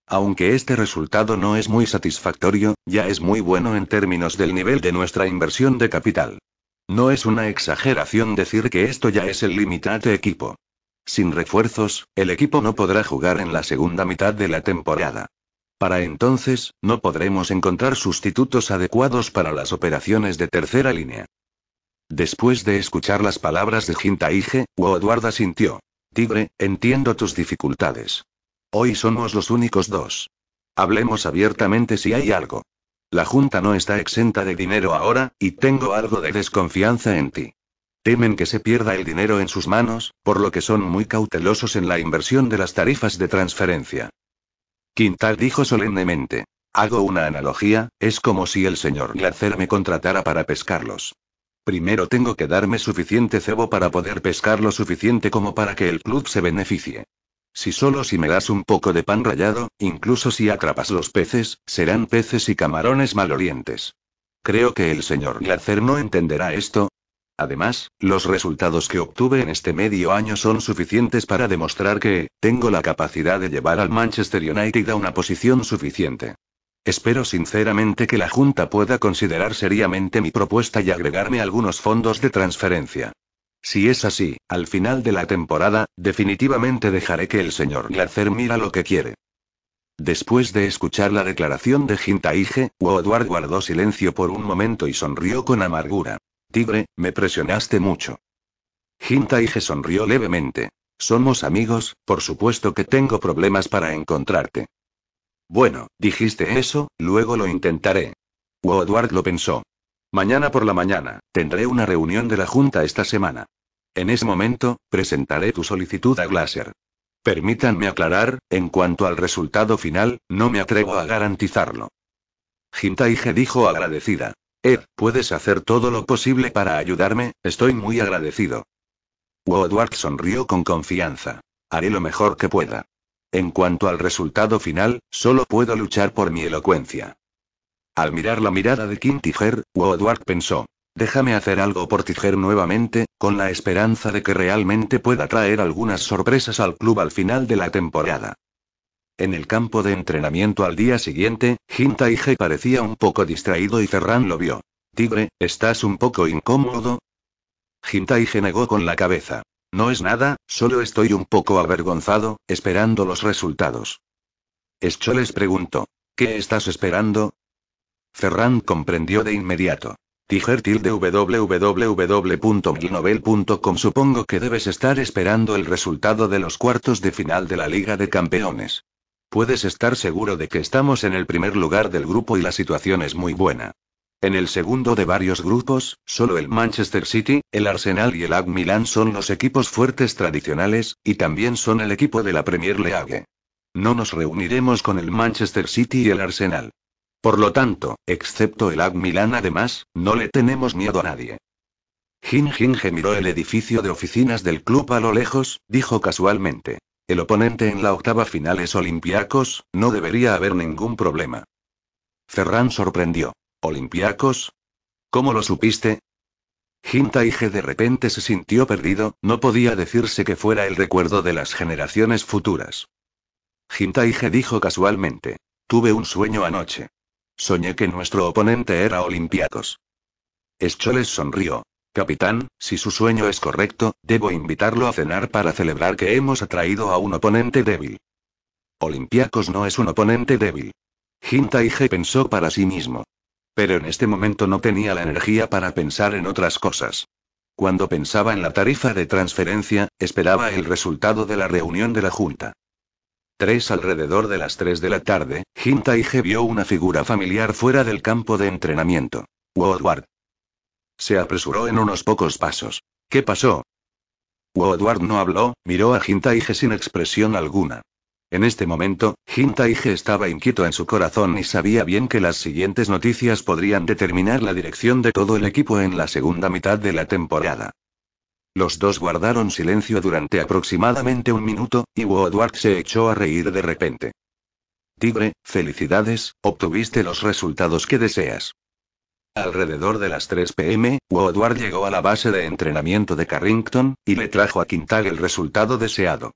Aunque este resultado no es muy satisfactorio, ya es muy bueno en términos del nivel de nuestra inversión de capital. No es una exageración decir que esto ya es el limitante equipo. Sin refuerzos, el equipo no podrá jugar en la segunda mitad de la temporada. Para entonces, no podremos encontrar sustitutos adecuados para las operaciones de tercera línea. Después de escuchar las palabras de Jintaige, Woodward sintió. Tigre, entiendo tus dificultades. Hoy somos los únicos dos. Hablemos abiertamente si hay algo. La Junta no está exenta de dinero ahora, y tengo algo de desconfianza en ti. Temen que se pierda el dinero en sus manos, por lo que son muy cautelosos en la inversión de las tarifas de transferencia. Quintal dijo solemnemente. Hago una analogía, es como si el señor Glacer me contratara para pescarlos. Primero tengo que darme suficiente cebo para poder pescar lo suficiente como para que el club se beneficie. Si solo si me das un poco de pan rallado, incluso si atrapas los peces, serán peces y camarones malorientes. Creo que el señor Glacer no entenderá esto, Además, los resultados que obtuve en este medio año son suficientes para demostrar que, tengo la capacidad de llevar al Manchester United a una posición suficiente. Espero sinceramente que la Junta pueda considerar seriamente mi propuesta y agregarme algunos fondos de transferencia. Si es así, al final de la temporada, definitivamente dejaré que el señor Glacer mira lo que quiere. Después de escuchar la declaración de Jintaige, Woodward guardó silencio por un momento y sonrió con amargura. Tigre, me presionaste mucho. Jintaige sonrió levemente. Somos amigos, por supuesto que tengo problemas para encontrarte. Bueno, dijiste eso, luego lo intentaré. Woodward lo pensó. Mañana por la mañana, tendré una reunión de la Junta esta semana. En ese momento, presentaré tu solicitud a Glaser. Permítanme aclarar, en cuanto al resultado final, no me atrevo a garantizarlo. Jintaige dijo agradecida. Ed, puedes hacer todo lo posible para ayudarme, estoy muy agradecido. Woodward sonrió con confianza. Haré lo mejor que pueda. En cuanto al resultado final, solo puedo luchar por mi elocuencia. Al mirar la mirada de Kim Tiger, Woodward pensó. Déjame hacer algo por Tiger nuevamente, con la esperanza de que realmente pueda traer algunas sorpresas al club al final de la temporada. En el campo de entrenamiento al día siguiente, Jintaige parecía un poco distraído y Ferran lo vio. Tigre, ¿estás un poco incómodo? Jintaige negó con la cabeza. No es nada, solo estoy un poco avergonzado, esperando los resultados. Escholes preguntó. ¿Qué estás esperando? Ferran comprendió de inmediato. Tiger tilde Supongo que debes estar esperando el resultado de los cuartos de final de la Liga de Campeones. Puedes estar seguro de que estamos en el primer lugar del grupo y la situación es muy buena. En el segundo de varios grupos, solo el Manchester City, el Arsenal y el AC Milan son los equipos fuertes tradicionales, y también son el equipo de la Premier League. No nos reuniremos con el Manchester City y el Arsenal. Por lo tanto, excepto el AC Milan además, no le tenemos miedo a nadie. Jin Jinge miró el edificio de oficinas del club a lo lejos, dijo casualmente. El oponente en la octava final es Olympiacos, no debería haber ningún problema. Ferran sorprendió. ¿Olympiacos? ¿Cómo lo supiste? Jintaige de repente se sintió perdido, no podía decirse que fuera el recuerdo de las generaciones futuras. Jintaige dijo casualmente. Tuve un sueño anoche. Soñé que nuestro oponente era Olympiacos. Escholes sonrió. Capitán, si su sueño es correcto, debo invitarlo a cenar para celebrar que hemos atraído a un oponente débil. Olympiacos no es un oponente débil. Jintaige pensó para sí mismo. Pero en este momento no tenía la energía para pensar en otras cosas. Cuando pensaba en la tarifa de transferencia, esperaba el resultado de la reunión de la Junta. Tres alrededor de las tres de la tarde, Jin Taige vio una figura familiar fuera del campo de entrenamiento. Woodward. Se apresuró en unos pocos pasos. ¿Qué pasó? Woodward no habló, miró a Jin Taige sin expresión alguna. En este momento, Jin Taige estaba inquieto en su corazón y sabía bien que las siguientes noticias podrían determinar la dirección de todo el equipo en la segunda mitad de la temporada. Los dos guardaron silencio durante aproximadamente un minuto, y Woodward se echó a reír de repente. Tigre, felicidades, obtuviste los resultados que deseas. Alrededor de las 3 pm, Woodward llegó a la base de entrenamiento de Carrington, y le trajo a Quintag el resultado deseado.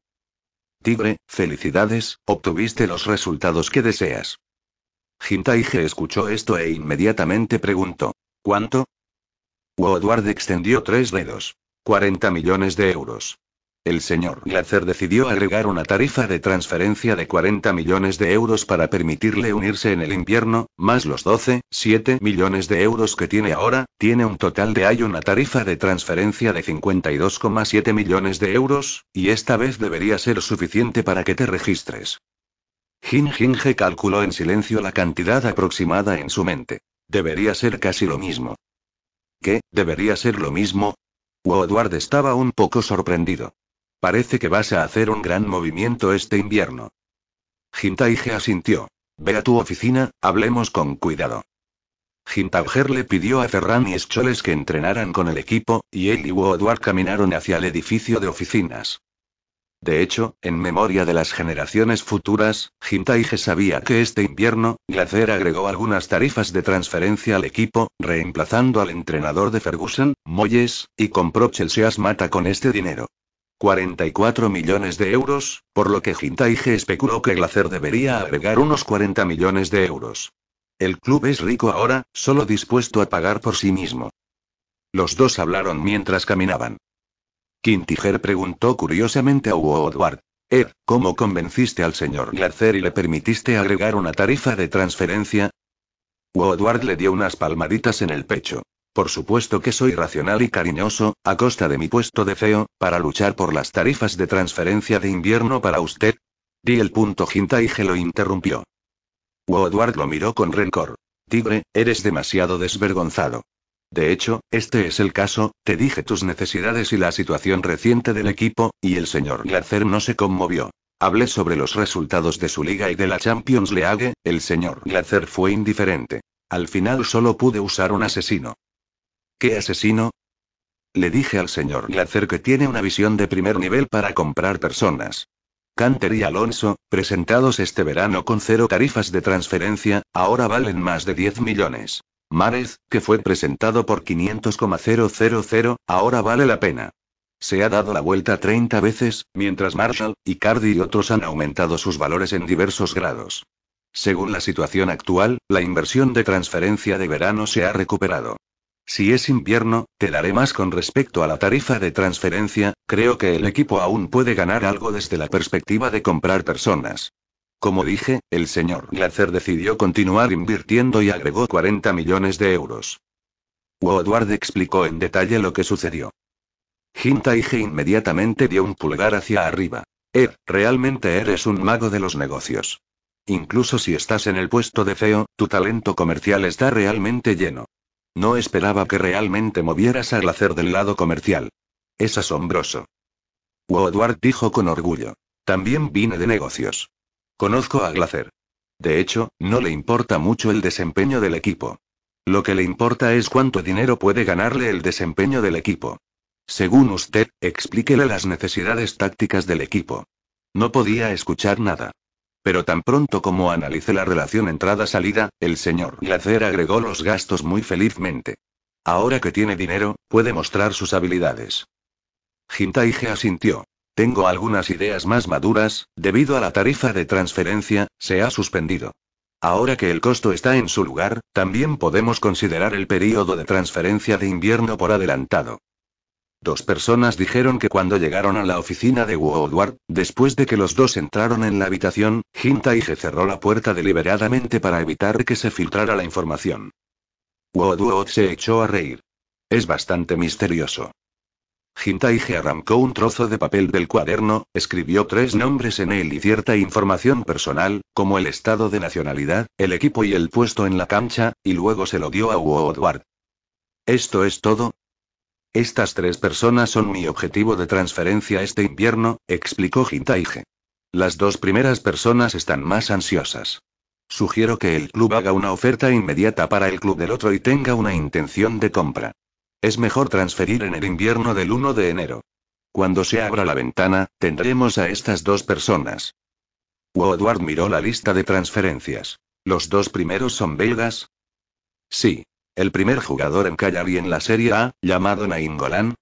Tigre, felicidades, obtuviste los resultados que deseas. Jintaige escuchó esto e inmediatamente preguntó: ¿Cuánto? Woodward extendió tres dedos. 40 millones de euros. El señor Glazer decidió agregar una tarifa de transferencia de 40 millones de euros para permitirle unirse en el invierno, más los 12, 7 millones de euros que tiene ahora, tiene un total de hay una tarifa de transferencia de 52,7 millones de euros, y esta vez debería ser suficiente para que te registres. Jin calculó en silencio la cantidad aproximada en su mente. Debería ser casi lo mismo. ¿Qué? ¿Debería ser lo mismo? Woodward estaba un poco sorprendido. Parece que vas a hacer un gran movimiento este invierno. Jintaige asintió. Ve a tu oficina, hablemos con cuidado. Jintauger le pidió a Ferran y Scholes que entrenaran con el equipo, y él y Woodward caminaron hacia el edificio de oficinas. De hecho, en memoria de las generaciones futuras, Jintaige sabía que este invierno, Glacier agregó algunas tarifas de transferencia al equipo, reemplazando al entrenador de Ferguson, Moyes, y compró Chelsea Mata con este dinero. 44 millones de euros, por lo que Jintaige especuló que Glacer debería agregar unos 40 millones de euros. El club es rico ahora, solo dispuesto a pagar por sí mismo. Los dos hablaron mientras caminaban. Quintiger preguntó curiosamente a Woodward. Er, ¿cómo convenciste al señor Glacer y le permitiste agregar una tarifa de transferencia? Woodward le dio unas palmaditas en el pecho. Por supuesto que soy racional y cariñoso, a costa de mi puesto de feo, para luchar por las tarifas de transferencia de invierno para usted. Di el punto Jintaige lo interrumpió. Woodward lo miró con rencor. Tigre, eres demasiado desvergonzado. De hecho, este es el caso, te dije tus necesidades y la situación reciente del equipo, y el señor Glacer no se conmovió. Hablé sobre los resultados de su liga y de la Champions League, el señor Glacer fue indiferente. Al final solo pude usar un asesino. ¿Qué asesino? Le dije al señor Glacer que tiene una visión de primer nivel para comprar personas. Canter y Alonso, presentados este verano con cero tarifas de transferencia, ahora valen más de 10 millones. Márez, que fue presentado por 500,000, ahora vale la pena. Se ha dado la vuelta 30 veces, mientras Marshall, Icardi y otros han aumentado sus valores en diversos grados. Según la situación actual, la inversión de transferencia de verano se ha recuperado. Si es invierno, te daré más con respecto a la tarifa de transferencia, creo que el equipo aún puede ganar algo desde la perspectiva de comprar personas. Como dije, el señor Glacer decidió continuar invirtiendo y agregó 40 millones de euros. Woodward explicó en detalle lo que sucedió. Jintaige inmediatamente dio un pulgar hacia arriba. Ed, realmente eres un mago de los negocios. Incluso si estás en el puesto de feo, tu talento comercial está realmente lleno. No esperaba que realmente movieras a Glacer del lado comercial. Es asombroso. Woodward dijo con orgullo. También vine de negocios. Conozco a Glacer. De hecho, no le importa mucho el desempeño del equipo. Lo que le importa es cuánto dinero puede ganarle el desempeño del equipo. Según usted, explíquele las necesidades tácticas del equipo. No podía escuchar nada. Pero tan pronto como analicé la relación entrada-salida, el señor Glacer agregó los gastos muy felizmente. Ahora que tiene dinero, puede mostrar sus habilidades. Jintaige asintió. Tengo algunas ideas más maduras, debido a la tarifa de transferencia, se ha suspendido. Ahora que el costo está en su lugar, también podemos considerar el período de transferencia de invierno por adelantado. Dos personas dijeron que cuando llegaron a la oficina de Woodward, después de que los dos entraron en la habitación, Jintaige cerró la puerta deliberadamente para evitar que se filtrara la información. Woodward se echó a reír. Es bastante misterioso. Jintaige arrancó un trozo de papel del cuaderno, escribió tres nombres en él y cierta información personal, como el estado de nacionalidad, el equipo y el puesto en la cancha, y luego se lo dio a Woodward. ¿Esto es todo? Estas tres personas son mi objetivo de transferencia este invierno, explicó Jintaige. Las dos primeras personas están más ansiosas. Sugiero que el club haga una oferta inmediata para el club del otro y tenga una intención de compra. Es mejor transferir en el invierno del 1 de enero. Cuando se abra la ventana, tendremos a estas dos personas. Woodward miró la lista de transferencias. ¿Los dos primeros son belgas? Sí. El primer jugador en Cagliari en la Serie A, llamado Nainggolan.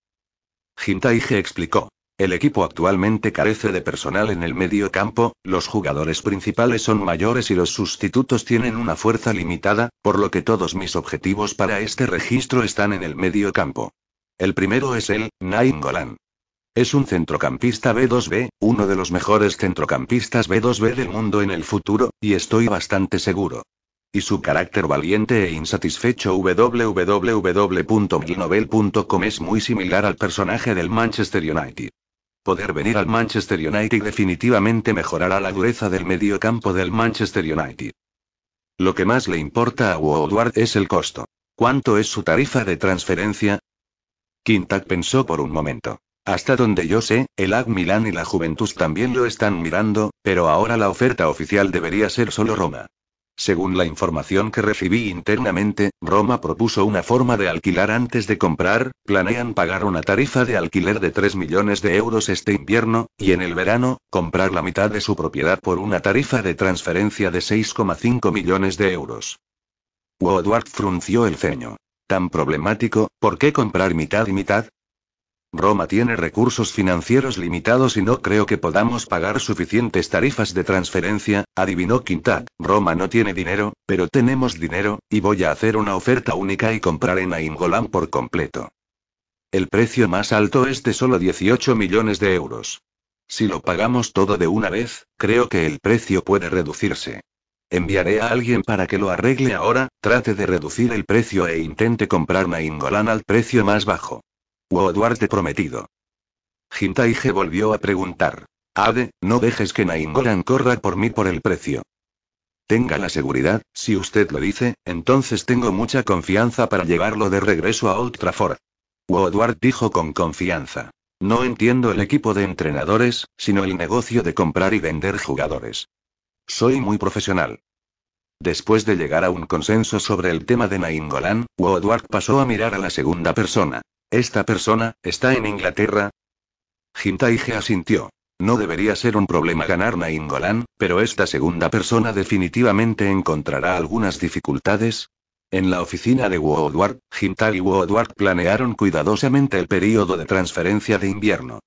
Jintaige explicó. El equipo actualmente carece de personal en el medio campo, los jugadores principales son mayores y los sustitutos tienen una fuerza limitada, por lo que todos mis objetivos para este registro están en el medio campo. El primero es el, Nainggolan. Es un centrocampista B2B, uno de los mejores centrocampistas B2B del mundo en el futuro, y estoy bastante seguro. Y su carácter valiente e insatisfecho www.milnovel.com es muy similar al personaje del Manchester United. Poder venir al Manchester United definitivamente mejorará la dureza del medio campo del Manchester United. Lo que más le importa a Woodward es el costo. ¿Cuánto es su tarifa de transferencia? Quintac pensó por un momento. Hasta donde yo sé, el AC Milan y la Juventus también lo están mirando, pero ahora la oferta oficial debería ser solo Roma. Según la información que recibí internamente, Roma propuso una forma de alquilar antes de comprar, planean pagar una tarifa de alquiler de 3 millones de euros este invierno, y en el verano, comprar la mitad de su propiedad por una tarifa de transferencia de 6,5 millones de euros. Woodward frunció el ceño. ¿Tan problemático, por qué comprar mitad y mitad? Roma tiene recursos financieros limitados y no creo que podamos pagar suficientes tarifas de transferencia, adivinó Quintat. Roma no tiene dinero, pero tenemos dinero, y voy a hacer una oferta única y comprar en Aingolan por completo. El precio más alto es de solo 18 millones de euros. Si lo pagamos todo de una vez, creo que el precio puede reducirse. Enviaré a alguien para que lo arregle ahora, trate de reducir el precio e intente comprar Nainggolan al precio más bajo. Woodward prometido. Jintaige volvió a preguntar. Ade, no dejes que Nainggolan corra por mí por el precio. Tenga la seguridad, si usted lo dice, entonces tengo mucha confianza para llevarlo de regreso a Old Trafford. Woodward dijo con confianza. No entiendo el equipo de entrenadores, sino el negocio de comprar y vender jugadores. Soy muy profesional. Después de llegar a un consenso sobre el tema de Nainggolan, Woodward pasó a mirar a la segunda persona. ¿Esta persona, está en Inglaterra? Jintaige asintió. No debería ser un problema ganar Nainggolan, pero esta segunda persona definitivamente encontrará algunas dificultades. En la oficina de Woodward, Jintai y Woodward planearon cuidadosamente el período de transferencia de invierno.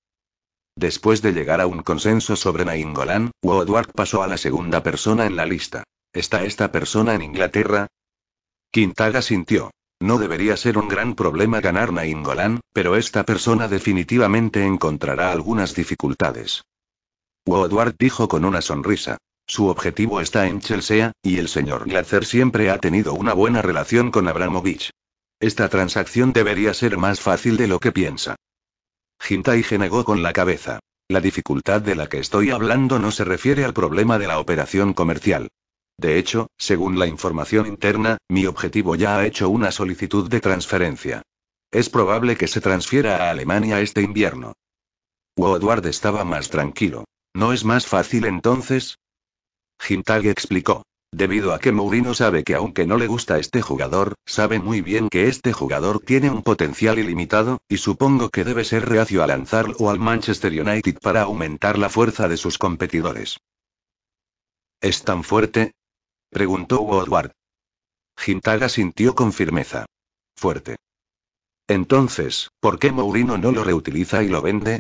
Después de llegar a un consenso sobre Nainggolan, Woodward pasó a la segunda persona en la lista. ¿Está esta persona en Inglaterra? Quintaga sintió. No debería ser un gran problema ganar Nainggolan, pero esta persona definitivamente encontrará algunas dificultades. Woodward dijo con una sonrisa. Su objetivo está en Chelsea, y el señor Glazer siempre ha tenido una buena relación con Abramovich. Esta transacción debería ser más fácil de lo que piensa. Jintaige negó con la cabeza. La dificultad de la que estoy hablando no se refiere al problema de la operación comercial. De hecho, según la información interna, mi objetivo ya ha hecho una solicitud de transferencia. Es probable que se transfiera a Alemania este invierno. Woodward estaba más tranquilo. ¿No es más fácil entonces? Hintag explicó. Debido a que Mourinho sabe que aunque no le gusta este jugador, sabe muy bien que este jugador tiene un potencial ilimitado, y supongo que debe ser reacio a lanzarlo al Manchester United para aumentar la fuerza de sus competidores. ¿Es tan fuerte? Preguntó Woodward. Jintaga sintió con firmeza. Fuerte. Entonces, ¿por qué Mourinho no lo reutiliza y lo vende?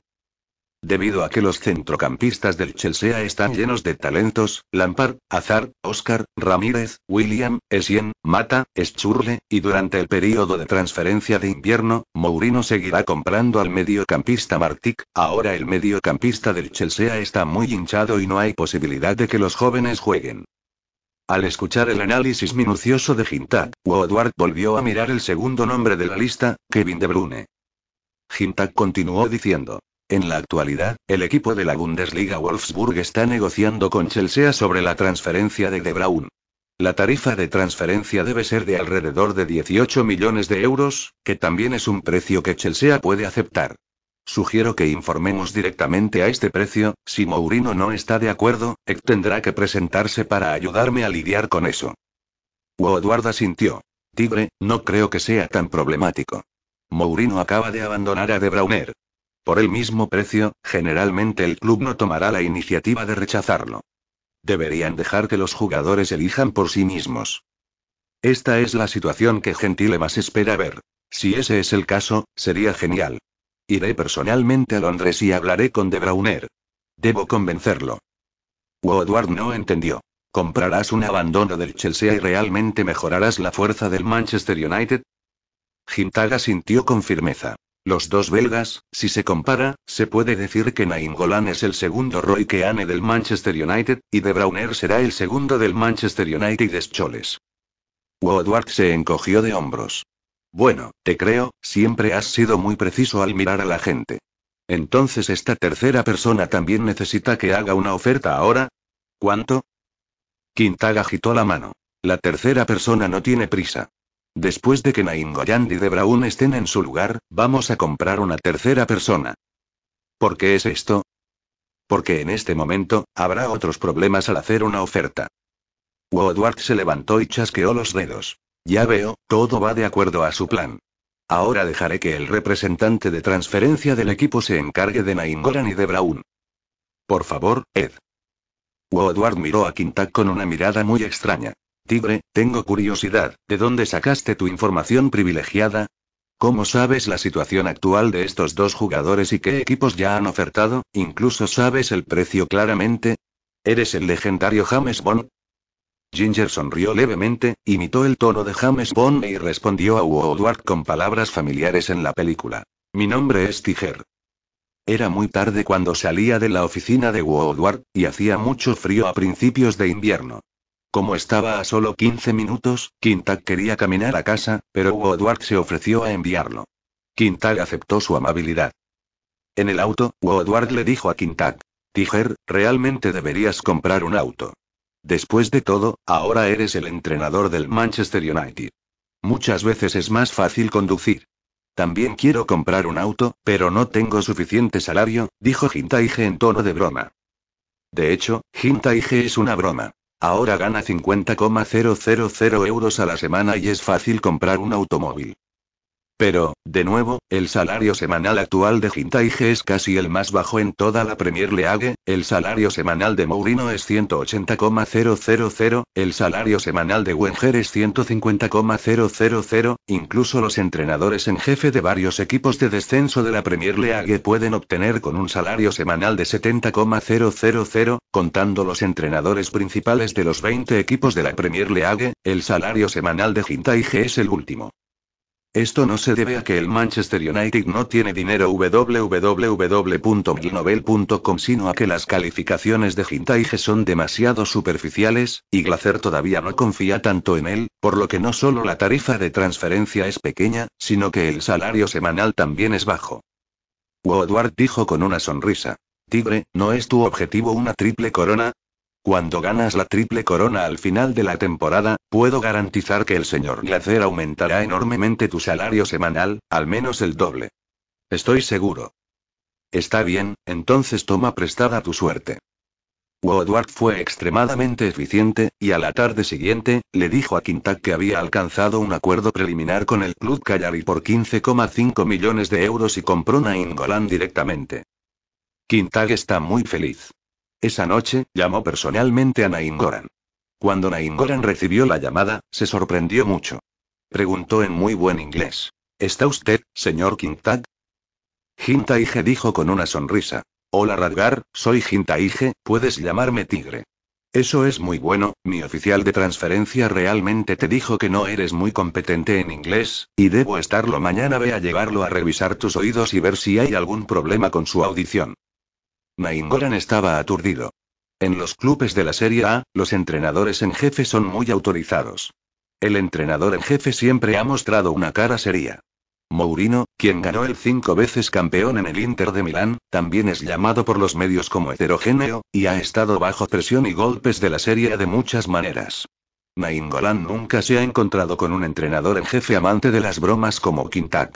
Debido a que los centrocampistas del Chelsea están llenos de talentos, Lampard, Azar, Oscar, Ramírez, William, Essien, Mata, Schurle, y durante el periodo de transferencia de invierno, Mourinho seguirá comprando al mediocampista Martic, ahora el mediocampista del Chelsea está muy hinchado y no hay posibilidad de que los jóvenes jueguen. Al escuchar el análisis minucioso de Hintat, Woodward volvió a mirar el segundo nombre de la lista, Kevin De Bruyne. Hintak continuó diciendo. En la actualidad, el equipo de la Bundesliga Wolfsburg está negociando con Chelsea sobre la transferencia de De Bruyne. La tarifa de transferencia debe ser de alrededor de 18 millones de euros, que también es un precio que Chelsea puede aceptar. Sugiero que informemos directamente a este precio, si Mourinho no está de acuerdo, Ek tendrá que presentarse para ayudarme a lidiar con eso. Woodward asintió. Tigre, no creo que sea tan problemático. Mourinho acaba de abandonar a De Bruyne. Por el mismo precio, generalmente el club no tomará la iniciativa de rechazarlo. Deberían dejar que los jugadores elijan por sí mismos. Esta es la situación que Gentile más espera ver. Si ese es el caso, sería genial. Iré personalmente a Londres y hablaré con De Bruyne. Debo convencerlo. Woodward no entendió. ¿Comprarás un abandono del Chelsea y realmente mejorarás la fuerza del Manchester United? Gintaga sintió con firmeza. Los dos belgas, si se compara, se puede decir que Nainggolan es el segundo Roy Keane del Manchester United, y De Bruyne será el segundo del Manchester United Choles. Woodward se encogió de hombros. Bueno, te creo, siempre has sido muy preciso al mirar a la gente. Entonces esta tercera persona también necesita que haga una oferta ahora. ¿Cuánto? Quintaga agitó la mano. La tercera persona no tiene prisa. Después de que Nainggolan y De Braun estén en su lugar, vamos a comprar una tercera persona. ¿Por qué es esto? Porque en este momento, habrá otros problemas al hacer una oferta. Woodward se levantó y chasqueó los dedos. Ya veo, todo va de acuerdo a su plan. Ahora dejaré que el representante de transferencia del equipo se encargue de Nainggolan y de Braun. Por favor, Ed. Woodward miró a Quintac con una mirada muy extraña. Tigre, tengo curiosidad, ¿de dónde sacaste tu información privilegiada? ¿Cómo sabes la situación actual de estos dos jugadores y qué equipos ya han ofertado? ¿Incluso sabes el precio claramente? ¿Eres el legendario James Bond? Ginger sonrió levemente, imitó el tono de James Bond y respondió a Woodward con palabras familiares en la película. Mi nombre es Tiger. Era muy tarde cuando salía de la oficina de Woodward, y hacía mucho frío a principios de invierno. Como estaba a solo 15 minutos, Quintag quería caminar a casa, pero Woodward se ofreció a enviarlo. Quintag aceptó su amabilidad. En el auto, Woodward le dijo a Quintag: Tiger, realmente deberías comprar un auto. Después de todo, ahora eres el entrenador del Manchester United. Muchas veces es más fácil conducir. También quiero comprar un auto, pero no tengo suficiente salario, dijo Hintaige en tono de broma. De hecho, Hintaige es una broma. Ahora gana 50,000 euros a la semana y es fácil comprar un automóvil. Pero, de nuevo, el salario semanal actual de Hintaige es casi el más bajo en toda la Premier League, el salario semanal de Mourinho es 180,000, el salario semanal de Wenger es 150,000, incluso los entrenadores en jefe de varios equipos de descenso de la Premier League pueden obtener con un salario semanal de 70,000, contando los entrenadores principales de los 20 equipos de la Premier League, el salario semanal de Hintaige es el último. Esto no se debe a que el Manchester United no tiene dinero www.gilnovel.com sino a que las calificaciones de Hintaige son demasiado superficiales, y Glacer todavía no confía tanto en él, por lo que no solo la tarifa de transferencia es pequeña, sino que el salario semanal también es bajo. Woodward dijo con una sonrisa. Tigre, ¿no es tu objetivo una triple corona? Cuando ganas la triple corona al final de la temporada, puedo garantizar que el señor Glacer aumentará enormemente tu salario semanal, al menos el doble. Estoy seguro. Está bien, entonces toma prestada tu suerte. Woodward fue extremadamente eficiente, y a la tarde siguiente, le dijo a Quintac que había alcanzado un acuerdo preliminar con el Club Cagliari por 15,5 millones de euros y compró Nainggolan directamente. Quintag está muy feliz. Esa noche, llamó personalmente a Nainggolan. Cuando Nainggolan recibió la llamada, se sorprendió mucho. Preguntó en muy buen inglés. ¿Está usted, señor Quintag? Hintaige dijo con una sonrisa. Hola Radgar, soy Hintaige, puedes llamarme Tigre. Eso es muy bueno, mi oficial de transferencia realmente te dijo que no eres muy competente en inglés, y debo estarlo mañana. Ve a llevarlo a revisar tus oídos y ver si hay algún problema con su audición. Nainggolan estaba aturdido. En los clubes de la Serie A, los entrenadores en jefe son muy autorizados. El entrenador en jefe siempre ha mostrado una cara seria. Mourinho, quien ganó el cinco veces campeón en el Inter de Milán, también es llamado por los medios como heterogéneo, y ha estado bajo presión y golpes de la serie de muchas maneras. Nainggolan nunca se ha encontrado con un entrenador en jefe amante de las bromas como Quintac.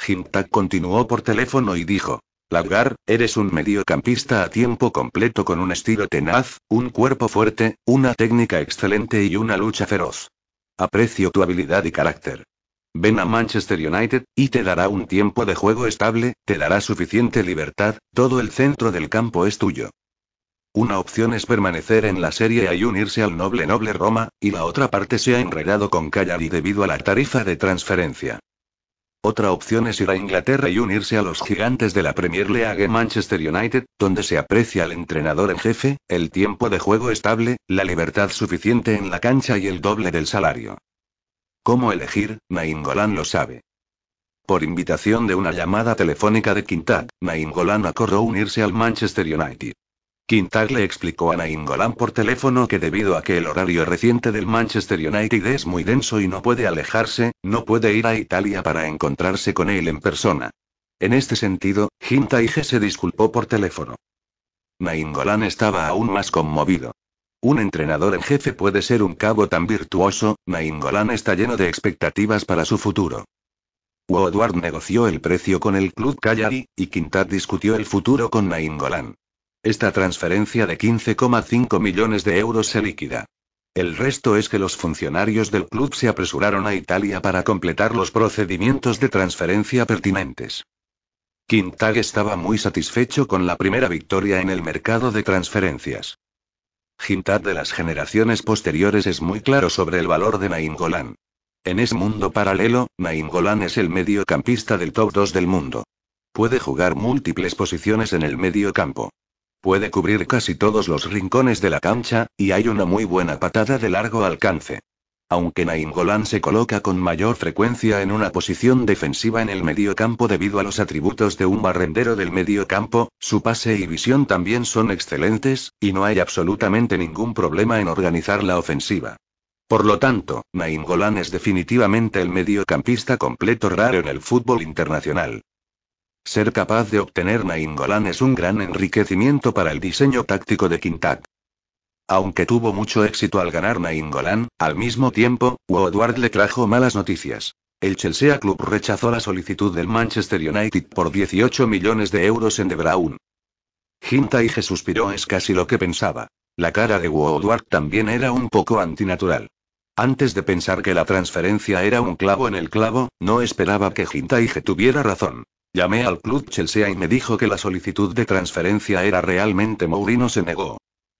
Quintac continuó por teléfono y dijo, Lagar, eres un mediocampista a tiempo completo con un estilo tenaz, un cuerpo fuerte, una técnica excelente y una lucha feroz. Aprecio tu habilidad y carácter. Ven a Manchester United, y te dará un tiempo de juego estable, te dará suficiente libertad, todo el centro del campo es tuyo. Una opción es permanecer en la serie y unirse al noble noble Roma, y la otra parte se ha enredado con Cagliari debido a la tarifa de transferencia. Otra opción es ir a Inglaterra y unirse a los gigantes de la Premier League Manchester United, donde se aprecia al entrenador en jefe, el tiempo de juego estable, la libertad suficiente en la cancha y el doble del salario. ¿Cómo elegir? Nainggolan lo sabe. Por invitación de una llamada telefónica de Quintag, Nainggolan acordó unirse al Manchester United. Quintag le explicó a Nainggolan por teléfono que debido a que el horario reciente del Manchester United es muy denso y no puede alejarse, no puede ir a Italia para encontrarse con él en persona. En este sentido, Quintag se disculpó por teléfono. Nainggolan estaba aún más conmovido. Un entrenador en jefe puede ser un cabo tan virtuoso, Nainggolan está lleno de expectativas para su futuro. Woodward negoció el precio con el club Cagliari, y Quintag discutió el futuro con Nainggolan. Esta transferencia de 15,5 millones de euros se liquida. El resto es que los funcionarios del club se apresuraron a Italia para completar los procedimientos de transferencia pertinentes. Quintag estaba muy satisfecho con la primera victoria en el mercado de transferencias. Quintag de las generaciones posteriores es muy claro sobre el valor de Nainggolan. En ese mundo paralelo, Nainggolan es el mediocampista del top 2 del mundo. Puede jugar múltiples posiciones en el medio campo. Puede cubrir casi todos los rincones de la cancha, y hay una muy buena patada de largo alcance. Aunque Nainggolan se coloca con mayor frecuencia en una posición defensiva en el medio campo debido a los atributos de un barrendero del medio campo, su pase y visión también son excelentes, y no hay absolutamente ningún problema en organizar la ofensiva. Por lo tanto, Nainggolan es definitivamente el mediocampista completo raro en el fútbol internacional. Ser capaz de obtener Nainggolan es un gran enriquecimiento para el diseño táctico de Quintac. Aunque tuvo mucho éxito al ganar Nainggolan, al mismo tiempo, Woodward le trajo malas noticias. El Chelsea Club rechazó la solicitud del Manchester United por 18 millones de euros en De Bruyne. Hintaige suspiró es casi lo que pensaba. La cara de Woodward también era un poco antinatural. Antes de pensar que la transferencia era un clavo en el clavo, no esperaba que Hintaige tuviera razón. Llamé al club Chelsea y me dijo que la solicitud de transferencia era realmente Mourinho se negó.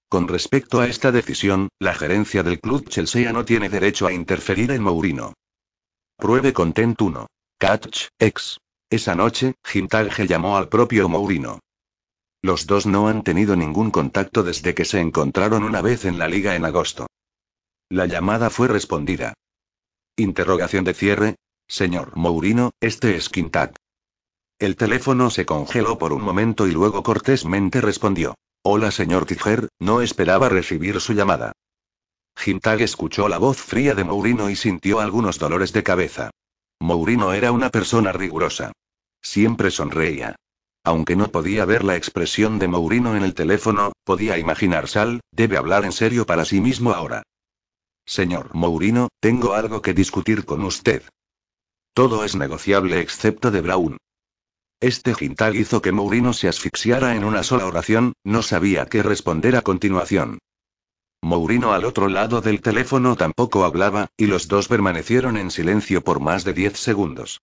Con respecto a esta decisión, la gerencia del club Chelsea no tiene derecho a interferir en Mourinho. Pruebe Content 1. Catch, ex. Esa noche, Hintage llamó al propio Mourinho. Los dos no han tenido ningún contacto desde que se encontraron una vez en la liga en agosto. La llamada fue respondida. Interrogación de cierre. Señor Mourinho, este es Quintac. El teléfono se congeló por un momento y luego cortésmente respondió. Hola señor Tiger, no esperaba recibir su llamada. Hintag escuchó la voz fría de Mourinho y sintió algunos dolores de cabeza. Mourinho era una persona rigurosa. Siempre sonreía. Aunque no podía ver la expresión de Mourinho en el teléfono, podía imaginar Sal, debe hablar en serio para sí mismo ahora. Señor Mourinho, tengo algo que discutir con usted. Todo es negociable excepto de Brown. Este Hintag hizo que Mourinho se asfixiara en una sola oración, no sabía qué responder a continuación. Mourinho al otro lado del teléfono tampoco hablaba, y los dos permanecieron en silencio por más de diez segundos.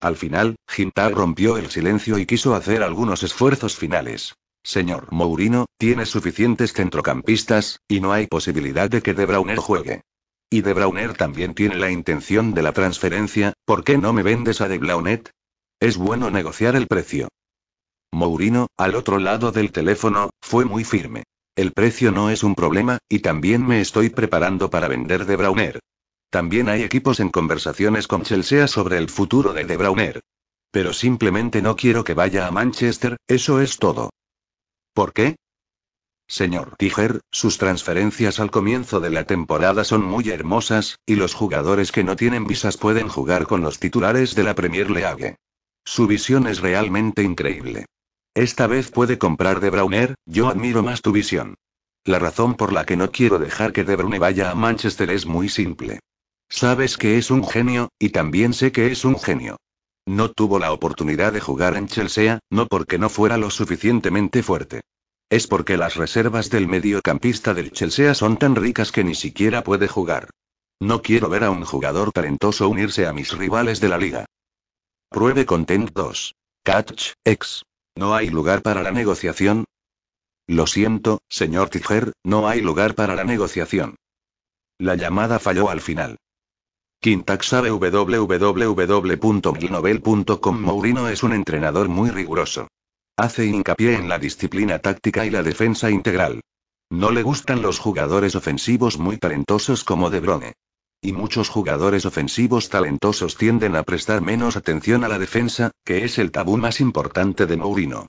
Al final, Hintag rompió el silencio y quiso hacer algunos esfuerzos finales. Señor Mourinho, tiene suficientes centrocampistas, y no hay posibilidad de que De Bruyne juegue. Y De Bruyne también tiene la intención de la transferencia, ¿por qué no me vendes a De Bruyne? Es bueno negociar el precio. Mourinho, al otro lado del teléfono, fue muy firme. El precio no es un problema, y también me estoy preparando para vender De Bruyne. También hay equipos en conversaciones con Chelsea sobre el futuro de De Bruyne. Pero simplemente no quiero que vaya a Manchester, eso es todo. ¿Por qué? señor Tiger, sus transferencias al comienzo de la temporada son muy hermosas, y los jugadores que no tienen visas pueden jugar con los titulares de la Premier League. Su visión es realmente increíble. Esta vez puede comprar De Bruyne, yo admiro más tu visión. La razón por la que no quiero dejar que De Bruyne vaya a Manchester es muy simple. Sabes que es un genio, y también sé que es un genio. No tuvo la oportunidad de jugar en Chelsea, no porque no fuera lo suficientemente fuerte. Es porque las reservas del mediocampista del Chelsea son tan ricas que ni siquiera puede jugar. No quiero ver a un jugador talentoso unirse a mis rivales de la liga. Pruebe Content 2. Catch, X. ¿No hay lugar para la negociación? Lo siento, señor Tiger, no hay lugar para la negociación. La llamada falló al final. Quintax sabe www.milnovel.com Mourinho es un entrenador muy riguroso. Hace hincapié en la disciplina táctica y la defensa integral. No le gustan los jugadores ofensivos muy talentosos como De Bruyne. Y muchos jugadores ofensivos talentosos tienden a prestar menos atención a la defensa, que es el tabú más importante de Mourinho.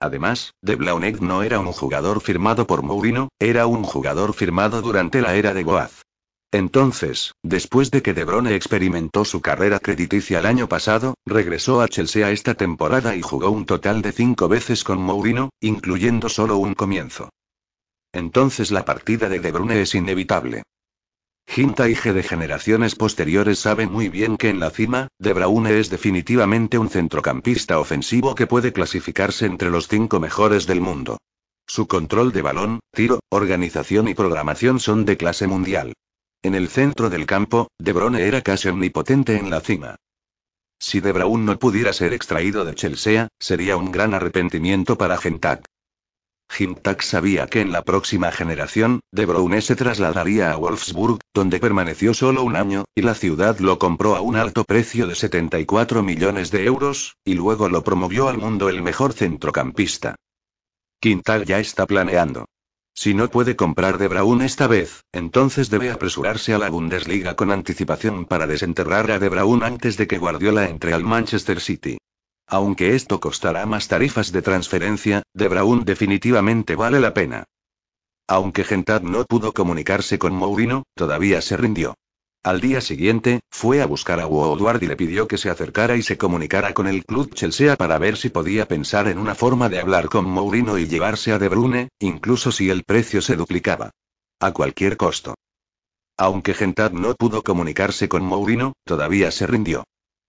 Además, De Blauneck no era un jugador firmado por Mourinho, era un jugador firmado durante la era de Goaz. Entonces, después de que De Bruyne experimentó su carrera crediticia el año pasado, regresó a Chelsea esta temporada y jugó un total de cinco veces con Mourinho, incluyendo solo un comienzo. Entonces la partida de De Bruyne es inevitable. Ginta y G de generaciones posteriores saben muy bien que en la cima, De Bruyne es definitivamente un centrocampista ofensivo que puede clasificarse entre los cinco mejores del mundo. Su control de balón, tiro, organización y programación son de clase mundial. En el centro del campo, De Bruyne era casi omnipotente en la cima. Si De Bruyne no pudiera ser extraído de Chelsea, sería un gran arrepentimiento para Gintag sabía que en la próxima generación, De Bruyne se trasladaría a Wolfsburg, donde permaneció solo un año, y la ciudad lo compró a un alto precio de 74 millones de euros, y luego lo promovió al mundo el mejor centrocampista. Quintag ya está planeando. Si no puede comprar de Braun esta vez, entonces debe apresurarse a la Bundesliga con anticipación para desenterrar a de Braun antes de que Guardiola entre al Manchester City. Aunque esto costará más tarifas de transferencia, de Braun definitivamente vale la pena. Aunque Gentad no pudo comunicarse con Mourinho, todavía se rindió. Al día siguiente, fue a buscar a Woodward y le pidió que se acercara y se comunicara con el club Chelsea para ver si podía pensar en una forma de hablar con Mourinho y llevarse a De Bruyne, incluso si el precio se duplicaba. A cualquier costo. Aunque Gentad no pudo comunicarse con Mourinho, todavía se rindió.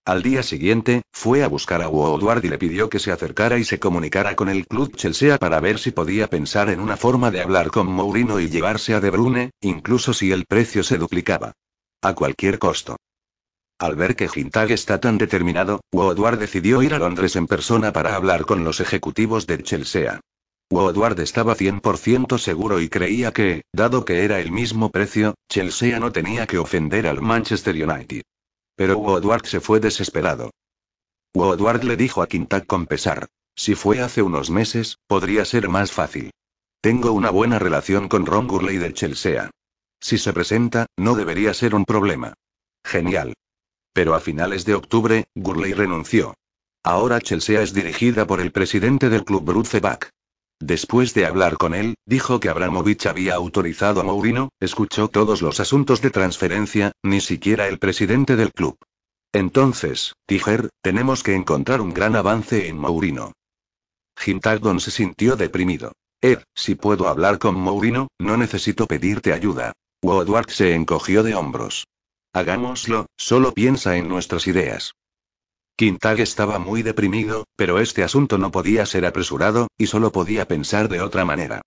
Al día siguiente, fue a buscar a Woodward y le pidió que se acercara y se comunicara con el club Chelsea para ver si podía pensar en una forma de hablar con Mourinho y llevarse a De Bruyne, incluso si el precio se duplicaba. A cualquier costo. Al ver que Hintag está tan determinado, Woodward decidió ir a Londres en persona para hablar con los ejecutivos de Chelsea. Woodward estaba 100% seguro y creía que, dado que era el mismo precio, Chelsea no tenía que ofender al Manchester United. Pero Woodward se fue desesperado. Woodward le dijo a Quintac con pesar. Si fue hace unos meses, podría ser más fácil. Tengo una buena relación con Ron Gurley de Chelsea. Si se presenta, no debería ser un problema. Genial. Pero a finales de octubre, Gurley renunció. Ahora Chelsea es dirigida por el presidente del club Bruce Bach. Después de hablar con él, dijo que Abramovich había autorizado a Mourinho, escuchó todos los asuntos de transferencia, ni siquiera el presidente del club. Entonces, Tiger, tenemos que encontrar un gran avance en Mourinho. Jim se sintió deprimido. Ed, si puedo hablar con Mourinho, no necesito pedirte ayuda. Woodward se encogió de hombros. Hagámoslo, solo piensa en nuestras ideas. Quintag estaba muy deprimido, pero este asunto no podía ser apresurado, y solo podía pensar de otra manera.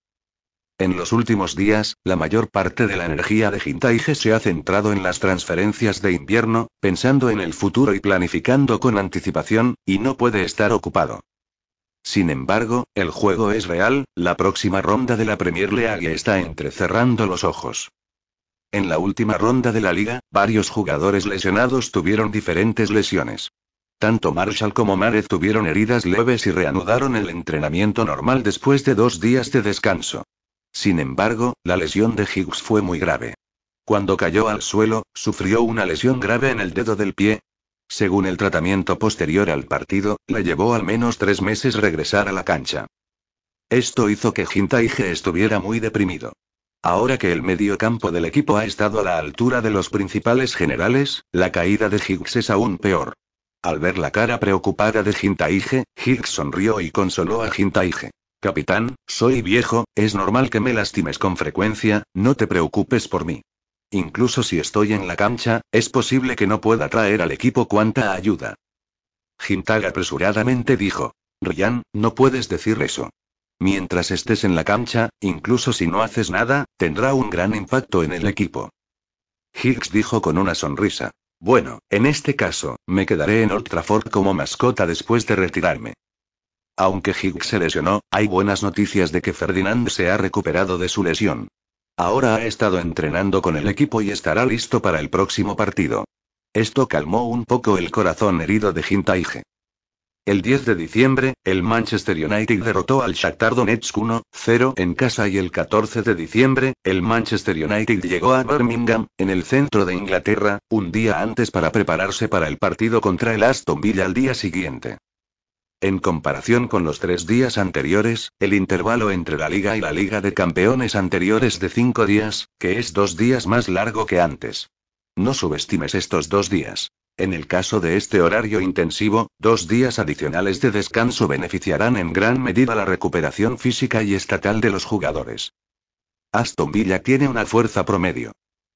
En los últimos días, la mayor parte de la energía de Hintaige se ha centrado en las transferencias de invierno, pensando en el futuro y planificando con anticipación, y no puede estar ocupado. Sin embargo, el juego es real, la próxima ronda de la Premier League está entrecerrando los ojos. En la última ronda de la liga, varios jugadores lesionados tuvieron diferentes lesiones. Tanto Marshall como Marez tuvieron heridas leves y reanudaron el entrenamiento normal después de dos días de descanso. Sin embargo, la lesión de Higgs fue muy grave. Cuando cayó al suelo, sufrió una lesión grave en el dedo del pie. Según el tratamiento posterior al partido, le llevó al menos tres meses regresar a la cancha. Esto hizo que Jintaige estuviera muy deprimido. Ahora que el medio campo del equipo ha estado a la altura de los principales generales, la caída de Higgs es aún peor. Al ver la cara preocupada de Jintaige, Higgs sonrió y consoló a Jintaige. Capitán, soy viejo, es normal que me lastimes con frecuencia, no te preocupes por mí. Incluso si estoy en la cancha, es posible que no pueda traer al equipo cuanta ayuda. Jintag apresuradamente dijo. Ryan, no puedes decir eso. Mientras estés en la cancha, incluso si no haces nada, tendrá un gran impacto en el equipo. Higgs dijo con una sonrisa. Bueno, en este caso, me quedaré en Old Trafford como mascota después de retirarme. Aunque Higgs se lesionó, hay buenas noticias de que Ferdinand se ha recuperado de su lesión. Ahora ha estado entrenando con el equipo y estará listo para el próximo partido. Esto calmó un poco el corazón herido de Hintaige. El 10 de diciembre, el Manchester United derrotó al Shakhtar Donetsk 1-0 en casa y el 14 de diciembre, el Manchester United llegó a Birmingham, en el centro de Inglaterra, un día antes para prepararse para el partido contra el Aston Villa al día siguiente. En comparación con los tres días anteriores, el intervalo entre la Liga y la Liga de Campeones anteriores de cinco días, que es dos días más largo que antes. No subestimes estos dos días. En el caso de este horario intensivo, dos días adicionales de descanso beneficiarán en gran medida la recuperación física y estatal de los jugadores. Aston Villa tiene una fuerza promedio.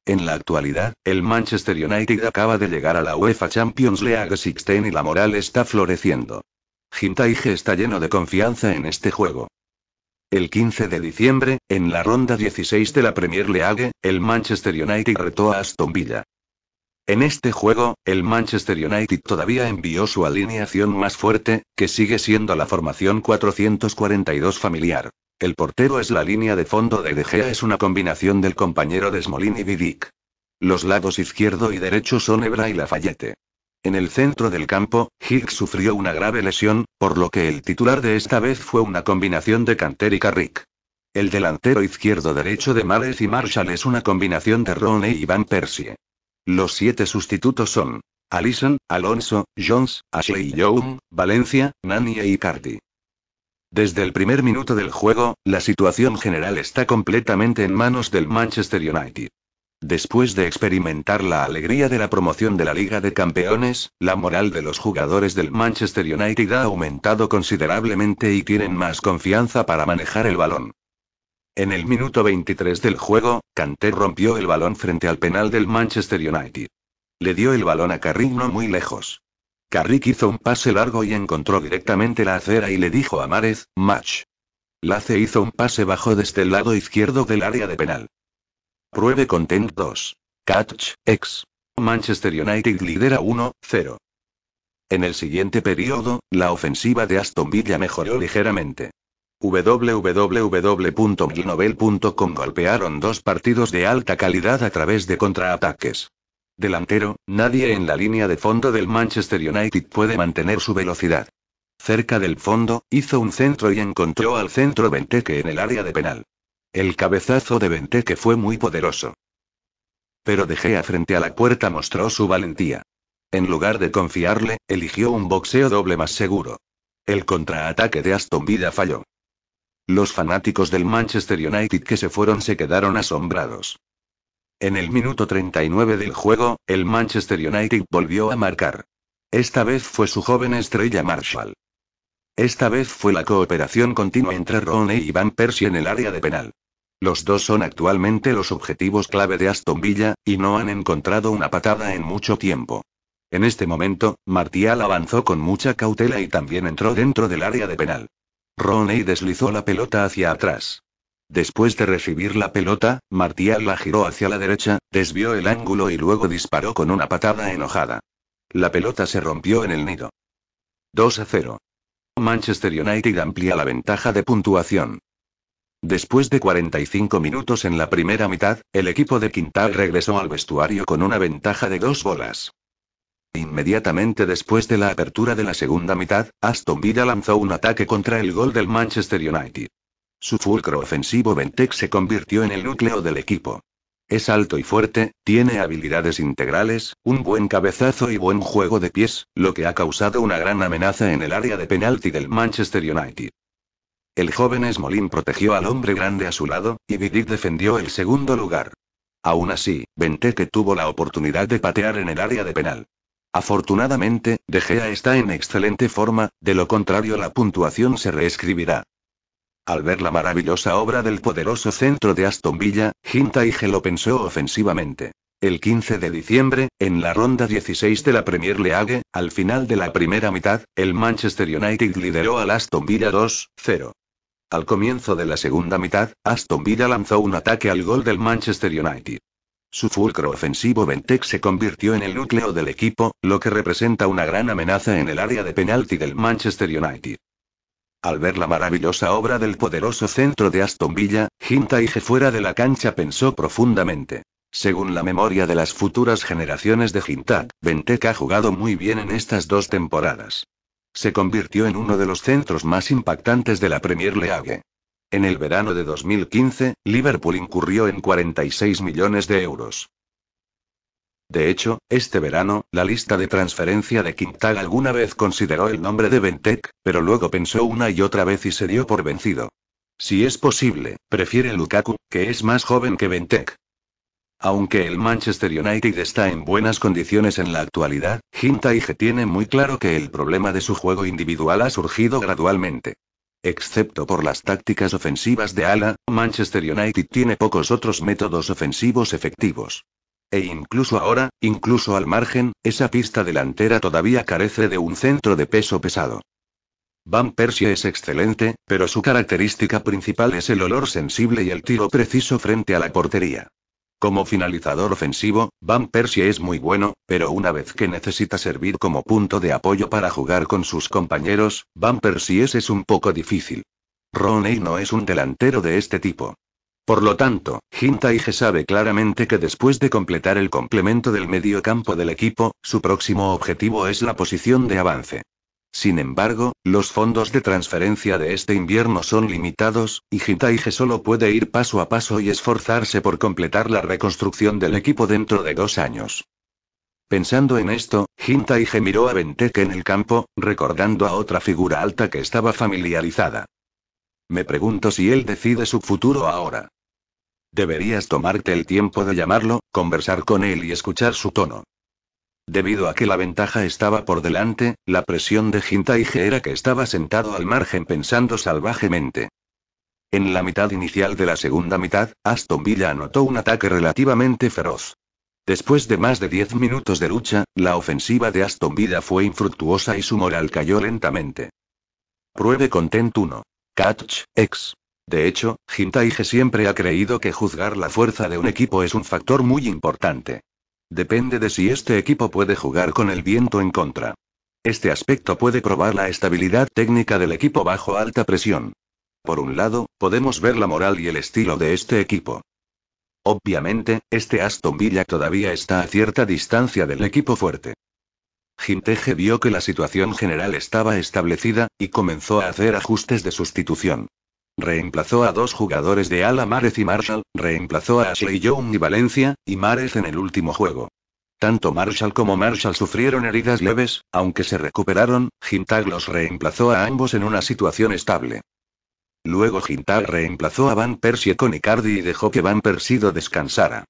En la actualidad, el Manchester United acaba de llegar a la UEFA Champions League 16 y la moral está floreciendo. Jintaige está lleno de confianza en este juego. El 15 de diciembre, en la ronda 16 de la Premier League, el Manchester United retó a Aston Villa. En este juego, el Manchester United todavía envió su alineación más fuerte, que sigue siendo la formación 442 familiar. El portero es la línea de fondo de De Gea es una combinación del compañero de Smolin y Vidic. Los lados izquierdo y derecho son Ebra y Lafayette. En el centro del campo, Higgs sufrió una grave lesión, por lo que el titular de esta vez fue una combinación de Canter y Carrick. El delantero izquierdo-derecho de Males y Marshall es una combinación de Roney y Van Persie. Los siete sustitutos son Alison, Alonso, Jones, Ashley Young, Valencia, Nani e Icardi. Desde el primer minuto del juego, la situación general está completamente en manos del Manchester United. Después de experimentar la alegría de la promoción de la Liga de Campeones, la moral de los jugadores del Manchester United ha aumentado considerablemente y tienen más confianza para manejar el balón. En el minuto 23 del juego, Kanté rompió el balón frente al penal del Manchester United. Le dio el balón a Carrick no muy lejos. Carrick hizo un pase largo y encontró directamente la acera y le dijo a Márez, match. Lace hizo un pase bajo desde el lado izquierdo del área de penal. Pruebe content 2. Catch, X. Manchester United lidera 1-0. En el siguiente periodo, la ofensiva de Aston Villa mejoró ligeramente www.milnovel.com golpearon dos partidos de alta calidad a través de contraataques. Delantero, nadie en la línea de fondo del Manchester United puede mantener su velocidad. Cerca del fondo, hizo un centro y encontró al centro Benteke en el área de penal. El cabezazo de Benteke fue muy poderoso. Pero De Gea frente a la puerta mostró su valentía. En lugar de confiarle, eligió un boxeo doble más seguro. El contraataque de Aston Villa falló. Los fanáticos del Manchester United que se fueron se quedaron asombrados. En el minuto 39 del juego, el Manchester United volvió a marcar. Esta vez fue su joven estrella Marshall. Esta vez fue la cooperación continua entre Roney y Van Persie en el área de penal. Los dos son actualmente los objetivos clave de Aston Villa, y no han encontrado una patada en mucho tiempo. En este momento, Martial avanzó con mucha cautela y también entró dentro del área de penal. Roney deslizó la pelota hacia atrás. Después de recibir la pelota, Martial la giró hacia la derecha, desvió el ángulo y luego disparó con una patada enojada. La pelota se rompió en el nido. 2 a 0. Manchester United amplía la ventaja de puntuación. Después de 45 minutos en la primera mitad, el equipo de Quintal regresó al vestuario con una ventaja de dos bolas. Inmediatamente después de la apertura de la segunda mitad, Aston Villa lanzó un ataque contra el gol del Manchester United. Su fulcro ofensivo Benteke se convirtió en el núcleo del equipo. Es alto y fuerte, tiene habilidades integrales, un buen cabezazo y buen juego de pies, lo que ha causado una gran amenaza en el área de penalti del Manchester United. El joven Smolin protegió al hombre grande a su lado, y Vidic defendió el segundo lugar. Aún así, Benteke tuvo la oportunidad de patear en el área de penal. Afortunadamente, De Gea está en excelente forma, de lo contrario la puntuación se reescribirá. Al ver la maravillosa obra del poderoso centro de Aston Villa, Hintaige lo pensó ofensivamente. El 15 de diciembre, en la ronda 16 de la Premier League, al final de la primera mitad, el Manchester United lideró al Aston Villa 2-0. Al comienzo de la segunda mitad, Aston Villa lanzó un ataque al gol del Manchester United. Su fulcro ofensivo Ventex se convirtió en el núcleo del equipo, lo que representa una gran amenaza en el área de penalti del Manchester United. Al ver la maravillosa obra del poderoso centro de Aston Villa, Hintaige fuera de la cancha pensó profundamente. Según la memoria de las futuras generaciones de Hintag, Benteke ha jugado muy bien en estas dos temporadas. Se convirtió en uno de los centros más impactantes de la Premier League. En el verano de 2015, Liverpool incurrió en 46 millones de euros. De hecho, este verano, la lista de transferencia de Quintag alguna vez consideró el nombre de Bentec, pero luego pensó una y otra vez y se dio por vencido. Si es posible, prefiere Lukaku, que es más joven que Bentec. Aunque el Manchester United está en buenas condiciones en la actualidad, Hintaige tiene muy claro que el problema de su juego individual ha surgido gradualmente. Excepto por las tácticas ofensivas de ala, Manchester United tiene pocos otros métodos ofensivos efectivos. E incluso ahora, incluso al margen, esa pista delantera todavía carece de un centro de peso pesado. Van Persie es excelente, pero su característica principal es el olor sensible y el tiro preciso frente a la portería. Como finalizador ofensivo, Van Persie es muy bueno, pero una vez que necesita servir como punto de apoyo para jugar con sus compañeros, Van Persie es un poco difícil. Roney no es un delantero de este tipo. Por lo tanto, Hintaige sabe claramente que después de completar el complemento del medio campo del equipo, su próximo objetivo es la posición de avance. Sin embargo, los fondos de transferencia de este invierno son limitados, y Hintaige solo puede ir paso a paso y esforzarse por completar la reconstrucción del equipo dentro de dos años. Pensando en esto, Hintaige miró a Benteke en el campo, recordando a otra figura alta que estaba familiarizada. Me pregunto si él decide su futuro ahora. Deberías tomarte el tiempo de llamarlo, conversar con él y escuchar su tono. Debido a que la ventaja estaba por delante, la presión de Hintaige era que estaba sentado al margen pensando salvajemente. En la mitad inicial de la segunda mitad, Aston Villa anotó un ataque relativamente feroz. Después de más de 10 minutos de lucha, la ofensiva de Aston Villa fue infructuosa y su moral cayó lentamente. Pruebe Content 1. Catch, X. De hecho, Hintaige siempre ha creído que juzgar la fuerza de un equipo es un factor muy importante. Depende de si este equipo puede jugar con el viento en contra. Este aspecto puede probar la estabilidad técnica del equipo bajo alta presión. Por un lado, podemos ver la moral y el estilo de este equipo. Obviamente, este Aston Villa todavía está a cierta distancia del equipo fuerte. Ginteje vio que la situación general estaba establecida, y comenzó a hacer ajustes de sustitución. Reemplazó a dos jugadores de ala Márez y Marshall, reemplazó a Ashley Young y Valencia, y Márez en el último juego. Tanto Marshall como Marshall sufrieron heridas leves, aunque se recuperaron, Gintag los reemplazó a ambos en una situación estable. Luego Gintag reemplazó a Van Persie con Icardi y dejó que Van Persido descansara.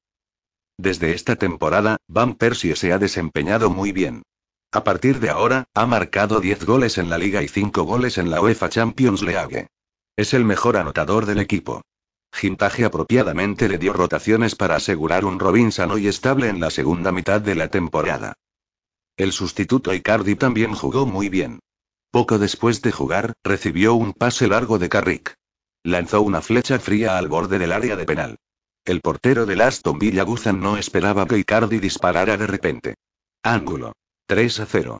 Desde esta temporada, Van Persie se ha desempeñado muy bien. A partir de ahora, ha marcado 10 goles en la liga y 5 goles en la UEFA Champions League. Es el mejor anotador del equipo. Gintaje apropiadamente le dio rotaciones para asegurar un Robin sano y estable en la segunda mitad de la temporada. El sustituto Icardi también jugó muy bien. Poco después de jugar, recibió un pase largo de Carrick. Lanzó una flecha fría al borde del área de penal. El portero del Aston Villa Guzan no esperaba que Icardi disparara de repente. Ángulo. 3 a 0.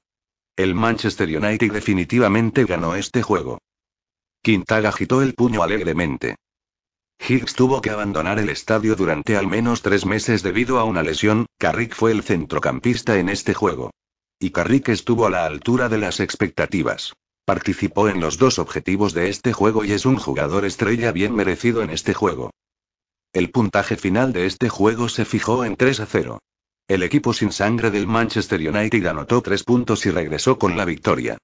El Manchester United definitivamente ganó este juego. Quintag agitó el puño alegremente. Higgs tuvo que abandonar el estadio durante al menos tres meses debido a una lesión, Carrick fue el centrocampista en este juego. Y Carrick estuvo a la altura de las expectativas. Participó en los dos objetivos de este juego y es un jugador estrella bien merecido en este juego. El puntaje final de este juego se fijó en 3 a 0. El equipo sin sangre del Manchester United anotó tres puntos y regresó con la victoria.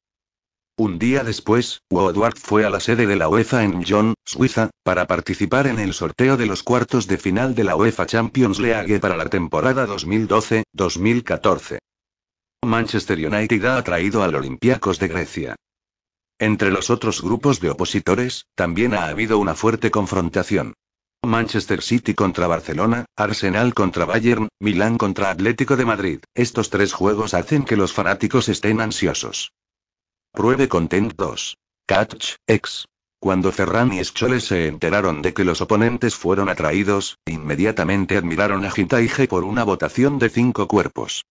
Un día después, Woodward fue a la sede de la UEFA en Lyon, Suiza, para participar en el sorteo de los cuartos de final de la UEFA Champions League para la temporada 2012-2014. Manchester United ha atraído al Olympiacos de Grecia. Entre los otros grupos de opositores, también ha habido una fuerte confrontación. Manchester City contra Barcelona, Arsenal contra Bayern, Milán contra Atlético de Madrid. Estos tres juegos hacen que los fanáticos estén ansiosos. Pruebe Content 2. Catch, X. Cuando Ferran y Scholes se enteraron de que los oponentes fueron atraídos, inmediatamente admiraron a Hintaige por una votación de cinco cuerpos.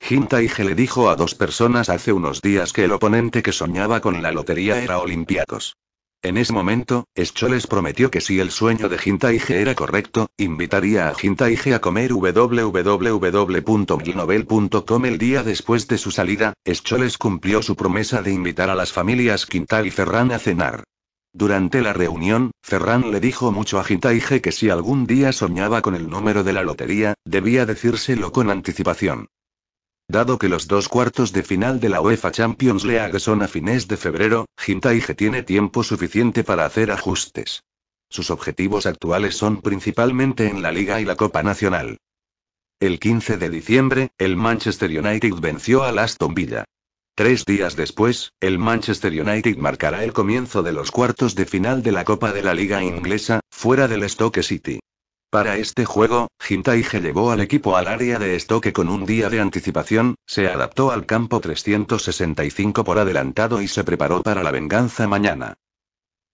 Hintaige le dijo a dos personas hace unos días que el oponente que soñaba con la lotería era Olympiacos. En ese momento, Scholes prometió que si el sueño de Hintaige era correcto, invitaría a Hintaige a comer www.milnovel.com el día después de su salida. Scholes cumplió su promesa de invitar a las familias Quintal y Ferran a cenar. Durante la reunión, Ferran le dijo mucho a Hintaige que si algún día soñaba con el número de la lotería, debía decírselo con anticipación. Dado que los dos cuartos de final de la UEFA Champions League son a fines de febrero, Hintaige tiene tiempo suficiente para hacer ajustes. Sus objetivos actuales son principalmente en la Liga y la Copa Nacional. El 15 de diciembre, el Manchester United venció al Aston Villa. Tres días después, el Manchester United marcará el comienzo de los cuartos de final de la Copa de la Liga Inglesa, fuera del Stoke City. Para este juego, Hintaige llevó al equipo al área de estoque con un día de anticipación, se adaptó al campo 365 por adelantado y se preparó para la venganza mañana.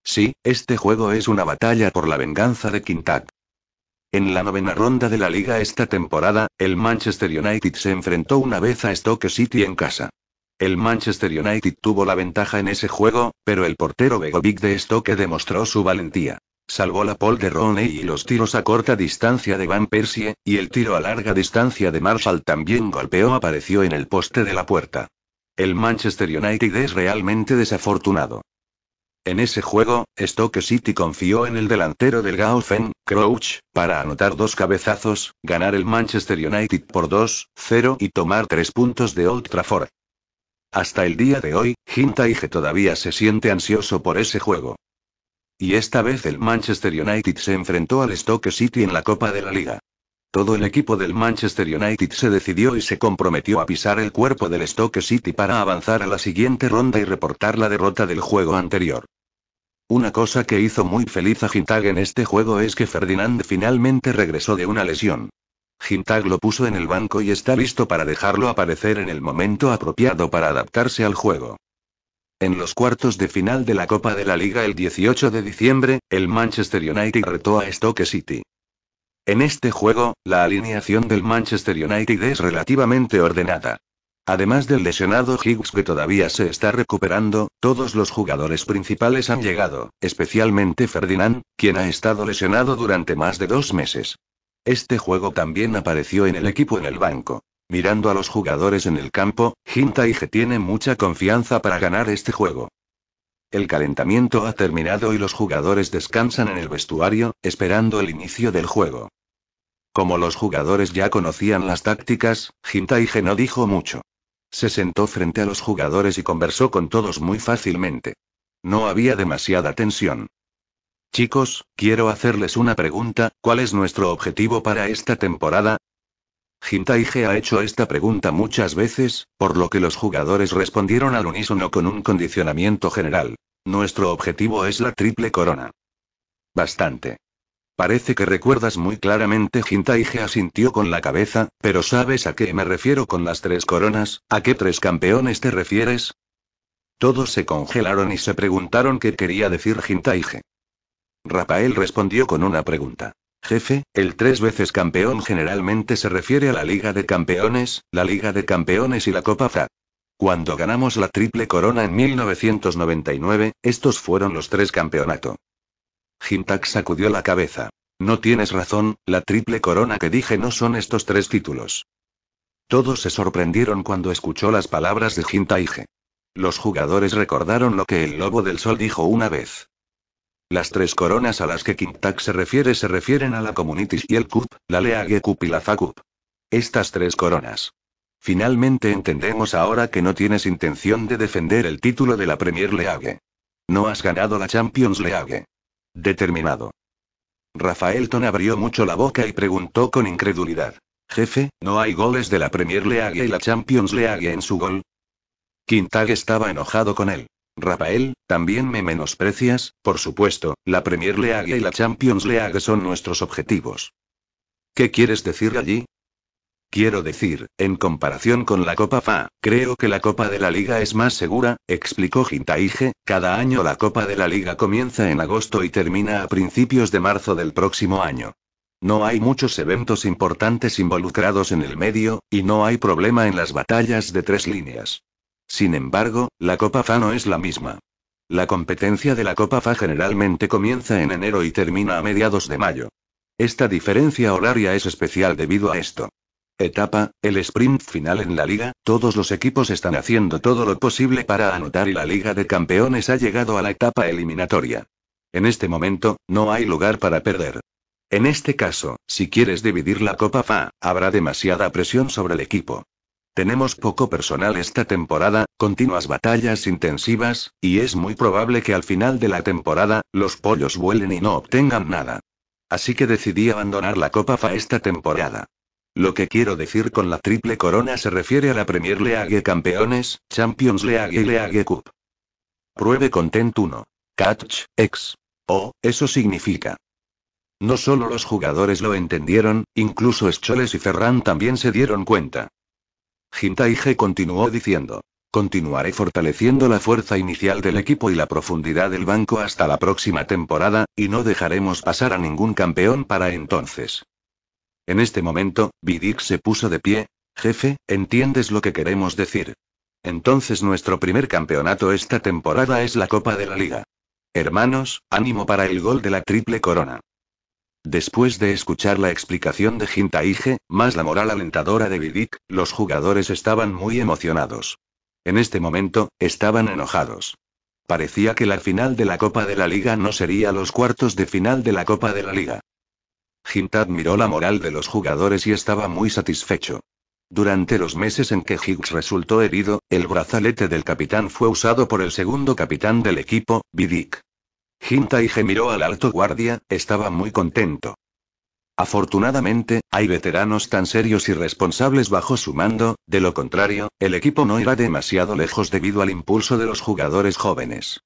Sí, este juego es una batalla por la venganza de Quintac. En la novena ronda de la liga esta temporada, el Manchester United se enfrentó una vez a Stoke City en casa. El Manchester United tuvo la ventaja en ese juego, pero el portero Begovic de Stoke demostró su valentía. Salvó la pole de Roney y los tiros a corta distancia de Van Persie, y el tiro a larga distancia de Marshall también golpeó apareció en el poste de la puerta. El Manchester United es realmente desafortunado. En ese juego, Stoke City confió en el delantero del Gaufen, Crouch, para anotar dos cabezazos, ganar el Manchester United por 2-0 y tomar tres puntos de Old Trafford. Hasta el día de hoy, Hintaige todavía se siente ansioso por ese juego. Y esta vez el Manchester United se enfrentó al Stoke City en la Copa de la Liga. Todo el equipo del Manchester United se decidió y se comprometió a pisar el cuerpo del Stoke City para avanzar a la siguiente ronda y reportar la derrota del juego anterior. Una cosa que hizo muy feliz a Hintag en este juego es que Ferdinand finalmente regresó de una lesión. Hintag lo puso en el banco y está listo para dejarlo aparecer en el momento apropiado para adaptarse al juego. En los cuartos de final de la Copa de la Liga el 18 de diciembre, el Manchester United retó a Stoke City. En este juego, la alineación del Manchester United es relativamente ordenada. Además del lesionado Higgs que todavía se está recuperando, todos los jugadores principales han llegado, especialmente Ferdinand, quien ha estado lesionado durante más de dos meses. Este juego también apareció en el equipo en el banco. Mirando a los jugadores en el campo, Hintaige tiene mucha confianza para ganar este juego. El calentamiento ha terminado y los jugadores descansan en el vestuario, esperando el inicio del juego. Como los jugadores ya conocían las tácticas, Hintaige no dijo mucho. Se sentó frente a los jugadores y conversó con todos muy fácilmente. No había demasiada tensión. Chicos, quiero hacerles una pregunta, ¿cuál es nuestro objetivo para esta temporada? Hintaige ha hecho esta pregunta muchas veces, por lo que los jugadores respondieron al unísono con un condicionamiento general. Nuestro objetivo es la triple corona. Bastante. Parece que recuerdas muy claramente. Hintaige asintió con la cabeza, pero ¿sabes a qué me refiero con las tres coronas? ¿A qué tres campeones te refieres? Todos se congelaron y se preguntaron qué quería decir Hintaige. Rafael respondió con una pregunta. Jefe, el tres veces campeón generalmente se refiere a la Liga de Campeones, la Liga de Campeones y la Copa FA. Cuando ganamos la triple corona en 1999, estos fueron los tres campeonatos. Hintak sacudió la cabeza. No tienes razón, la triple corona que dije no son estos tres títulos. Todos se sorprendieron cuando escuchó las palabras de Hintaige. Los jugadores recordaron lo que el Lobo del Sol dijo una vez. Las tres coronas a las que Kintak se refiere se refieren a la Community el Cup, la League Cup y la FA Cup. Estas tres coronas. Finalmente entendemos ahora que no tienes intención de defender el título de la Premier League. No has ganado la Champions League. Determinado. Rafaelton abrió mucho la boca y preguntó con incredulidad. Jefe, ¿no hay goles de la Premier League y la Champions League en su gol? Quintag estaba enojado con él. Rafael, también me menosprecias, por supuesto, la Premier League y la Champions League son nuestros objetivos. ¿Qué quieres decir allí? Quiero decir, en comparación con la Copa FA, creo que la Copa de la Liga es más segura, explicó Jintaige, cada año la Copa de la Liga comienza en agosto y termina a principios de marzo del próximo año. No hay muchos eventos importantes involucrados en el medio, y no hay problema en las batallas de tres líneas. Sin embargo, la Copa FA no es la misma. La competencia de la Copa FA generalmente comienza en enero y termina a mediados de mayo. Esta diferencia horaria es especial debido a esto. Etapa, el sprint final en la liga, todos los equipos están haciendo todo lo posible para anotar y la Liga de Campeones ha llegado a la etapa eliminatoria. En este momento, no hay lugar para perder. En este caso, si quieres dividir la Copa FA, habrá demasiada presión sobre el equipo. Tenemos poco personal esta temporada, continuas batallas intensivas, y es muy probable que al final de la temporada, los pollos vuelen y no obtengan nada. Así que decidí abandonar la Copa FA esta temporada. Lo que quiero decir con la triple corona se refiere a la Premier League Campeones, Champions League y League Cup. Pruebe Content 1. Catch, X. Oh, eso significa. No solo los jugadores lo entendieron, incluso Scholes y Ferran también se dieron cuenta. G continuó diciendo. Continuaré fortaleciendo la fuerza inicial del equipo y la profundidad del banco hasta la próxima temporada, y no dejaremos pasar a ningún campeón para entonces. En este momento, Vidic se puso de pie. Jefe, ¿entiendes lo que queremos decir? Entonces nuestro primer campeonato esta temporada es la Copa de la Liga. Hermanos, ánimo para el gol de la triple corona. Después de escuchar la explicación de Jintaige, más la moral alentadora de Vidic, los jugadores estaban muy emocionados. En este momento, estaban enojados. Parecía que la final de la Copa de la Liga no sería los cuartos de final de la Copa de la Liga. Hintad miró la moral de los jugadores y estaba muy satisfecho. Durante los meses en que Higgs resultó herido, el brazalete del capitán fue usado por el segundo capitán del equipo, Vidic. Hintaige miró al alto guardia, estaba muy contento. Afortunadamente, hay veteranos tan serios y responsables bajo su mando, de lo contrario, el equipo no irá demasiado lejos debido al impulso de los jugadores jóvenes.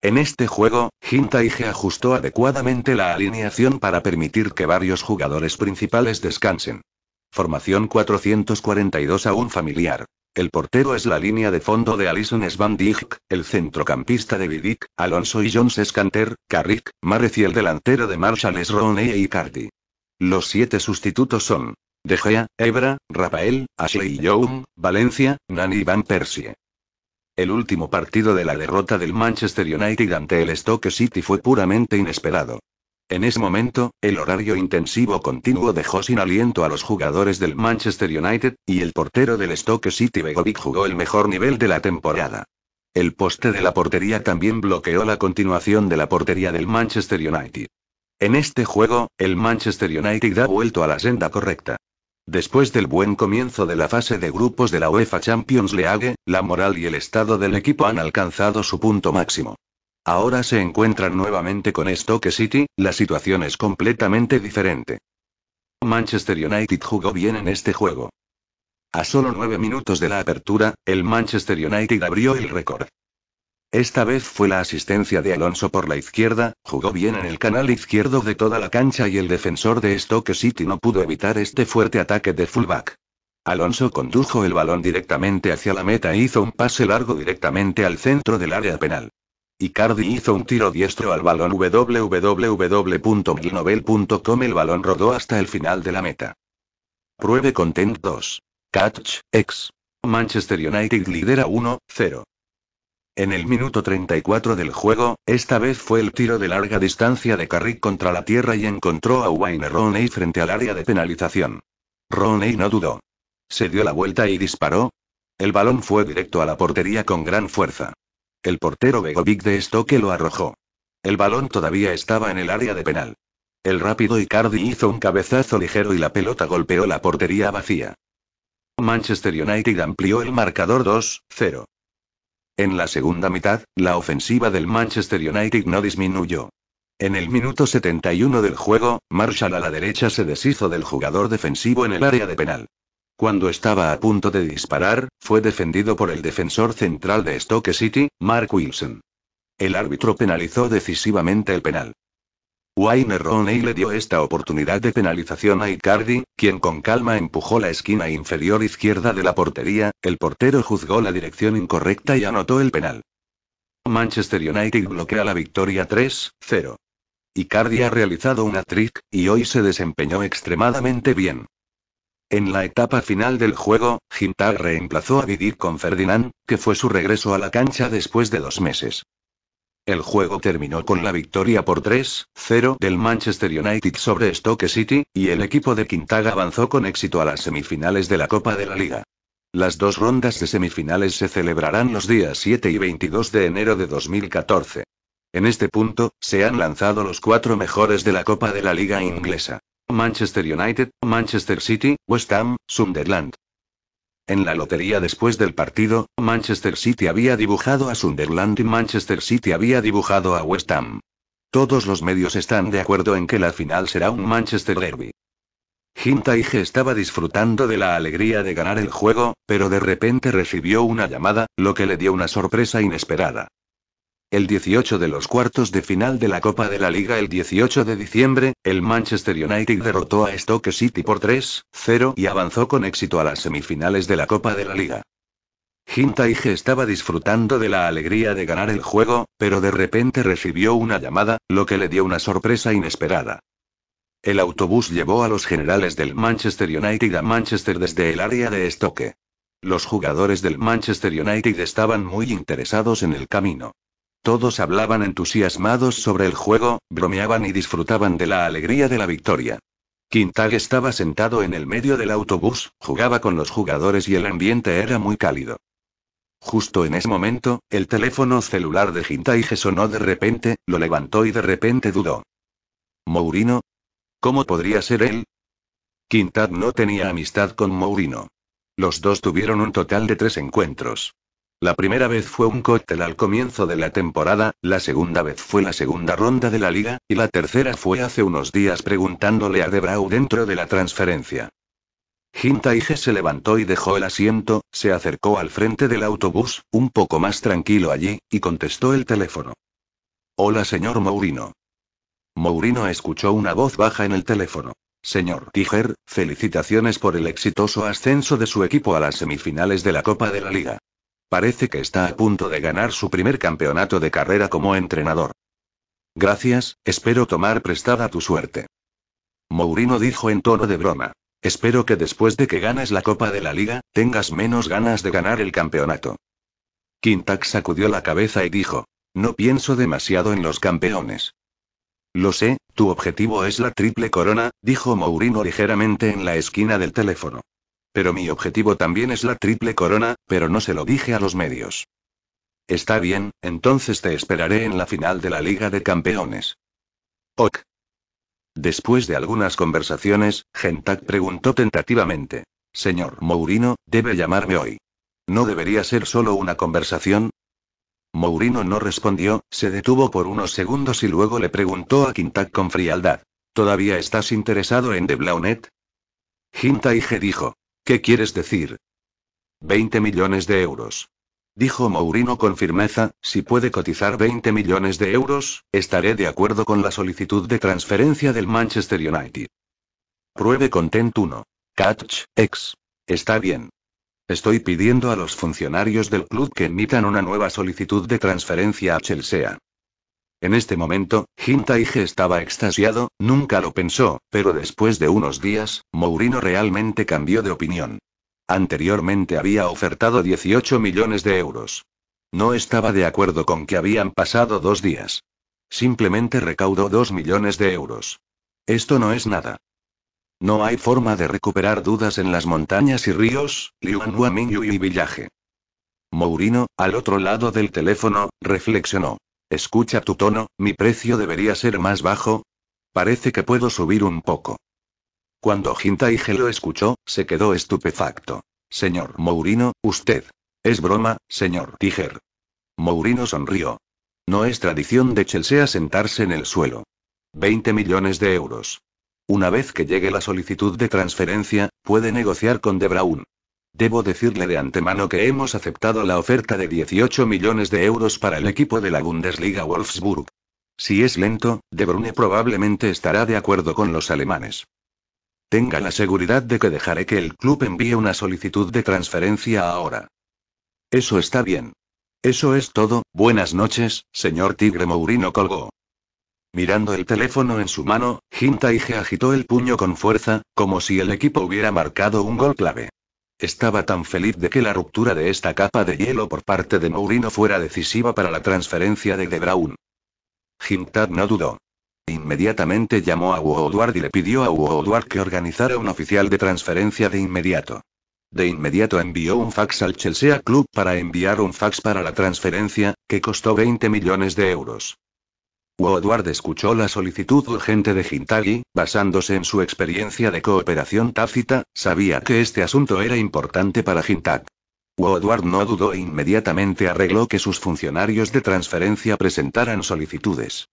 En este juego, Hintaige ajustó adecuadamente la alineación para permitir que varios jugadores principales descansen. Formación 442 aún familiar. El portero es la línea de fondo de Alison Svan el centrocampista de Vidic, Alonso y Jones Scanter, Carrick, Marez y el delantero de Marshall es Roney y Cardi. Los siete sustitutos son De Gea, Ebra, Rafael, Ashley Young, Valencia, Nani y Van Persie. El último partido de la derrota del Manchester United ante el Stoke City fue puramente inesperado. En ese momento, el horario intensivo continuo dejó sin aliento a los jugadores del Manchester United, y el portero del Stoke City Begovic jugó el mejor nivel de la temporada. El poste de la portería también bloqueó la continuación de la portería del Manchester United. En este juego, el Manchester United ha vuelto a la senda correcta. Después del buen comienzo de la fase de grupos de la UEFA Champions League, la moral y el estado del equipo han alcanzado su punto máximo. Ahora se encuentran nuevamente con Stoke City, la situación es completamente diferente. Manchester United jugó bien en este juego. A solo nueve minutos de la apertura, el Manchester United abrió el récord. Esta vez fue la asistencia de Alonso por la izquierda, jugó bien en el canal izquierdo de toda la cancha y el defensor de Stoke City no pudo evitar este fuerte ataque de fullback. Alonso condujo el balón directamente hacia la meta e hizo un pase largo directamente al centro del área penal. Icardi hizo un tiro diestro al balón www.milnovel.com El balón rodó hasta el final de la meta. Pruebe Content 2. Catch, X. Manchester United lidera 1-0. En el minuto 34 del juego, esta vez fue el tiro de larga distancia de Carrick contra la tierra y encontró a Wayne Rooney frente al área de penalización. Rooney no dudó. Se dio la vuelta y disparó. El balón fue directo a la portería con gran fuerza. El portero Begovic de Stoke lo arrojó. El balón todavía estaba en el área de penal. El rápido Icardi hizo un cabezazo ligero y la pelota golpeó la portería vacía. Manchester United amplió el marcador 2-0. En la segunda mitad, la ofensiva del Manchester United no disminuyó. En el minuto 71 del juego, Marshall a la derecha se deshizo del jugador defensivo en el área de penal. Cuando estaba a punto de disparar, fue defendido por el defensor central de Stoke City, Mark Wilson. El árbitro penalizó decisivamente el penal. Wayne Rooney le dio esta oportunidad de penalización a Icardi, quien con calma empujó la esquina inferior izquierda de la portería, el portero juzgó la dirección incorrecta y anotó el penal. Manchester United bloquea la victoria 3-0. Icardi ha realizado una trick, y hoy se desempeñó extremadamente bien. En la etapa final del juego, Gintag reemplazó a Vidic con Ferdinand, que fue su regreso a la cancha después de dos meses. El juego terminó con la victoria por 3-0 del Manchester United sobre Stoke City, y el equipo de Quintaga avanzó con éxito a las semifinales de la Copa de la Liga. Las dos rondas de semifinales se celebrarán los días 7 y 22 de enero de 2014. En este punto, se han lanzado los cuatro mejores de la Copa de la Liga inglesa. Manchester United, Manchester City, West Ham, Sunderland. En la lotería después del partido, Manchester City había dibujado a Sunderland y Manchester City había dibujado a West Ham. Todos los medios están de acuerdo en que la final será un Manchester Derby. Hintaige estaba disfrutando de la alegría de ganar el juego, pero de repente recibió una llamada, lo que le dio una sorpresa inesperada. El 18 de los cuartos de final de la Copa de la Liga el 18 de diciembre, el Manchester United derrotó a Stoke City por 3-0 y avanzó con éxito a las semifinales de la Copa de la Liga. Hintaige estaba disfrutando de la alegría de ganar el juego, pero de repente recibió una llamada, lo que le dio una sorpresa inesperada. El autobús llevó a los generales del Manchester United a Manchester desde el área de Stoke. Los jugadores del Manchester United estaban muy interesados en el camino. Todos hablaban entusiasmados sobre el juego, bromeaban y disfrutaban de la alegría de la victoria. Quintag estaba sentado en el medio del autobús, jugaba con los jugadores y el ambiente era muy cálido. Justo en ese momento, el teléfono celular de Hintaige sonó de repente, lo levantó y de repente dudó. ¿Mourino? ¿Cómo podría ser él? Quintag no tenía amistad con Mourino. Los dos tuvieron un total de tres encuentros. La primera vez fue un cóctel al comienzo de la temporada, la segunda vez fue la segunda ronda de la liga, y la tercera fue hace unos días preguntándole a Debrau dentro de la transferencia. Hintaige se levantó y dejó el asiento, se acercó al frente del autobús, un poco más tranquilo allí, y contestó el teléfono. Hola señor Mourino. Mourino escuchó una voz baja en el teléfono. Señor Tiger, felicitaciones por el exitoso ascenso de su equipo a las semifinales de la Copa de la Liga. Parece que está a punto de ganar su primer campeonato de carrera como entrenador. Gracias, espero tomar prestada tu suerte. Mourino dijo en tono de broma. Espero que después de que ganes la Copa de la Liga, tengas menos ganas de ganar el campeonato. Quintac sacudió la cabeza y dijo. No pienso demasiado en los campeones. Lo sé, tu objetivo es la triple corona, dijo Mourino ligeramente en la esquina del teléfono. Pero mi objetivo también es la triple corona, pero no se lo dije a los medios. Está bien, entonces te esperaré en la final de la Liga de Campeones. Ok. Después de algunas conversaciones, Gentak preguntó tentativamente. Señor Mourino, debe llamarme hoy. ¿No debería ser solo una conversación? Mourino no respondió, se detuvo por unos segundos y luego le preguntó a Quintac con frialdad. ¿Todavía estás interesado en The Blaunet? Hintaige dijo. ¿Qué quieres decir? 20 millones de euros. Dijo Mourino con firmeza, si puede cotizar 20 millones de euros, estaré de acuerdo con la solicitud de transferencia del Manchester United. Pruebe Content 1. Catch, X. Está bien. Estoy pidiendo a los funcionarios del club que emitan una nueva solicitud de transferencia a Chelsea. En este momento, Hintaige estaba extasiado, nunca lo pensó, pero después de unos días, Mourino realmente cambió de opinión. Anteriormente había ofertado 18 millones de euros. No estaba de acuerdo con que habían pasado dos días. Simplemente recaudó 2 millones de euros. Esto no es nada. No hay forma de recuperar dudas en las montañas y ríos, Liuanhuaminyu y Villaje. Mourino, al otro lado del teléfono, reflexionó. Escucha tu tono, mi precio debería ser más bajo. Parece que puedo subir un poco. Cuando Hintaige lo escuchó, se quedó estupefacto. señor Mourino, usted. Es broma, señor Tiger. Mourino sonrió. No es tradición de Chelsea sentarse en el suelo. 20 millones de euros. Una vez que llegue la solicitud de transferencia, puede negociar con De Braun. Debo decirle de antemano que hemos aceptado la oferta de 18 millones de euros para el equipo de la Bundesliga Wolfsburg. Si es lento, De Bruyne probablemente estará de acuerdo con los alemanes. Tenga la seguridad de que dejaré que el club envíe una solicitud de transferencia ahora. Eso está bien. Eso es todo, buenas noches, señor Tigre Mourino colgó. Mirando el teléfono en su mano, Hintaige agitó el puño con fuerza, como si el equipo hubiera marcado un gol clave. Estaba tan feliz de que la ruptura de esta capa de hielo por parte de Mourinho fuera decisiva para la transferencia de De Braun. Hintag no dudó. Inmediatamente llamó a Woodward y le pidió a Woodward que organizara un oficial de transferencia de inmediato. De inmediato envió un fax al Chelsea Club para enviar un fax para la transferencia, que costó 20 millones de euros. Woodward escuchó la solicitud urgente de Hintagi, basándose en su experiencia de cooperación tácita, sabía que este asunto era importante para Hintag. Woodward no dudó e inmediatamente arregló que sus funcionarios de transferencia presentaran solicitudes.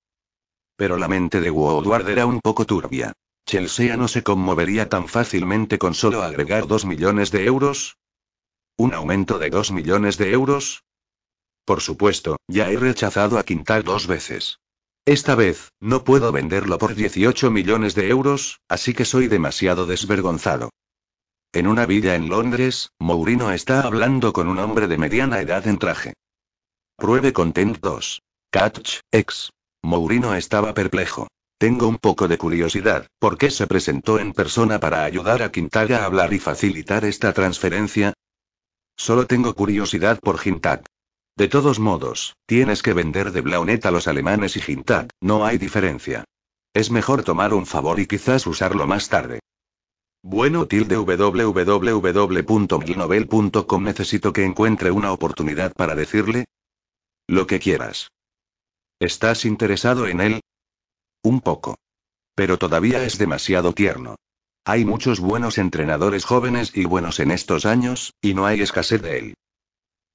Pero la mente de Woodward era un poco turbia. ¿Chelsea no se conmovería tan fácilmente con solo agregar 2 millones de euros? ¿Un aumento de 2 millones de euros? Por supuesto, ya he rechazado a Quintal dos veces. Esta vez, no puedo venderlo por 18 millones de euros, así que soy demasiado desvergonzado. En una villa en Londres, Mourino está hablando con un hombre de mediana edad en traje. Pruebe Content 2. Catch, ex. Mourino estaba perplejo. Tengo un poco de curiosidad, ¿por qué se presentó en persona para ayudar a Quintag a hablar y facilitar esta transferencia? Solo tengo curiosidad por Quintag. De todos modos, tienes que vender de Blaunet a los alemanes y Hintag, no hay diferencia. Es mejor tomar un favor y quizás usarlo más tarde. Bueno, tilde www.milnovel.com necesito que encuentre una oportunidad para decirle lo que quieras. ¿Estás interesado en él? Un poco. Pero todavía es demasiado tierno. Hay muchos buenos entrenadores jóvenes y buenos en estos años, y no hay escasez de él.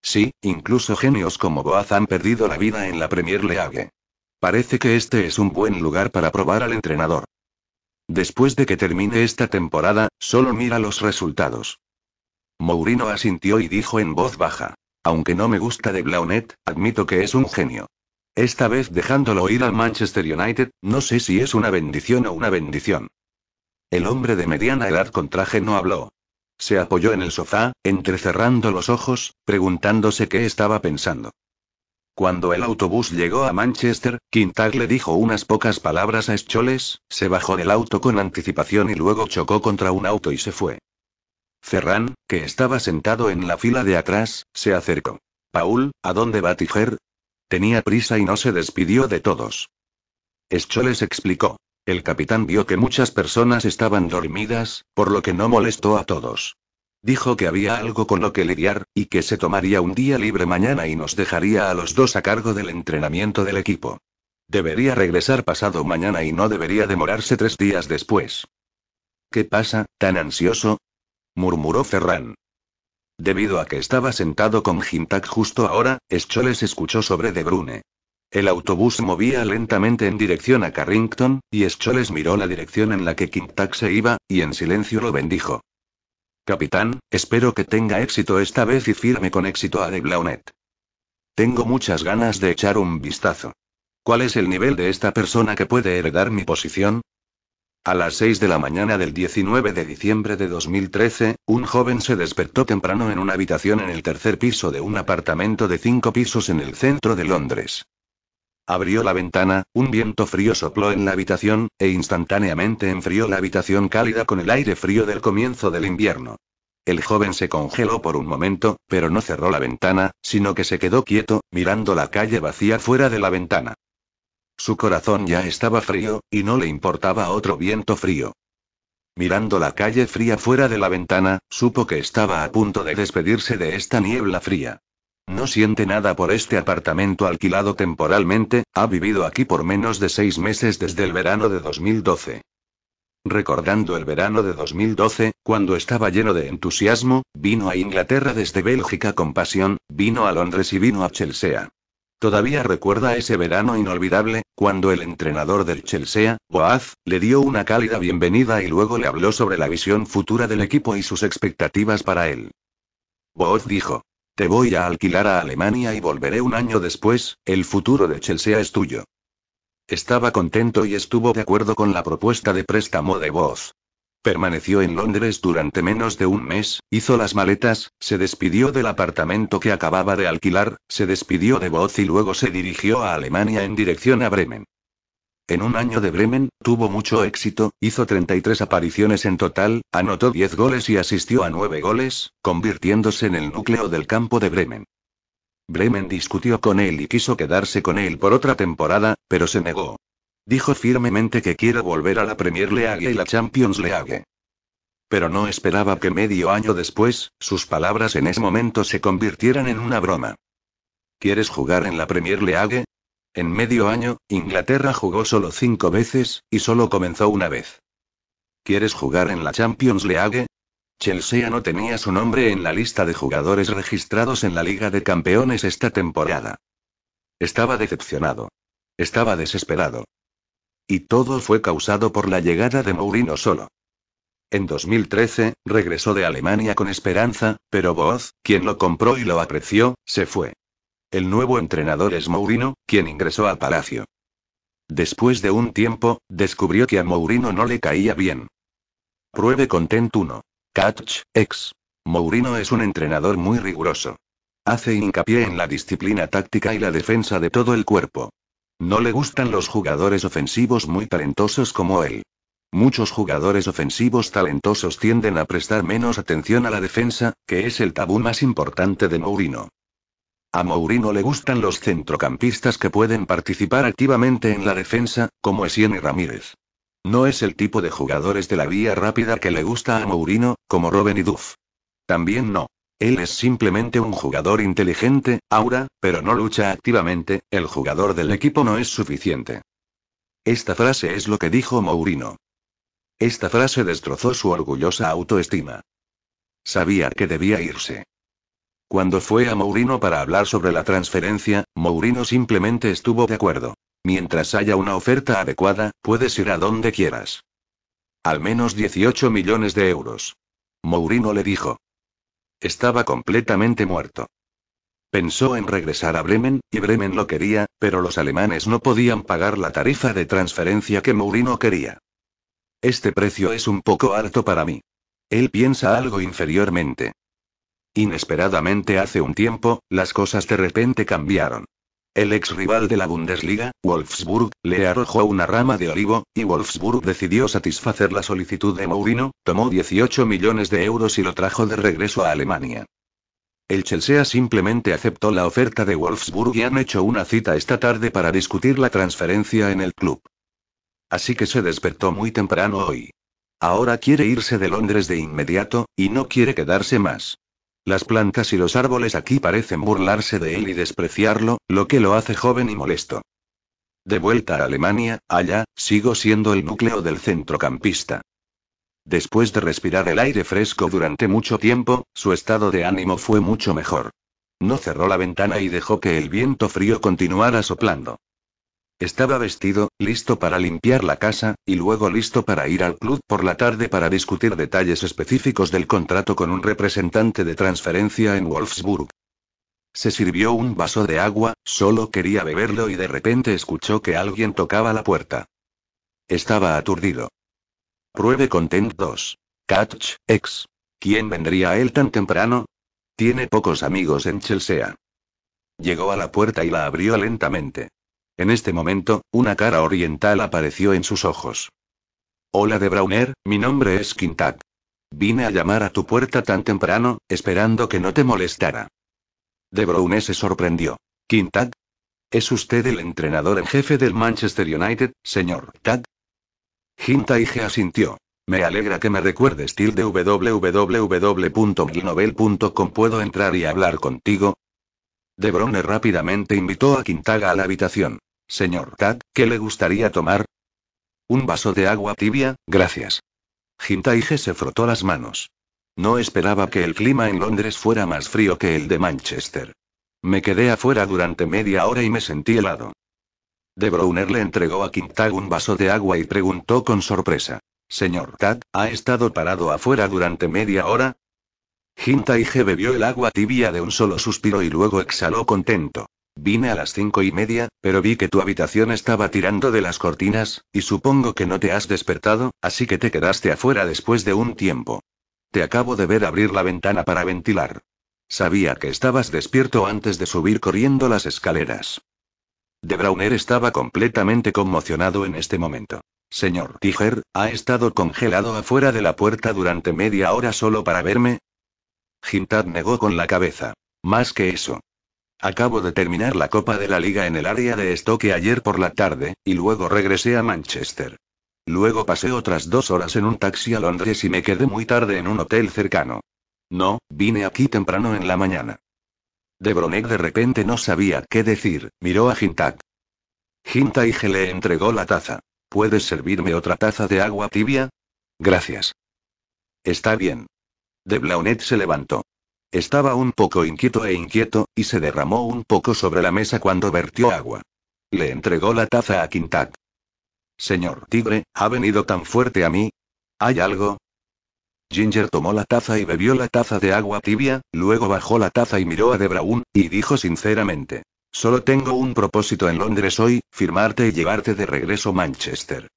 Sí, incluso genios como Boaz han perdido la vida en la Premier League. Parece que este es un buen lugar para probar al entrenador. Después de que termine esta temporada, solo mira los resultados. Mourinho asintió y dijo en voz baja. Aunque no me gusta de Blaunet, admito que es un genio. Esta vez dejándolo ir al Manchester United, no sé si es una bendición o una bendición. El hombre de mediana edad con traje no habló. Se apoyó en el sofá, entrecerrando los ojos, preguntándose qué estaba pensando. Cuando el autobús llegó a Manchester, Quintag le dijo unas pocas palabras a Scholes, se bajó del auto con anticipación y luego chocó contra un auto y se fue. Ferran, que estaba sentado en la fila de atrás, se acercó. Paul, ¿a dónde va Tiger? Tenía prisa y no se despidió de todos. Scholes explicó. El capitán vio que muchas personas estaban dormidas, por lo que no molestó a todos. Dijo que había algo con lo que lidiar, y que se tomaría un día libre mañana y nos dejaría a los dos a cargo del entrenamiento del equipo. Debería regresar pasado mañana y no debería demorarse tres días después. ¿Qué pasa, tan ansioso? murmuró Ferran. Debido a que estaba sentado con Hintak justo ahora, Scholes escuchó sobre De Brune. El autobús movía lentamente en dirección a Carrington, y Scholes miró la dirección en la que Kintak se iba, y en silencio lo bendijo. Capitán, espero que tenga éxito esta vez y firme con éxito a De Blaunet. Tengo muchas ganas de echar un vistazo. ¿Cuál es el nivel de esta persona que puede heredar mi posición? A las 6 de la mañana del 19 de diciembre de 2013, un joven se despertó temprano en una habitación en el tercer piso de un apartamento de cinco pisos en el centro de Londres. Abrió la ventana, un viento frío sopló en la habitación, e instantáneamente enfrió la habitación cálida con el aire frío del comienzo del invierno. El joven se congeló por un momento, pero no cerró la ventana, sino que se quedó quieto, mirando la calle vacía fuera de la ventana. Su corazón ya estaba frío, y no le importaba otro viento frío. Mirando la calle fría fuera de la ventana, supo que estaba a punto de despedirse de esta niebla fría. No siente nada por este apartamento alquilado temporalmente, ha vivido aquí por menos de seis meses desde el verano de 2012. Recordando el verano de 2012, cuando estaba lleno de entusiasmo, vino a Inglaterra desde Bélgica con pasión, vino a Londres y vino a Chelsea. Todavía recuerda ese verano inolvidable, cuando el entrenador del Chelsea, Boaz, le dio una cálida bienvenida y luego le habló sobre la visión futura del equipo y sus expectativas para él. Boaz dijo, te voy a alquilar a Alemania y volveré un año después, el futuro de Chelsea es tuyo. Estaba contento y estuvo de acuerdo con la propuesta de préstamo de voz. Permaneció en Londres durante menos de un mes, hizo las maletas, se despidió del apartamento que acababa de alquilar, se despidió de voz y luego se dirigió a Alemania en dirección a Bremen. En un año de Bremen, tuvo mucho éxito, hizo 33 apariciones en total, anotó 10 goles y asistió a 9 goles, convirtiéndose en el núcleo del campo de Bremen. Bremen discutió con él y quiso quedarse con él por otra temporada, pero se negó. Dijo firmemente que quiere volver a la Premier League y la Champions League. Pero no esperaba que medio año después, sus palabras en ese momento se convirtieran en una broma. ¿Quieres jugar en la Premier League? En medio año, Inglaterra jugó solo cinco veces, y solo comenzó una vez. ¿Quieres jugar en la Champions League? Chelsea no tenía su nombre en la lista de jugadores registrados en la Liga de Campeones esta temporada. Estaba decepcionado. Estaba desesperado. Y todo fue causado por la llegada de Mourinho solo. En 2013, regresó de Alemania con esperanza, pero Boaz, quien lo compró y lo apreció, se fue. El nuevo entrenador es Mourinho, quien ingresó al palacio. Después de un tiempo, descubrió que a Mourinho no le caía bien. Pruebe Content 1. Catch, ex. Mourinho es un entrenador muy riguroso. Hace hincapié en la disciplina táctica y la defensa de todo el cuerpo. No le gustan los jugadores ofensivos muy talentosos como él. Muchos jugadores ofensivos talentosos tienden a prestar menos atención a la defensa, que es el tabú más importante de Mourinho. A Mourinho le gustan los centrocampistas que pueden participar activamente en la defensa, como Essien y Ramírez. No es el tipo de jugadores de la vía rápida que le gusta a Mourinho, como Robin y Duff. También no. Él es simplemente un jugador inteligente, aura, pero no lucha activamente, el jugador del equipo no es suficiente. Esta frase es lo que dijo Mourinho. Esta frase destrozó su orgullosa autoestima. Sabía que debía irse. Cuando fue a Mourinho para hablar sobre la transferencia, Mourinho simplemente estuvo de acuerdo. Mientras haya una oferta adecuada, puedes ir a donde quieras. Al menos 18 millones de euros. Mourinho le dijo. Estaba completamente muerto. Pensó en regresar a Bremen, y Bremen lo quería, pero los alemanes no podían pagar la tarifa de transferencia que Mourinho quería. Este precio es un poco alto para mí. Él piensa algo inferiormente. Inesperadamente hace un tiempo, las cosas de repente cambiaron. El ex rival de la Bundesliga, Wolfsburg, le arrojó una rama de olivo, y Wolfsburg decidió satisfacer la solicitud de Mourinho, tomó 18 millones de euros y lo trajo de regreso a Alemania. El Chelsea simplemente aceptó la oferta de Wolfsburg y han hecho una cita esta tarde para discutir la transferencia en el club. Así que se despertó muy temprano hoy. Ahora quiere irse de Londres de inmediato, y no quiere quedarse más. Las plantas y los árboles aquí parecen burlarse de él y despreciarlo, lo que lo hace joven y molesto. De vuelta a Alemania, allá, sigo siendo el núcleo del centrocampista. Después de respirar el aire fresco durante mucho tiempo, su estado de ánimo fue mucho mejor. No cerró la ventana y dejó que el viento frío continuara soplando. Estaba vestido, listo para limpiar la casa, y luego listo para ir al club por la tarde para discutir detalles específicos del contrato con un representante de transferencia en Wolfsburg. Se sirvió un vaso de agua, solo quería beberlo y de repente escuchó que alguien tocaba la puerta. Estaba aturdido. Pruebe Content 2. Catch, ex. ¿Quién vendría a él tan temprano? Tiene pocos amigos en Chelsea. Llegó a la puerta y la abrió lentamente. En este momento, una cara oriental apareció en sus ojos. Hola de Browner, mi nombre es Quintag. Vine a llamar a tu puerta tan temprano, esperando que no te molestara. De Browner se sorprendió. ¿Quintag? ¿Es usted el entrenador en jefe del Manchester United, señor Tag? Hintaige asintió. Me alegra que me recuerdes tilde www.milnovel.com ¿Puedo entrar y hablar contigo? De Browner rápidamente invitó a Quintaga a la habitación. Señor Tad, ¿qué le gustaría tomar? Un vaso de agua tibia, gracias. Hintaige se frotó las manos. No esperaba que el clima en Londres fuera más frío que el de Manchester. Me quedé afuera durante media hora y me sentí helado. De Browner le entregó a Tag un vaso de agua y preguntó con sorpresa. Señor Tag, ¿ha estado parado afuera durante media hora? Hintaige bebió el agua tibia de un solo suspiro y luego exhaló contento. Vine a las cinco y media, pero vi que tu habitación estaba tirando de las cortinas, y supongo que no te has despertado, así que te quedaste afuera después de un tiempo. Te acabo de ver abrir la ventana para ventilar. Sabía que estabas despierto antes de subir corriendo las escaleras. De Browner estaba completamente conmocionado en este momento. Señor Tiger, ¿ha estado congelado afuera de la puerta durante media hora solo para verme? Hintad negó con la cabeza. Más que eso. Acabo de terminar la Copa de la Liga en el área de estoque ayer por la tarde, y luego regresé a Manchester. Luego pasé otras dos horas en un taxi a Londres y me quedé muy tarde en un hotel cercano. No, vine aquí temprano en la mañana. De Bronek de repente no sabía qué decir, miró a Hintak. Hintaige le entregó la taza. ¿Puedes servirme otra taza de agua tibia? Gracias. Está bien. De Blaunet se levantó. Estaba un poco inquieto e inquieto, y se derramó un poco sobre la mesa cuando vertió agua. Le entregó la taza a Quintac. Señor Tigre, ¿ha venido tan fuerte a mí? ¿Hay algo? Ginger tomó la taza y bebió la taza de agua tibia, luego bajó la taza y miró a De Braun, y dijo sinceramente. Solo tengo un propósito en Londres hoy, firmarte y llevarte de regreso a Manchester.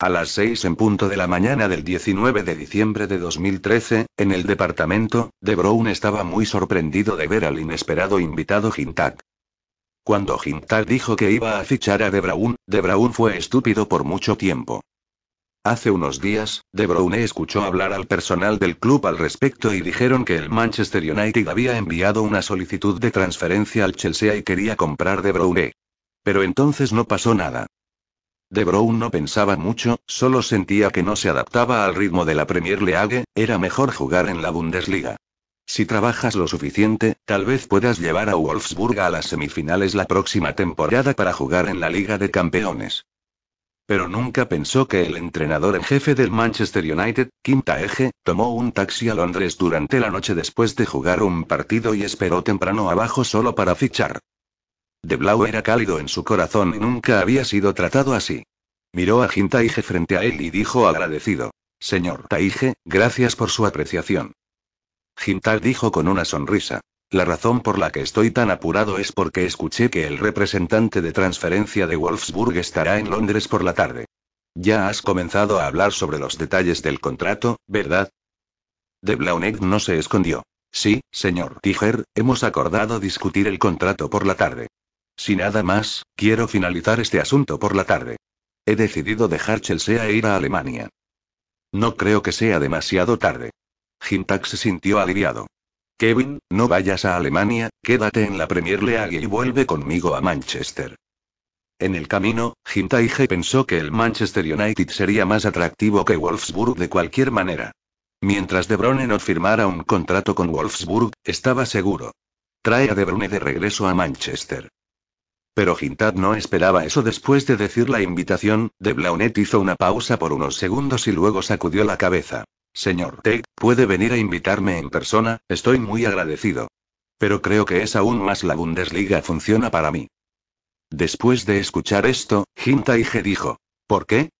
A las seis en punto de la mañana del 19 de diciembre de 2013, en el departamento, De Brown estaba muy sorprendido de ver al inesperado invitado Hintak. Cuando Hintak dijo que iba a fichar a De Brown, De Brown fue estúpido por mucho tiempo. Hace unos días, De Bruyne escuchó hablar al personal del club al respecto y dijeron que el Manchester United había enviado una solicitud de transferencia al Chelsea y quería comprar De Bruyne. Pero entonces no pasó nada. De Brown no pensaba mucho, solo sentía que no se adaptaba al ritmo de la Premier League, era mejor jugar en la Bundesliga. Si trabajas lo suficiente, tal vez puedas llevar a Wolfsburg a las semifinales la próxima temporada para jugar en la Liga de Campeones. Pero nunca pensó que el entrenador en jefe del Manchester United, Kim Taeje, tomó un taxi a Londres durante la noche después de jugar un partido y esperó temprano abajo solo para fichar. De Blau era cálido en su corazón y nunca había sido tratado así. Miró a Taige frente a él y dijo agradecido. Señor Taige, gracias por su apreciación. Jintai dijo con una sonrisa. La razón por la que estoy tan apurado es porque escuché que el representante de transferencia de Wolfsburg estará en Londres por la tarde. Ya has comenzado a hablar sobre los detalles del contrato, ¿verdad? De Blauneck no se escondió. Sí, señor Tiger, hemos acordado discutir el contrato por la tarde. Si nada más, quiero finalizar este asunto por la tarde. He decidido dejar Chelsea e ir a Alemania. No creo que sea demasiado tarde. Hintax se sintió aliviado. Kevin, no vayas a Alemania, quédate en la Premier League y vuelve conmigo a Manchester. En el camino, Hintaige pensó que el Manchester United sería más atractivo que Wolfsburg de cualquier manera. Mientras De Bruyne no firmara un contrato con Wolfsburg, estaba seguro. Trae a De Bruyne de regreso a Manchester. Pero Hintad no esperaba eso después de decir la invitación, de Blaunet hizo una pausa por unos segundos y luego sacudió la cabeza. Señor Teg, ¿puede venir a invitarme en persona? Estoy muy agradecido. Pero creo que es aún más la Bundesliga funciona para mí. Después de escuchar esto, Hintaige dijo. ¿Por qué?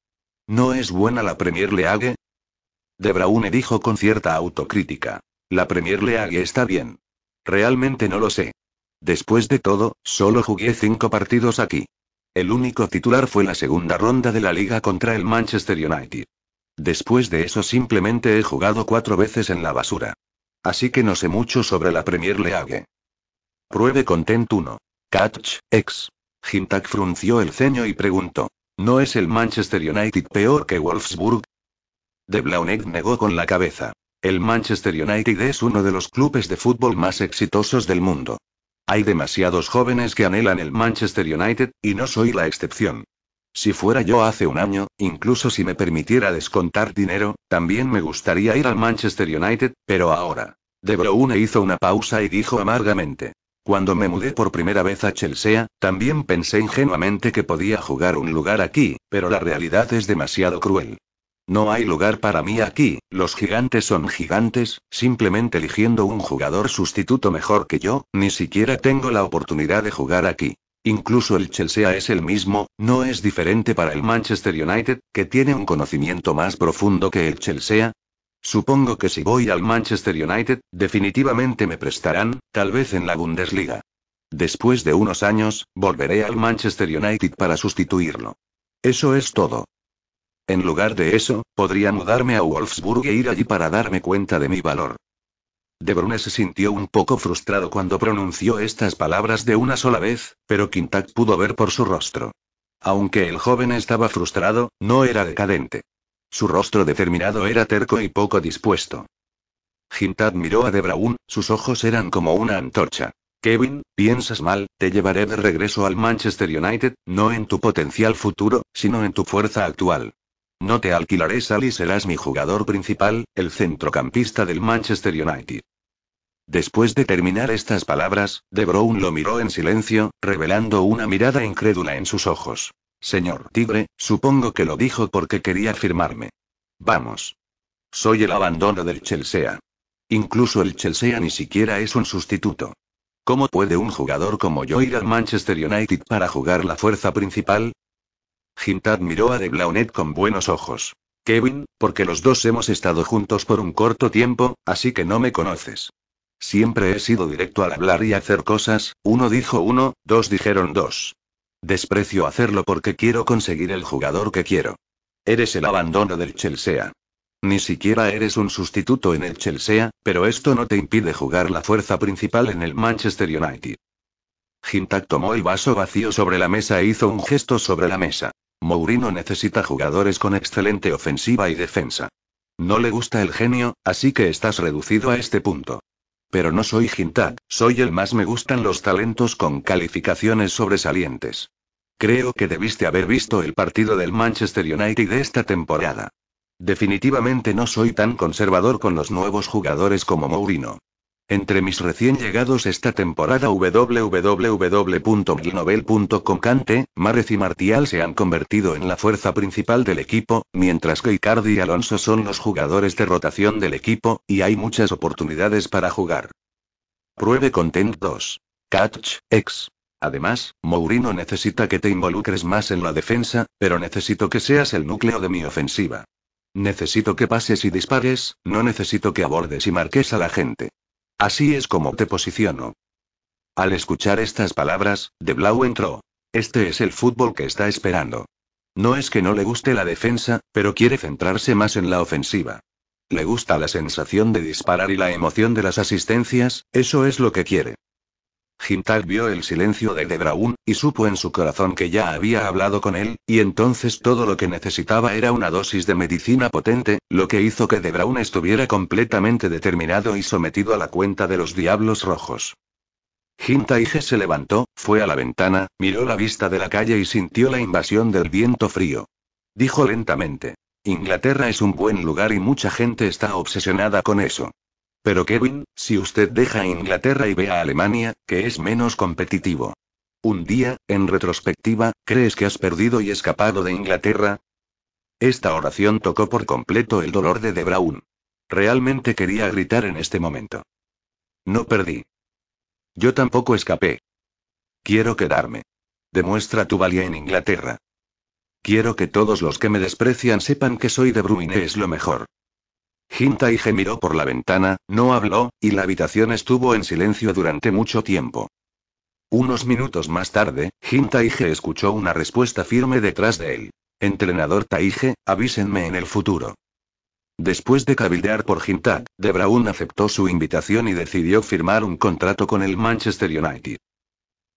¿No es buena la Premier League? De Braune dijo con cierta autocrítica. La Premier League está bien. Realmente no lo sé. Después de todo, solo jugué cinco partidos aquí. El único titular fue la segunda ronda de la liga contra el Manchester United. Después de eso simplemente he jugado cuatro veces en la basura. Así que no sé mucho sobre la Premier League. Pruebe Content 1. Catch, X. Hintak frunció el ceño y preguntó. ¿No es el Manchester United peor que Wolfsburg? De Blauneck negó con la cabeza. El Manchester United es uno de los clubes de fútbol más exitosos del mundo. Hay demasiados jóvenes que anhelan el Manchester United, y no soy la excepción. Si fuera yo hace un año, incluso si me permitiera descontar dinero, también me gustaría ir al Manchester United, pero ahora. De Bruyne hizo una pausa y dijo amargamente. Cuando me mudé por primera vez a Chelsea, también pensé ingenuamente que podía jugar un lugar aquí, pero la realidad es demasiado cruel. No hay lugar para mí aquí, los gigantes son gigantes, simplemente eligiendo un jugador sustituto mejor que yo, ni siquiera tengo la oportunidad de jugar aquí. Incluso el Chelsea es el mismo, no es diferente para el Manchester United, que tiene un conocimiento más profundo que el Chelsea, Supongo que si voy al Manchester United, definitivamente me prestarán, tal vez en la Bundesliga. Después de unos años, volveré al Manchester United para sustituirlo. Eso es todo. En lugar de eso, podría mudarme a Wolfsburg e ir allí para darme cuenta de mi valor. De Bruyne se sintió un poco frustrado cuando pronunció estas palabras de una sola vez, pero Quintac pudo ver por su rostro. Aunque el joven estaba frustrado, no era decadente. Su rostro determinado era terco y poco dispuesto. Hintad miró a De sus ojos eran como una antorcha. Kevin, piensas mal, te llevaré de regreso al Manchester United, no en tu potencial futuro, sino en tu fuerza actual. No te alquilaré sal y serás mi jugador principal, el centrocampista del Manchester United. Después de terminar estas palabras, De Brown lo miró en silencio, revelando una mirada incrédula en sus ojos. Señor Tigre, supongo que lo dijo porque quería firmarme. Vamos. Soy el abandono del Chelsea. Incluso el Chelsea ni siquiera es un sustituto. ¿Cómo puede un jugador como yo ir al Manchester United para jugar la fuerza principal? Hintad miró a De Blaunet con buenos ojos. Kevin, porque los dos hemos estado juntos por un corto tiempo, así que no me conoces. Siempre he sido directo al hablar y hacer cosas, uno dijo uno, dos dijeron dos. Desprecio hacerlo porque quiero conseguir el jugador que quiero. Eres el abandono del Chelsea. Ni siquiera eres un sustituto en el Chelsea, pero esto no te impide jugar la fuerza principal en el Manchester United. Hintak tomó el vaso vacío sobre la mesa e hizo un gesto sobre la mesa. Mourinho necesita jugadores con excelente ofensiva y defensa. No le gusta el genio, así que estás reducido a este punto. Pero no soy Hintak, soy el más me gustan los talentos con calificaciones sobresalientes. Creo que debiste haber visto el partido del Manchester United de esta temporada. Definitivamente no soy tan conservador con los nuevos jugadores como Mourinho. Entre mis recién llegados esta temporada www.global.com Cante, Márez y Martial se han convertido en la fuerza principal del equipo, mientras que Icardi y Alonso son los jugadores de rotación del equipo, y hay muchas oportunidades para jugar. Pruebe Content 2. Catch, X. Además, Mourinho necesita que te involucres más en la defensa, pero necesito que seas el núcleo de mi ofensiva. Necesito que pases y dispares, no necesito que abordes y marques a la gente. Así es como te posiciono. Al escuchar estas palabras, De Blau entró. Este es el fútbol que está esperando. No es que no le guste la defensa, pero quiere centrarse más en la ofensiva. Le gusta la sensación de disparar y la emoción de las asistencias, eso es lo que quiere. Hintal vio el silencio de De y supo en su corazón que ya había hablado con él, y entonces todo lo que necesitaba era una dosis de medicina potente, lo que hizo que De estuviera completamente determinado y sometido a la cuenta de los diablos rojos. Hintaige se levantó, fue a la ventana, miró la vista de la calle y sintió la invasión del viento frío. Dijo lentamente. Inglaterra es un buen lugar y mucha gente está obsesionada con eso. Pero Kevin, si usted deja Inglaterra y ve a Alemania, que es menos competitivo. Un día, en retrospectiva, ¿crees que has perdido y escapado de Inglaterra? Esta oración tocó por completo el dolor de De Brown. Realmente quería gritar en este momento. No perdí. Yo tampoco escapé. Quiero quedarme. Demuestra tu valía en Inglaterra. Quiero que todos los que me desprecian sepan que soy de Bruyne es lo mejor. Hintaige miró por la ventana, no habló, y la habitación estuvo en silencio durante mucho tiempo. Unos minutos más tarde, Hintaige escuchó una respuesta firme detrás de él. Entrenador Taige, avísenme en el futuro. Después de cabildear por Hintag, De Braun aceptó su invitación y decidió firmar un contrato con el Manchester United.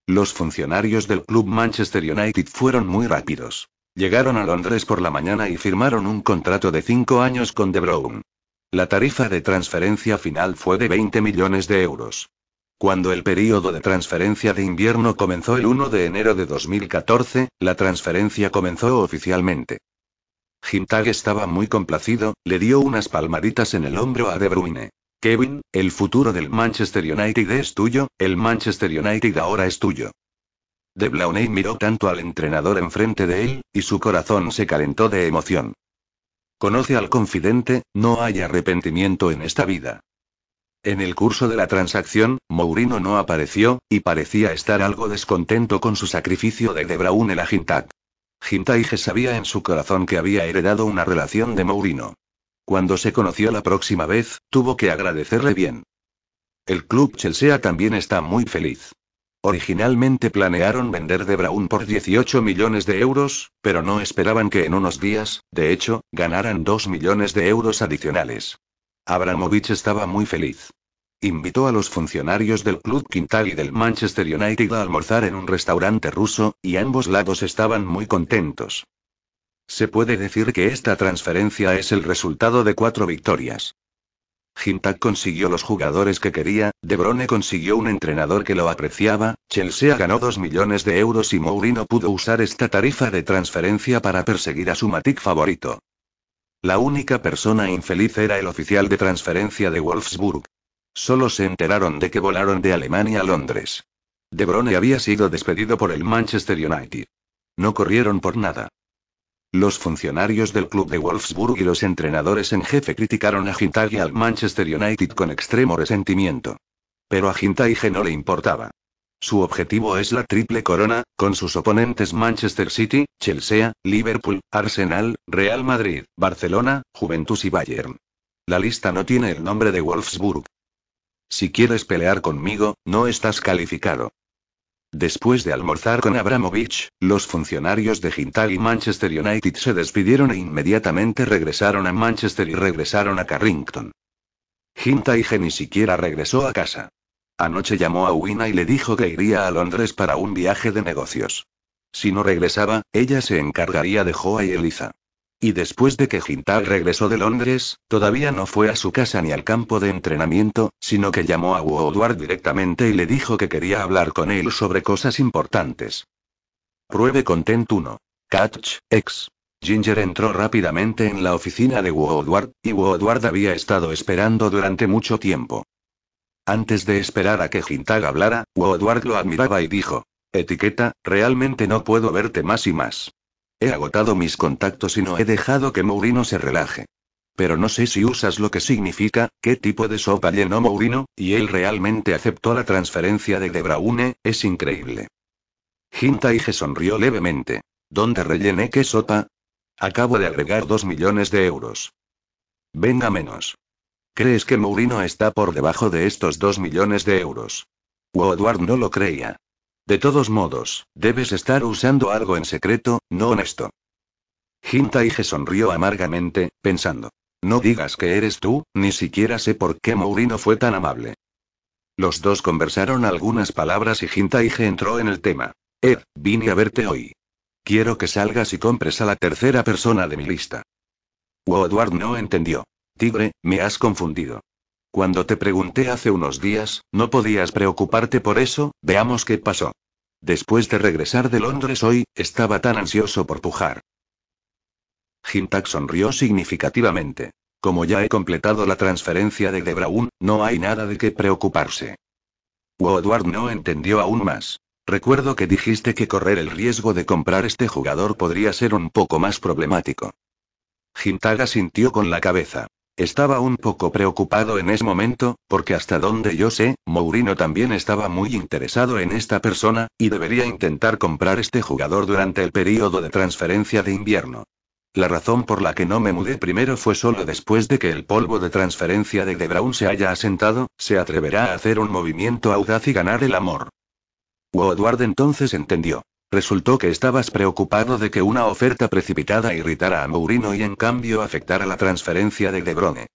Los funcionarios del club Manchester United fueron muy rápidos. Llegaron a Londres por la mañana y firmaron un contrato de cinco años con De Bruyne. La tarifa de transferencia final fue de 20 millones de euros. Cuando el período de transferencia de invierno comenzó el 1 de enero de 2014, la transferencia comenzó oficialmente. Hintag estaba muy complacido, le dio unas palmaditas en el hombro a De Bruyne. Kevin, el futuro del Manchester United es tuyo, el Manchester United ahora es tuyo. De Blauney miró tanto al entrenador enfrente de él, y su corazón se calentó de emoción. Conoce al confidente, no hay arrepentimiento en esta vida. En el curso de la transacción, Mourinho no apareció, y parecía estar algo descontento con su sacrificio de De Bruyne a Gintak. Gintaige sabía en su corazón que había heredado una relación de Mourinho. Cuando se conoció la próxima vez, tuvo que agradecerle bien. El club Chelsea también está muy feliz. Originalmente planearon vender De Braun por 18 millones de euros, pero no esperaban que en unos días, de hecho, ganaran 2 millones de euros adicionales. Abramovich estaba muy feliz. Invitó a los funcionarios del Club Quintal y del Manchester United a almorzar en un restaurante ruso, y ambos lados estaban muy contentos. Se puede decir que esta transferencia es el resultado de cuatro victorias. Gintak consiguió los jugadores que quería, De Bruyne consiguió un entrenador que lo apreciaba, Chelsea ganó 2 millones de euros y Mourinho pudo usar esta tarifa de transferencia para perseguir a su Matic favorito. La única persona infeliz era el oficial de transferencia de Wolfsburg. Solo se enteraron de que volaron de Alemania a Londres. De Bruyne había sido despedido por el Manchester United. No corrieron por nada. Los funcionarios del club de Wolfsburg y los entrenadores en jefe criticaron a Gintage y al Manchester United con extremo resentimiento. Pero a Gintage no le importaba. Su objetivo es la triple corona, con sus oponentes Manchester City, Chelsea, Liverpool, Arsenal, Real Madrid, Barcelona, Juventus y Bayern. La lista no tiene el nombre de Wolfsburg. Si quieres pelear conmigo, no estás calificado. Después de almorzar con Abramovich, los funcionarios de Hintag y Manchester United se despidieron e inmediatamente regresaron a Manchester y regresaron a Carrington. Hintage ni siquiera regresó a casa. Anoche llamó a Wina y le dijo que iría a Londres para un viaje de negocios. Si no regresaba, ella se encargaría de Joa y Eliza. Y después de que Gintal regresó de Londres, todavía no fue a su casa ni al campo de entrenamiento, sino que llamó a Woodward directamente y le dijo que quería hablar con él sobre cosas importantes. Pruebe Content 1. Catch, X. Ginger entró rápidamente en la oficina de Woodward, y Woodward había estado esperando durante mucho tiempo. Antes de esperar a que Gintag hablara, Woodward lo admiraba y dijo: Etiqueta, realmente no puedo verte más y más. He agotado mis contactos y no he dejado que Mourinho se relaje. Pero no sé si usas lo que significa, qué tipo de sopa llenó Mourinho, y él realmente aceptó la transferencia de De Bruyne, es increíble. Hintaige sonrió levemente. ¿Dónde rellené qué sopa? Acabo de agregar dos millones de euros. Venga menos. ¿Crees que Mourinho está por debajo de estos dos millones de euros? Woodward no lo creía. De todos modos, debes estar usando algo en secreto, no honesto. Hintaige sonrió amargamente, pensando. No digas que eres tú, ni siquiera sé por qué Mourinho fue tan amable. Los dos conversaron algunas palabras y Hintaige entró en el tema. Ed, vine a verte hoy. Quiero que salgas y compres a la tercera persona de mi lista. Woodward no entendió. Tigre, me has confundido. Cuando te pregunté hace unos días, no podías preocuparte por eso, veamos qué pasó. Después de regresar de Londres hoy, estaba tan ansioso por pujar. Hintak sonrió significativamente. Como ya he completado la transferencia de De Braun, no hay nada de qué preocuparse. Woodward no entendió aún más. Recuerdo que dijiste que correr el riesgo de comprar este jugador podría ser un poco más problemático. Hintaga sintió con la cabeza. Estaba un poco preocupado en ese momento, porque hasta donde yo sé, Mourinho también estaba muy interesado en esta persona, y debería intentar comprar este jugador durante el período de transferencia de invierno. La razón por la que no me mudé primero fue solo después de que el polvo de transferencia de De Braun se haya asentado, se atreverá a hacer un movimiento audaz y ganar el amor. Woodward entonces entendió. Resultó que estabas preocupado de que una oferta precipitada irritara a Mourinho y en cambio afectara la transferencia de De Bruyne.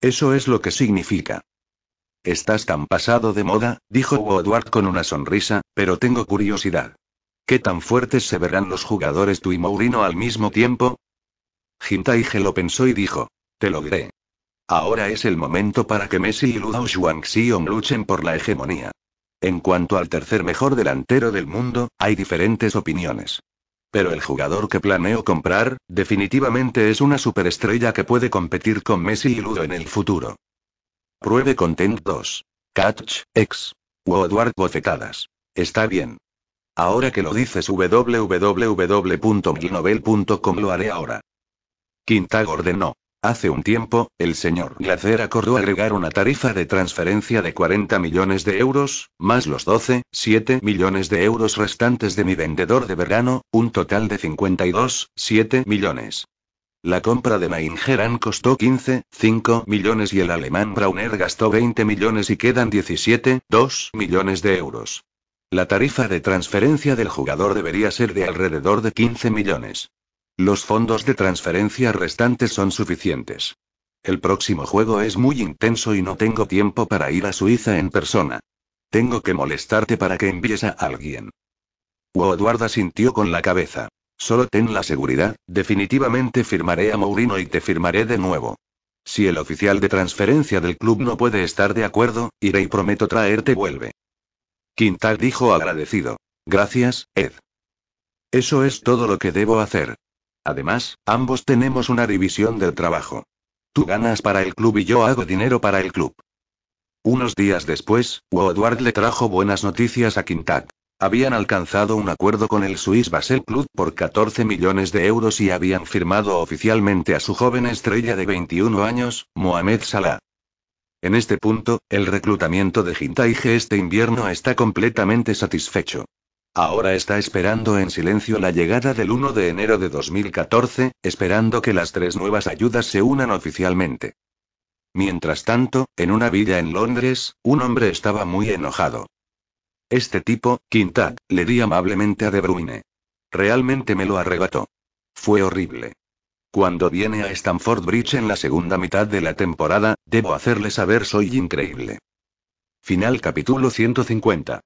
Eso es lo que significa. Estás tan pasado de moda, dijo Woodward con una sonrisa, pero tengo curiosidad. ¿Qué tan fuertes se verán los jugadores tú y Mourinho al mismo tiempo? Jintaige lo pensó y dijo: Te lo diré. Ahora es el momento para que Messi y Ludo Xuanxiong luchen por la hegemonía. En cuanto al tercer mejor delantero del mundo, hay diferentes opiniones. Pero el jugador que planeo comprar, definitivamente es una superestrella que puede competir con Messi y Ludo en el futuro. Pruebe Content 2. Catch, X. Woodward bofetadas. Está bien. Ahora que lo dices www.milnovel.com lo haré ahora. Quintag ordenó. Hace un tiempo, el señor Glacer acordó agregar una tarifa de transferencia de 40 millones de euros, más los 12, 7 millones de euros restantes de mi vendedor de verano, un total de 52, 7 millones. La compra de Maingeran costó 15, 5 millones y el alemán Brauner gastó 20 millones y quedan 17, 2 millones de euros. La tarifa de transferencia del jugador debería ser de alrededor de 15 millones. Los fondos de transferencia restantes son suficientes. El próximo juego es muy intenso y no tengo tiempo para ir a Suiza en persona. Tengo que molestarte para que envíes a alguien. Woodward sintió con la cabeza. Solo ten la seguridad, definitivamente firmaré a Mourinho y te firmaré de nuevo. Si el oficial de transferencia del club no puede estar de acuerdo, iré y prometo traerte vuelve. Quintal dijo agradecido. Gracias, Ed. Eso es todo lo que debo hacer. Además, ambos tenemos una división del trabajo. Tú ganas para el club y yo hago dinero para el club. Unos días después, Woodward le trajo buenas noticias a Quintac. Habían alcanzado un acuerdo con el Swiss Basel Club por 14 millones de euros y habían firmado oficialmente a su joven estrella de 21 años, Mohamed Salah. En este punto, el reclutamiento de Jintaige este invierno está completamente satisfecho. Ahora está esperando en silencio la llegada del 1 de enero de 2014, esperando que las tres nuevas ayudas se unan oficialmente. Mientras tanto, en una villa en Londres, un hombre estaba muy enojado. Este tipo, Quintag, le di amablemente a De Bruyne. Realmente me lo arrebató. Fue horrible. Cuando viene a Stamford Bridge en la segunda mitad de la temporada, debo hacerle saber soy increíble. Final capítulo 150.